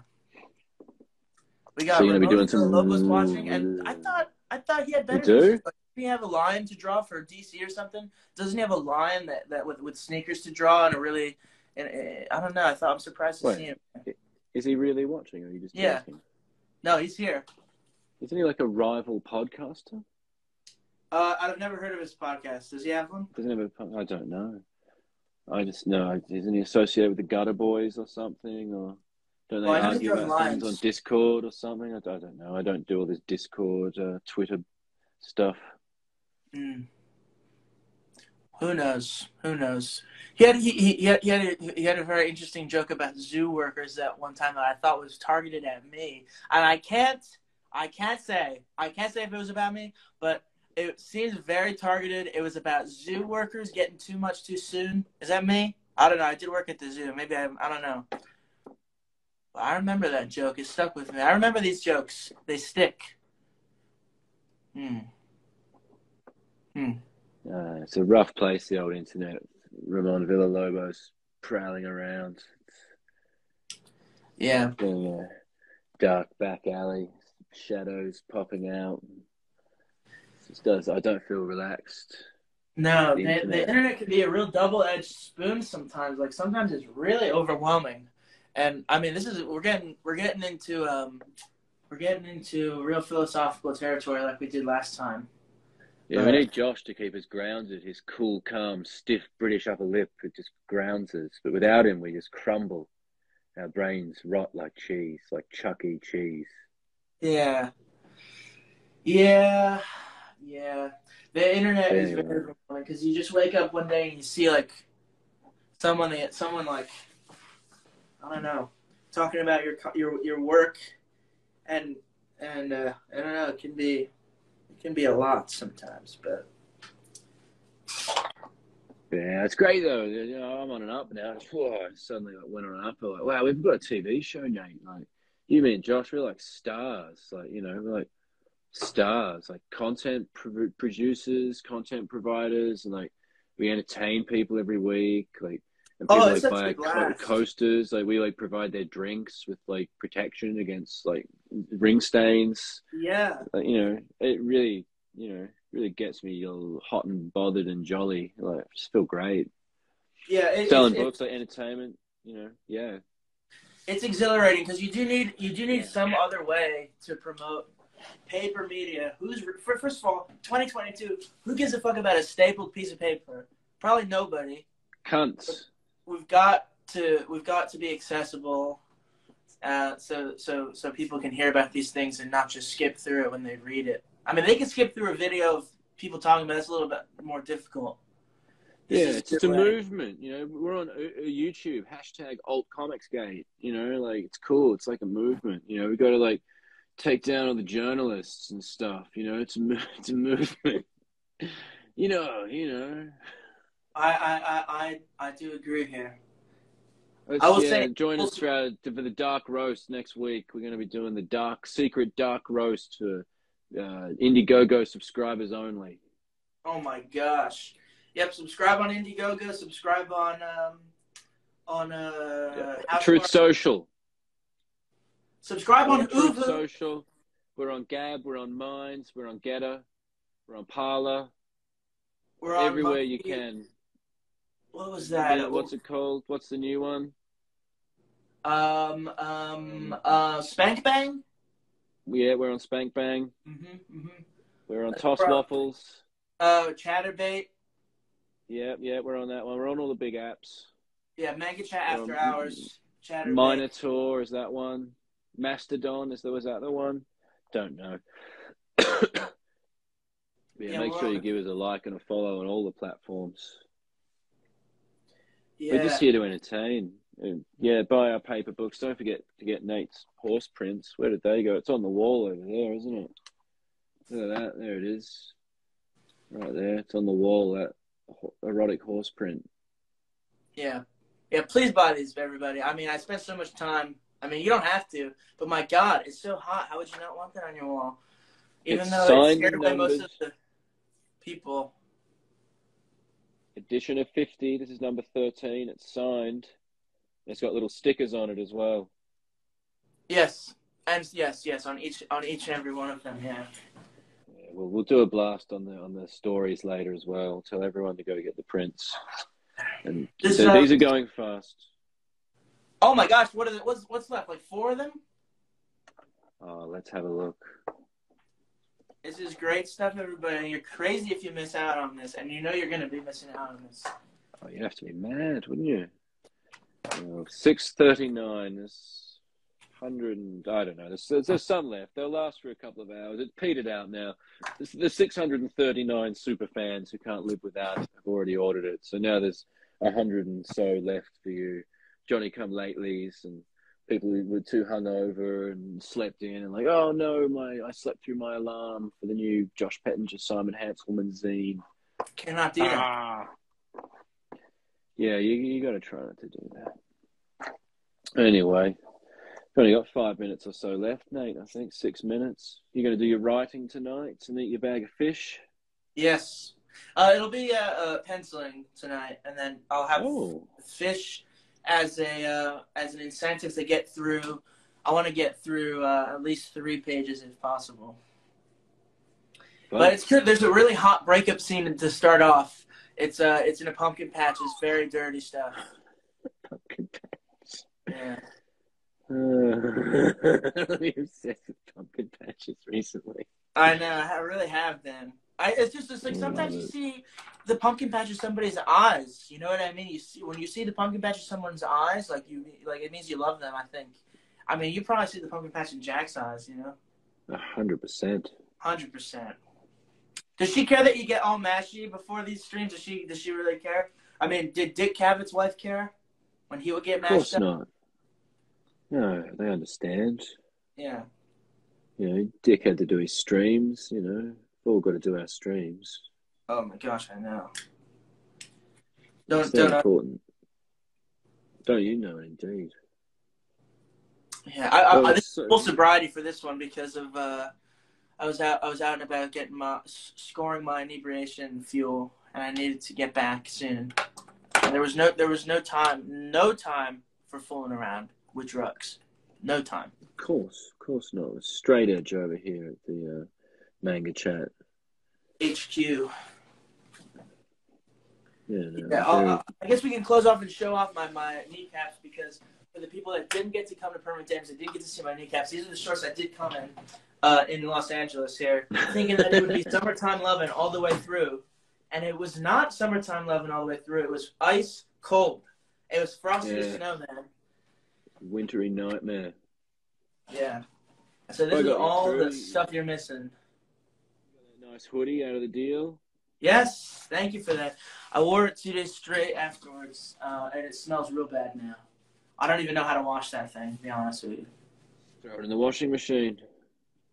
We got So you're gonna be doing some- was watching, and I thought I thought he had better. do? Like, doesn't he have a line to draw for DC or something? Doesn't he have a line that, that with, with sneakers to draw and a really? And, uh, I don't know. I thought I'm surprised to Wait. see him. Is he really watching, or are you just Yeah. joking? No, he's here. Isn't he like a rival podcaster? Uh, I've never heard of his podcast. Does he have one? Doesn't have a I don't know. I just know. Isn't he associated with the Gutter Boys or something? Or don't they Well, argue about things on Discord or something? I don't, I don't know. I don't do all this Discord, uh, Twitter stuff. Hmm. Who knows? Who knows? He had he, he, he had he had a, he had a very interesting joke about zoo workers that one time that I thought was targeted at me, and I can't I can't say I can't say if it was about me, but it seems very targeted. It was about zoo workers getting too much too soon. Is that me? I don't know. I did work at the zoo. Maybe I I don't know. But I remember that joke. It stuck with me. I remember these jokes. They stick. Hmm. Hmm. Uh, it's a rough place, the old internet. Ramon Villalobos prowling around. Yeah. Being a dark back alley, shadows popping out. It just does. I don't feel relaxed. No, The the, internet. the internet can be a real double-edged spoon sometimes. Like sometimes it's really overwhelming, and I mean, this is we're getting we're getting into um we're getting into real philosophical territory like we did last time. Yeah, we need Josh to keep us grounded. His cool, calm, stiff British upper lip it just grounds us. But without him, we just crumble. Our brains rot like cheese, like Chucky cheese. Yeah, yeah, yeah. The internet is Anyway. very overwhelming because you just wake up one day and you see like someone someone like I don't know talking about your your your work and and uh, I don't know it can be can be a lot sometimes but Yeah, it's great though. You know, I'm on an up now. Whoa, suddenly like went on an up. I'm Like, wow, we've got a TV show, Nate. Like you, mean Josh, we're like stars. Like you know, we're like stars, like content pro- producers, content providers, and like we entertain people every week. Like and Oh, people it's like such a buy co- coasters. Like we like provide their drinks with like protection against like ring stains. Yeah. Like, you know, it really, you know, really gets me all hot and bothered and jolly. Like, I just feel great. Yeah. It, Selling it's, books, like entertainment. You know, yeah. it's exhilarating because you do need you do need Yeah. some other way to promote paper media. Who's for, first of all, 2022. Who gives a fuck about a stapled piece of paper? Probably nobody. Cunts. We've got to we've got to be accessible, uh, so so so people can hear about these things and not just skip through it when they read it. I mean, they can skip through a video of people talking, but that's a little bit more difficult. This Yeah, it's a way. movement. You know, we're on uh, uh, YouTube hashtag alt comics gate. You know, like it's cool. It's like a movement. You know, we got to like take down all the journalists and stuff. You know, it's a it's a movement. You know, you know. I I I I, I do agree here. Let's, I will yeah, say- join us for, uh, for the dark roast next week. We're going to be doing the dark secret dark roast for uh, Indiegogo subscribers only. Oh my gosh. Yep, subscribe on Indiegogo, subscribe on um on uh House Truth. Social. subscribe We're on on Truth Uvu. Social. We're on Gab. We're on Minds. We're on GETTR. We're on Parler. We're on Everywhere you can. What was that? Yeah, what's it called? What's the new one? Um um uh Spank Bang? Yeah, we're on Spank Bang. Mhm mhm. We're on That's Toss. Waffles. Uh Chaturbate. Yeah, yeah, we're on that one. We're on all the big apps. Yeah, Mega Chat After Um, Hours. Chaturbate. Minotaur is that one. Mastodon is there was that the one? Don't know. yeah, Yeah, make sure you give us a like and a follow on all the platforms. Yeah. We're just here to entertain. And, yeah, buy our paper books. Don't forget to get Nate's horse prints. Where did they go? It's on the wall over there, isn't it? Look at that. There it is. Right there. It's on the wall, that erotic horse print. Yeah. Yeah, please buy these, everybody. I mean, I spent so much time. I mean, you don't have to, but my God, it's so hot. How would you not want that on your wall? Even It's though it signed scared away most of the people. Edition of 50. This is number 13. It's signed. It's got little stickers on it as well. Yes, and yes, yes, on each on each and every one of them. Yeah. Yeah, we'll, we'll do a blast on the on the stories later as well. Tell everyone to go get the prints. And This, so uh, these are going fast. Oh my gosh, what are the, what's what's left? Like four of them? Oh, let's have a look. This is great stuff, everybody. You're crazy if you miss out on this, and you know you're gonna be missing out on this. Oh, you'd have to be mad, wouldn't you? Oh, Six thirty nine. There's hundred I don't know. There's, there's, there's some left. They'll last for a couple of hours. It petered out now. There's, there's six hundred and thirty nine super fans who can't live without it. Have already ordered it. So now there's a hundred and so left for you. Johnny come latelys and people who were too hungover and slept in and like, oh no, my I slept through my alarm for the new Josh Pettinger Simon Hanselmann zine. Cannot do that. Ah. Yeah, you you got to try not to do that. Anyway, we've only got five minutes or so left, Nate. I think six minutes. You're going to do your writing tonight and eat your bag of fish? Yes. Uh, it'll be uh, uh, penciling tonight, and then I'll have Oh, fish as a uh, as an incentive to get through. I want to get through uh, at least three pages if possible. But it's good. There's a really hot breakup scene to start off. It's uh, it's in a pumpkin patch. It's very dirty stuff. pumpkin patch. Yeah. Uh, I'm obsessed with pumpkin patches recently. I know. I really have been. I, it's just it's like sometimes you see the pumpkin patch of somebody's eyes. You know what I mean? You see when you see the pumpkin patch of someone's eyes, like you like it means you love them. I think. I mean, you probably see the pumpkin patch in Jack's eyes. You know, A hundred percent. hundred percent. Does she care that you get all mashy before these streams? Does she? Does she really care? I mean, did Dick Cavett's wife care when he would get mashed? Of course up? not. No, they understand. Yeah. You know, Dick had to do his streams. You know, we've all got to do our streams. Oh my gosh, I know. Don't don't. important. Don't you know, indeed. Yeah, I, I, Well, I, this so- full sobriety for this one because of uh, I was out. I was out and about getting my scoring my inebriation fuel, and I needed to get back soon. And there was no there was no time no time for fooling around with drugs. No time. Of course, of course not. Straight edge over here at the uh, manga chat. HQ. Yeah, no, Yeah, I'll- guess we can close off and show off my, my kneecaps because for the people that didn't get to come to permanent damage, that didn't get to see my kneecaps. These are the shorts I did come in uh, in Los Angeles here, thinking that it would be summertime loving all the way through, and it was not summertime loving all the way through. It was ice cold. It was frosty Yeah. snow, man. wintry nightmare. Yeah. So this is all the stuff you're missing. Nice hoodie out of the deal. Yes, thank you for that. I wore it two days straight afterwards, uh, and it smells real bad now. I don't even know how to wash that thing, to be honest with you. Throw it in the washing machine.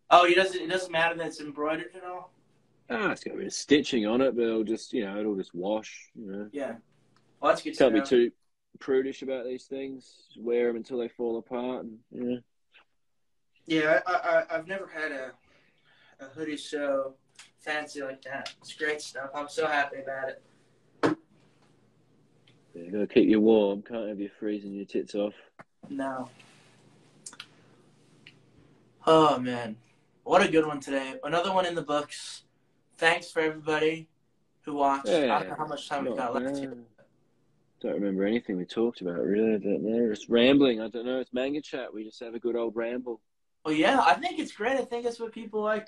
Oh, it doesn't. It doesn't matter that it's embroidered at all. Ah, it's got a bit of stitching on it, but it'll just, you know, it'll just wash. You know, Yeah. Well, that's good. to can't be know. too prudish about these things. Just wear them until they fall apart. And, know. Yeah, I, I, I've never had a, a hoodie so fancy like that. It's great stuff. I'm so happy about it. You gotta keep you warm. Can't have you freezing your tits off. No. Oh man, what a good one today. Another one in the books. Thanks for everybody who watched. I don't know how much time we've Not got left. Here. Don't remember anything we talked about, really. I don't know. Just rambling. I don't know. It's manga chat. We just have a good old ramble. Well, yeah, I think it's great. I think that's what people like,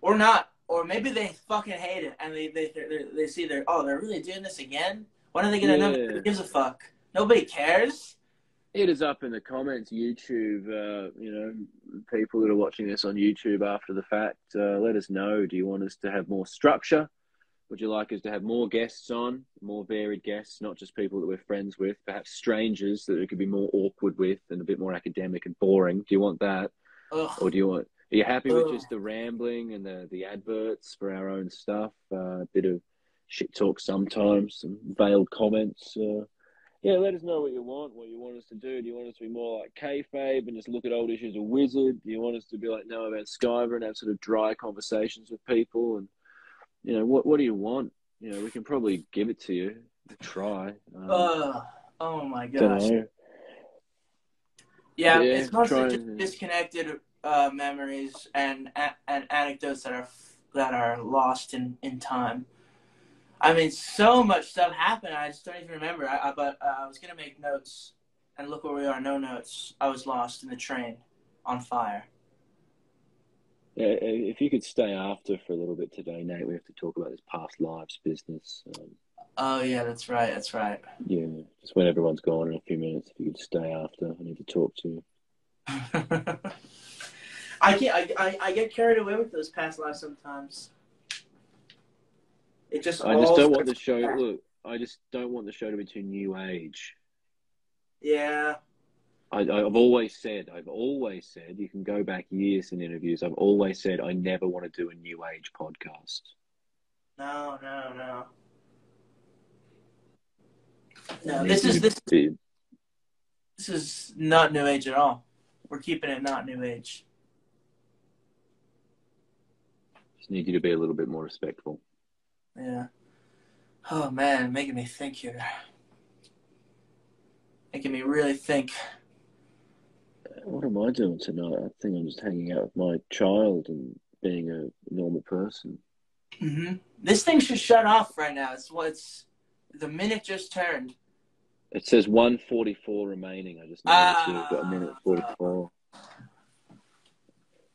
or not, or maybe they fucking hate it and they they they, see they're oh they're really doing this again. When are they gonna know? Yeah. Who gives a fuck? Nobody cares. It is up in the comments, YouTube. Uh, you know, people that are watching this on YouTube after the fact. Uh, let us know. Do you want us to have more structure? Would you like us to have more guests on, more varied guests, not just people that we're friends with, perhaps strangers that we could be more awkward with and a bit more academic and boring? Do you want that, Ugh. or do you want? Are you happy with just the rambling and the the adverts for our own stuff? Uh, a bit of shit talk sometimes, some veiled comments. Uh, yeah, let us know what you want, what you want us to do. Do you want us to be more like kayfabe and just look at old issues of Wizard? Do you want us to be like Noah Van Sciver and have sort of dry conversations with people? And you know, what what do you want? You know, we can probably give it to you. To try. Um, Ugh. oh my gosh. Yeah, Yeah, it's mostly just disconnected uh, memories and and anecdotes that are that are lost in, in time. I mean, so much stuff happened. I just don't even remember. I, I but uh, I was gonna make notes, and look where we are. No notes. I was lost in the train, on fire. Yeah, if you could stay after for a little bit today, Nate, we have to talk about this past lives business. Um, Oh yeah, that's right. That's right. yeah, just when everyone's gone in a few minutes, if you could stay after, I need to talk to you. I get I, I, I get carried away with those past lives sometimes. It just I just don't want the show. Look, I just don't want the show to be too new age. Yeah. I, I've always said, I've always said, you can go back years in interviews. I've always said I never want to do a new age podcast. No, no, no. No, this is this this is not new age at all. We're keeping it not new age. Just need you to be a little bit more respectful. Yeah. Oh man, making me think here. Making me really think. What am I doing tonight? I think I'm just hanging out with my child and being a normal person. hmm This thing should shut off right now. It's what's the minute just turned. It says 144 remaining. I just noticed we've got a minute 44.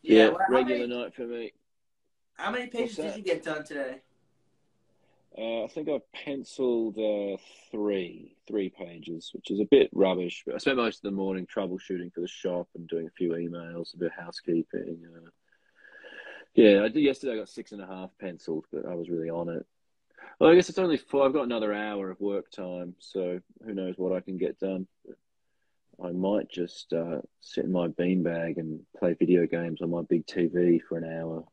Yeah, well, how, regular many, night for me. How many pages did you get done today? Uh, I think I've penciled uh, three, three pages, which is a bit rubbish. But I spent most of the morning troubleshooting for the shop and doing a few emails, a bit of housekeeping. Uh, yeah, I did yesterday. I got six and a half penciled, but I was really on it. Well, I guess it's only four. I've got another hour of work time, so who knows what I can get done. I might just uh, sit in my beanbag and play video games on my big TV for an hour.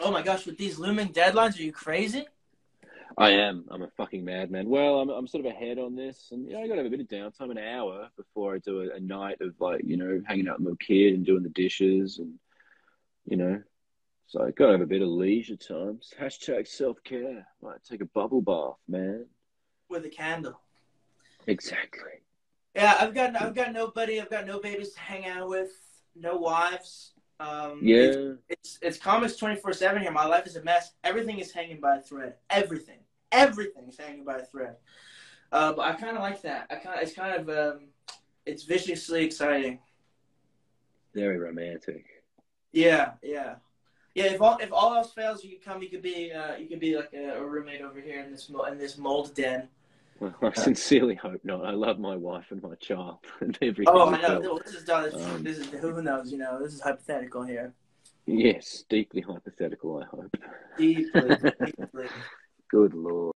Oh my gosh, with these looming deadlines, are you crazy? I am. I'm a fucking madman. Well, I'm, I'm sort of ahead on this, and you know, I got to have a bit of downtime, an hour before I do a, a night of like, you know, hanging out with my kid and doing the dishes, and you know, So I gotta have a bit of leisure time. Hashtag self care. Might take a bubble bath, man. with a candle. Exactly. Yeah, I've got I've got nobody. I've got no babies to hang out with. No wives. Um, It's, Yeah. it's it's comics twenty four seven here. My life is a mess. Everything is hanging by a thread. Everything. Everything is hanging by a thread. Uh, but I kind of like that. I kind it's kind of um, it's viciously exciting. Very romantic. Yeah, yeah, yeah. If all if all else fails, you could come. You could be uh, you could be like a, a roommate over here in this mo- in this mold den. Well, I sincerely hope not. I love my wife and my child and everything. Oh, I know. This is done. This, Um, this is who knows. You know, this is hypothetical here. Yes, deeply hypothetical. I hope. Deeply, deeply. Good lord.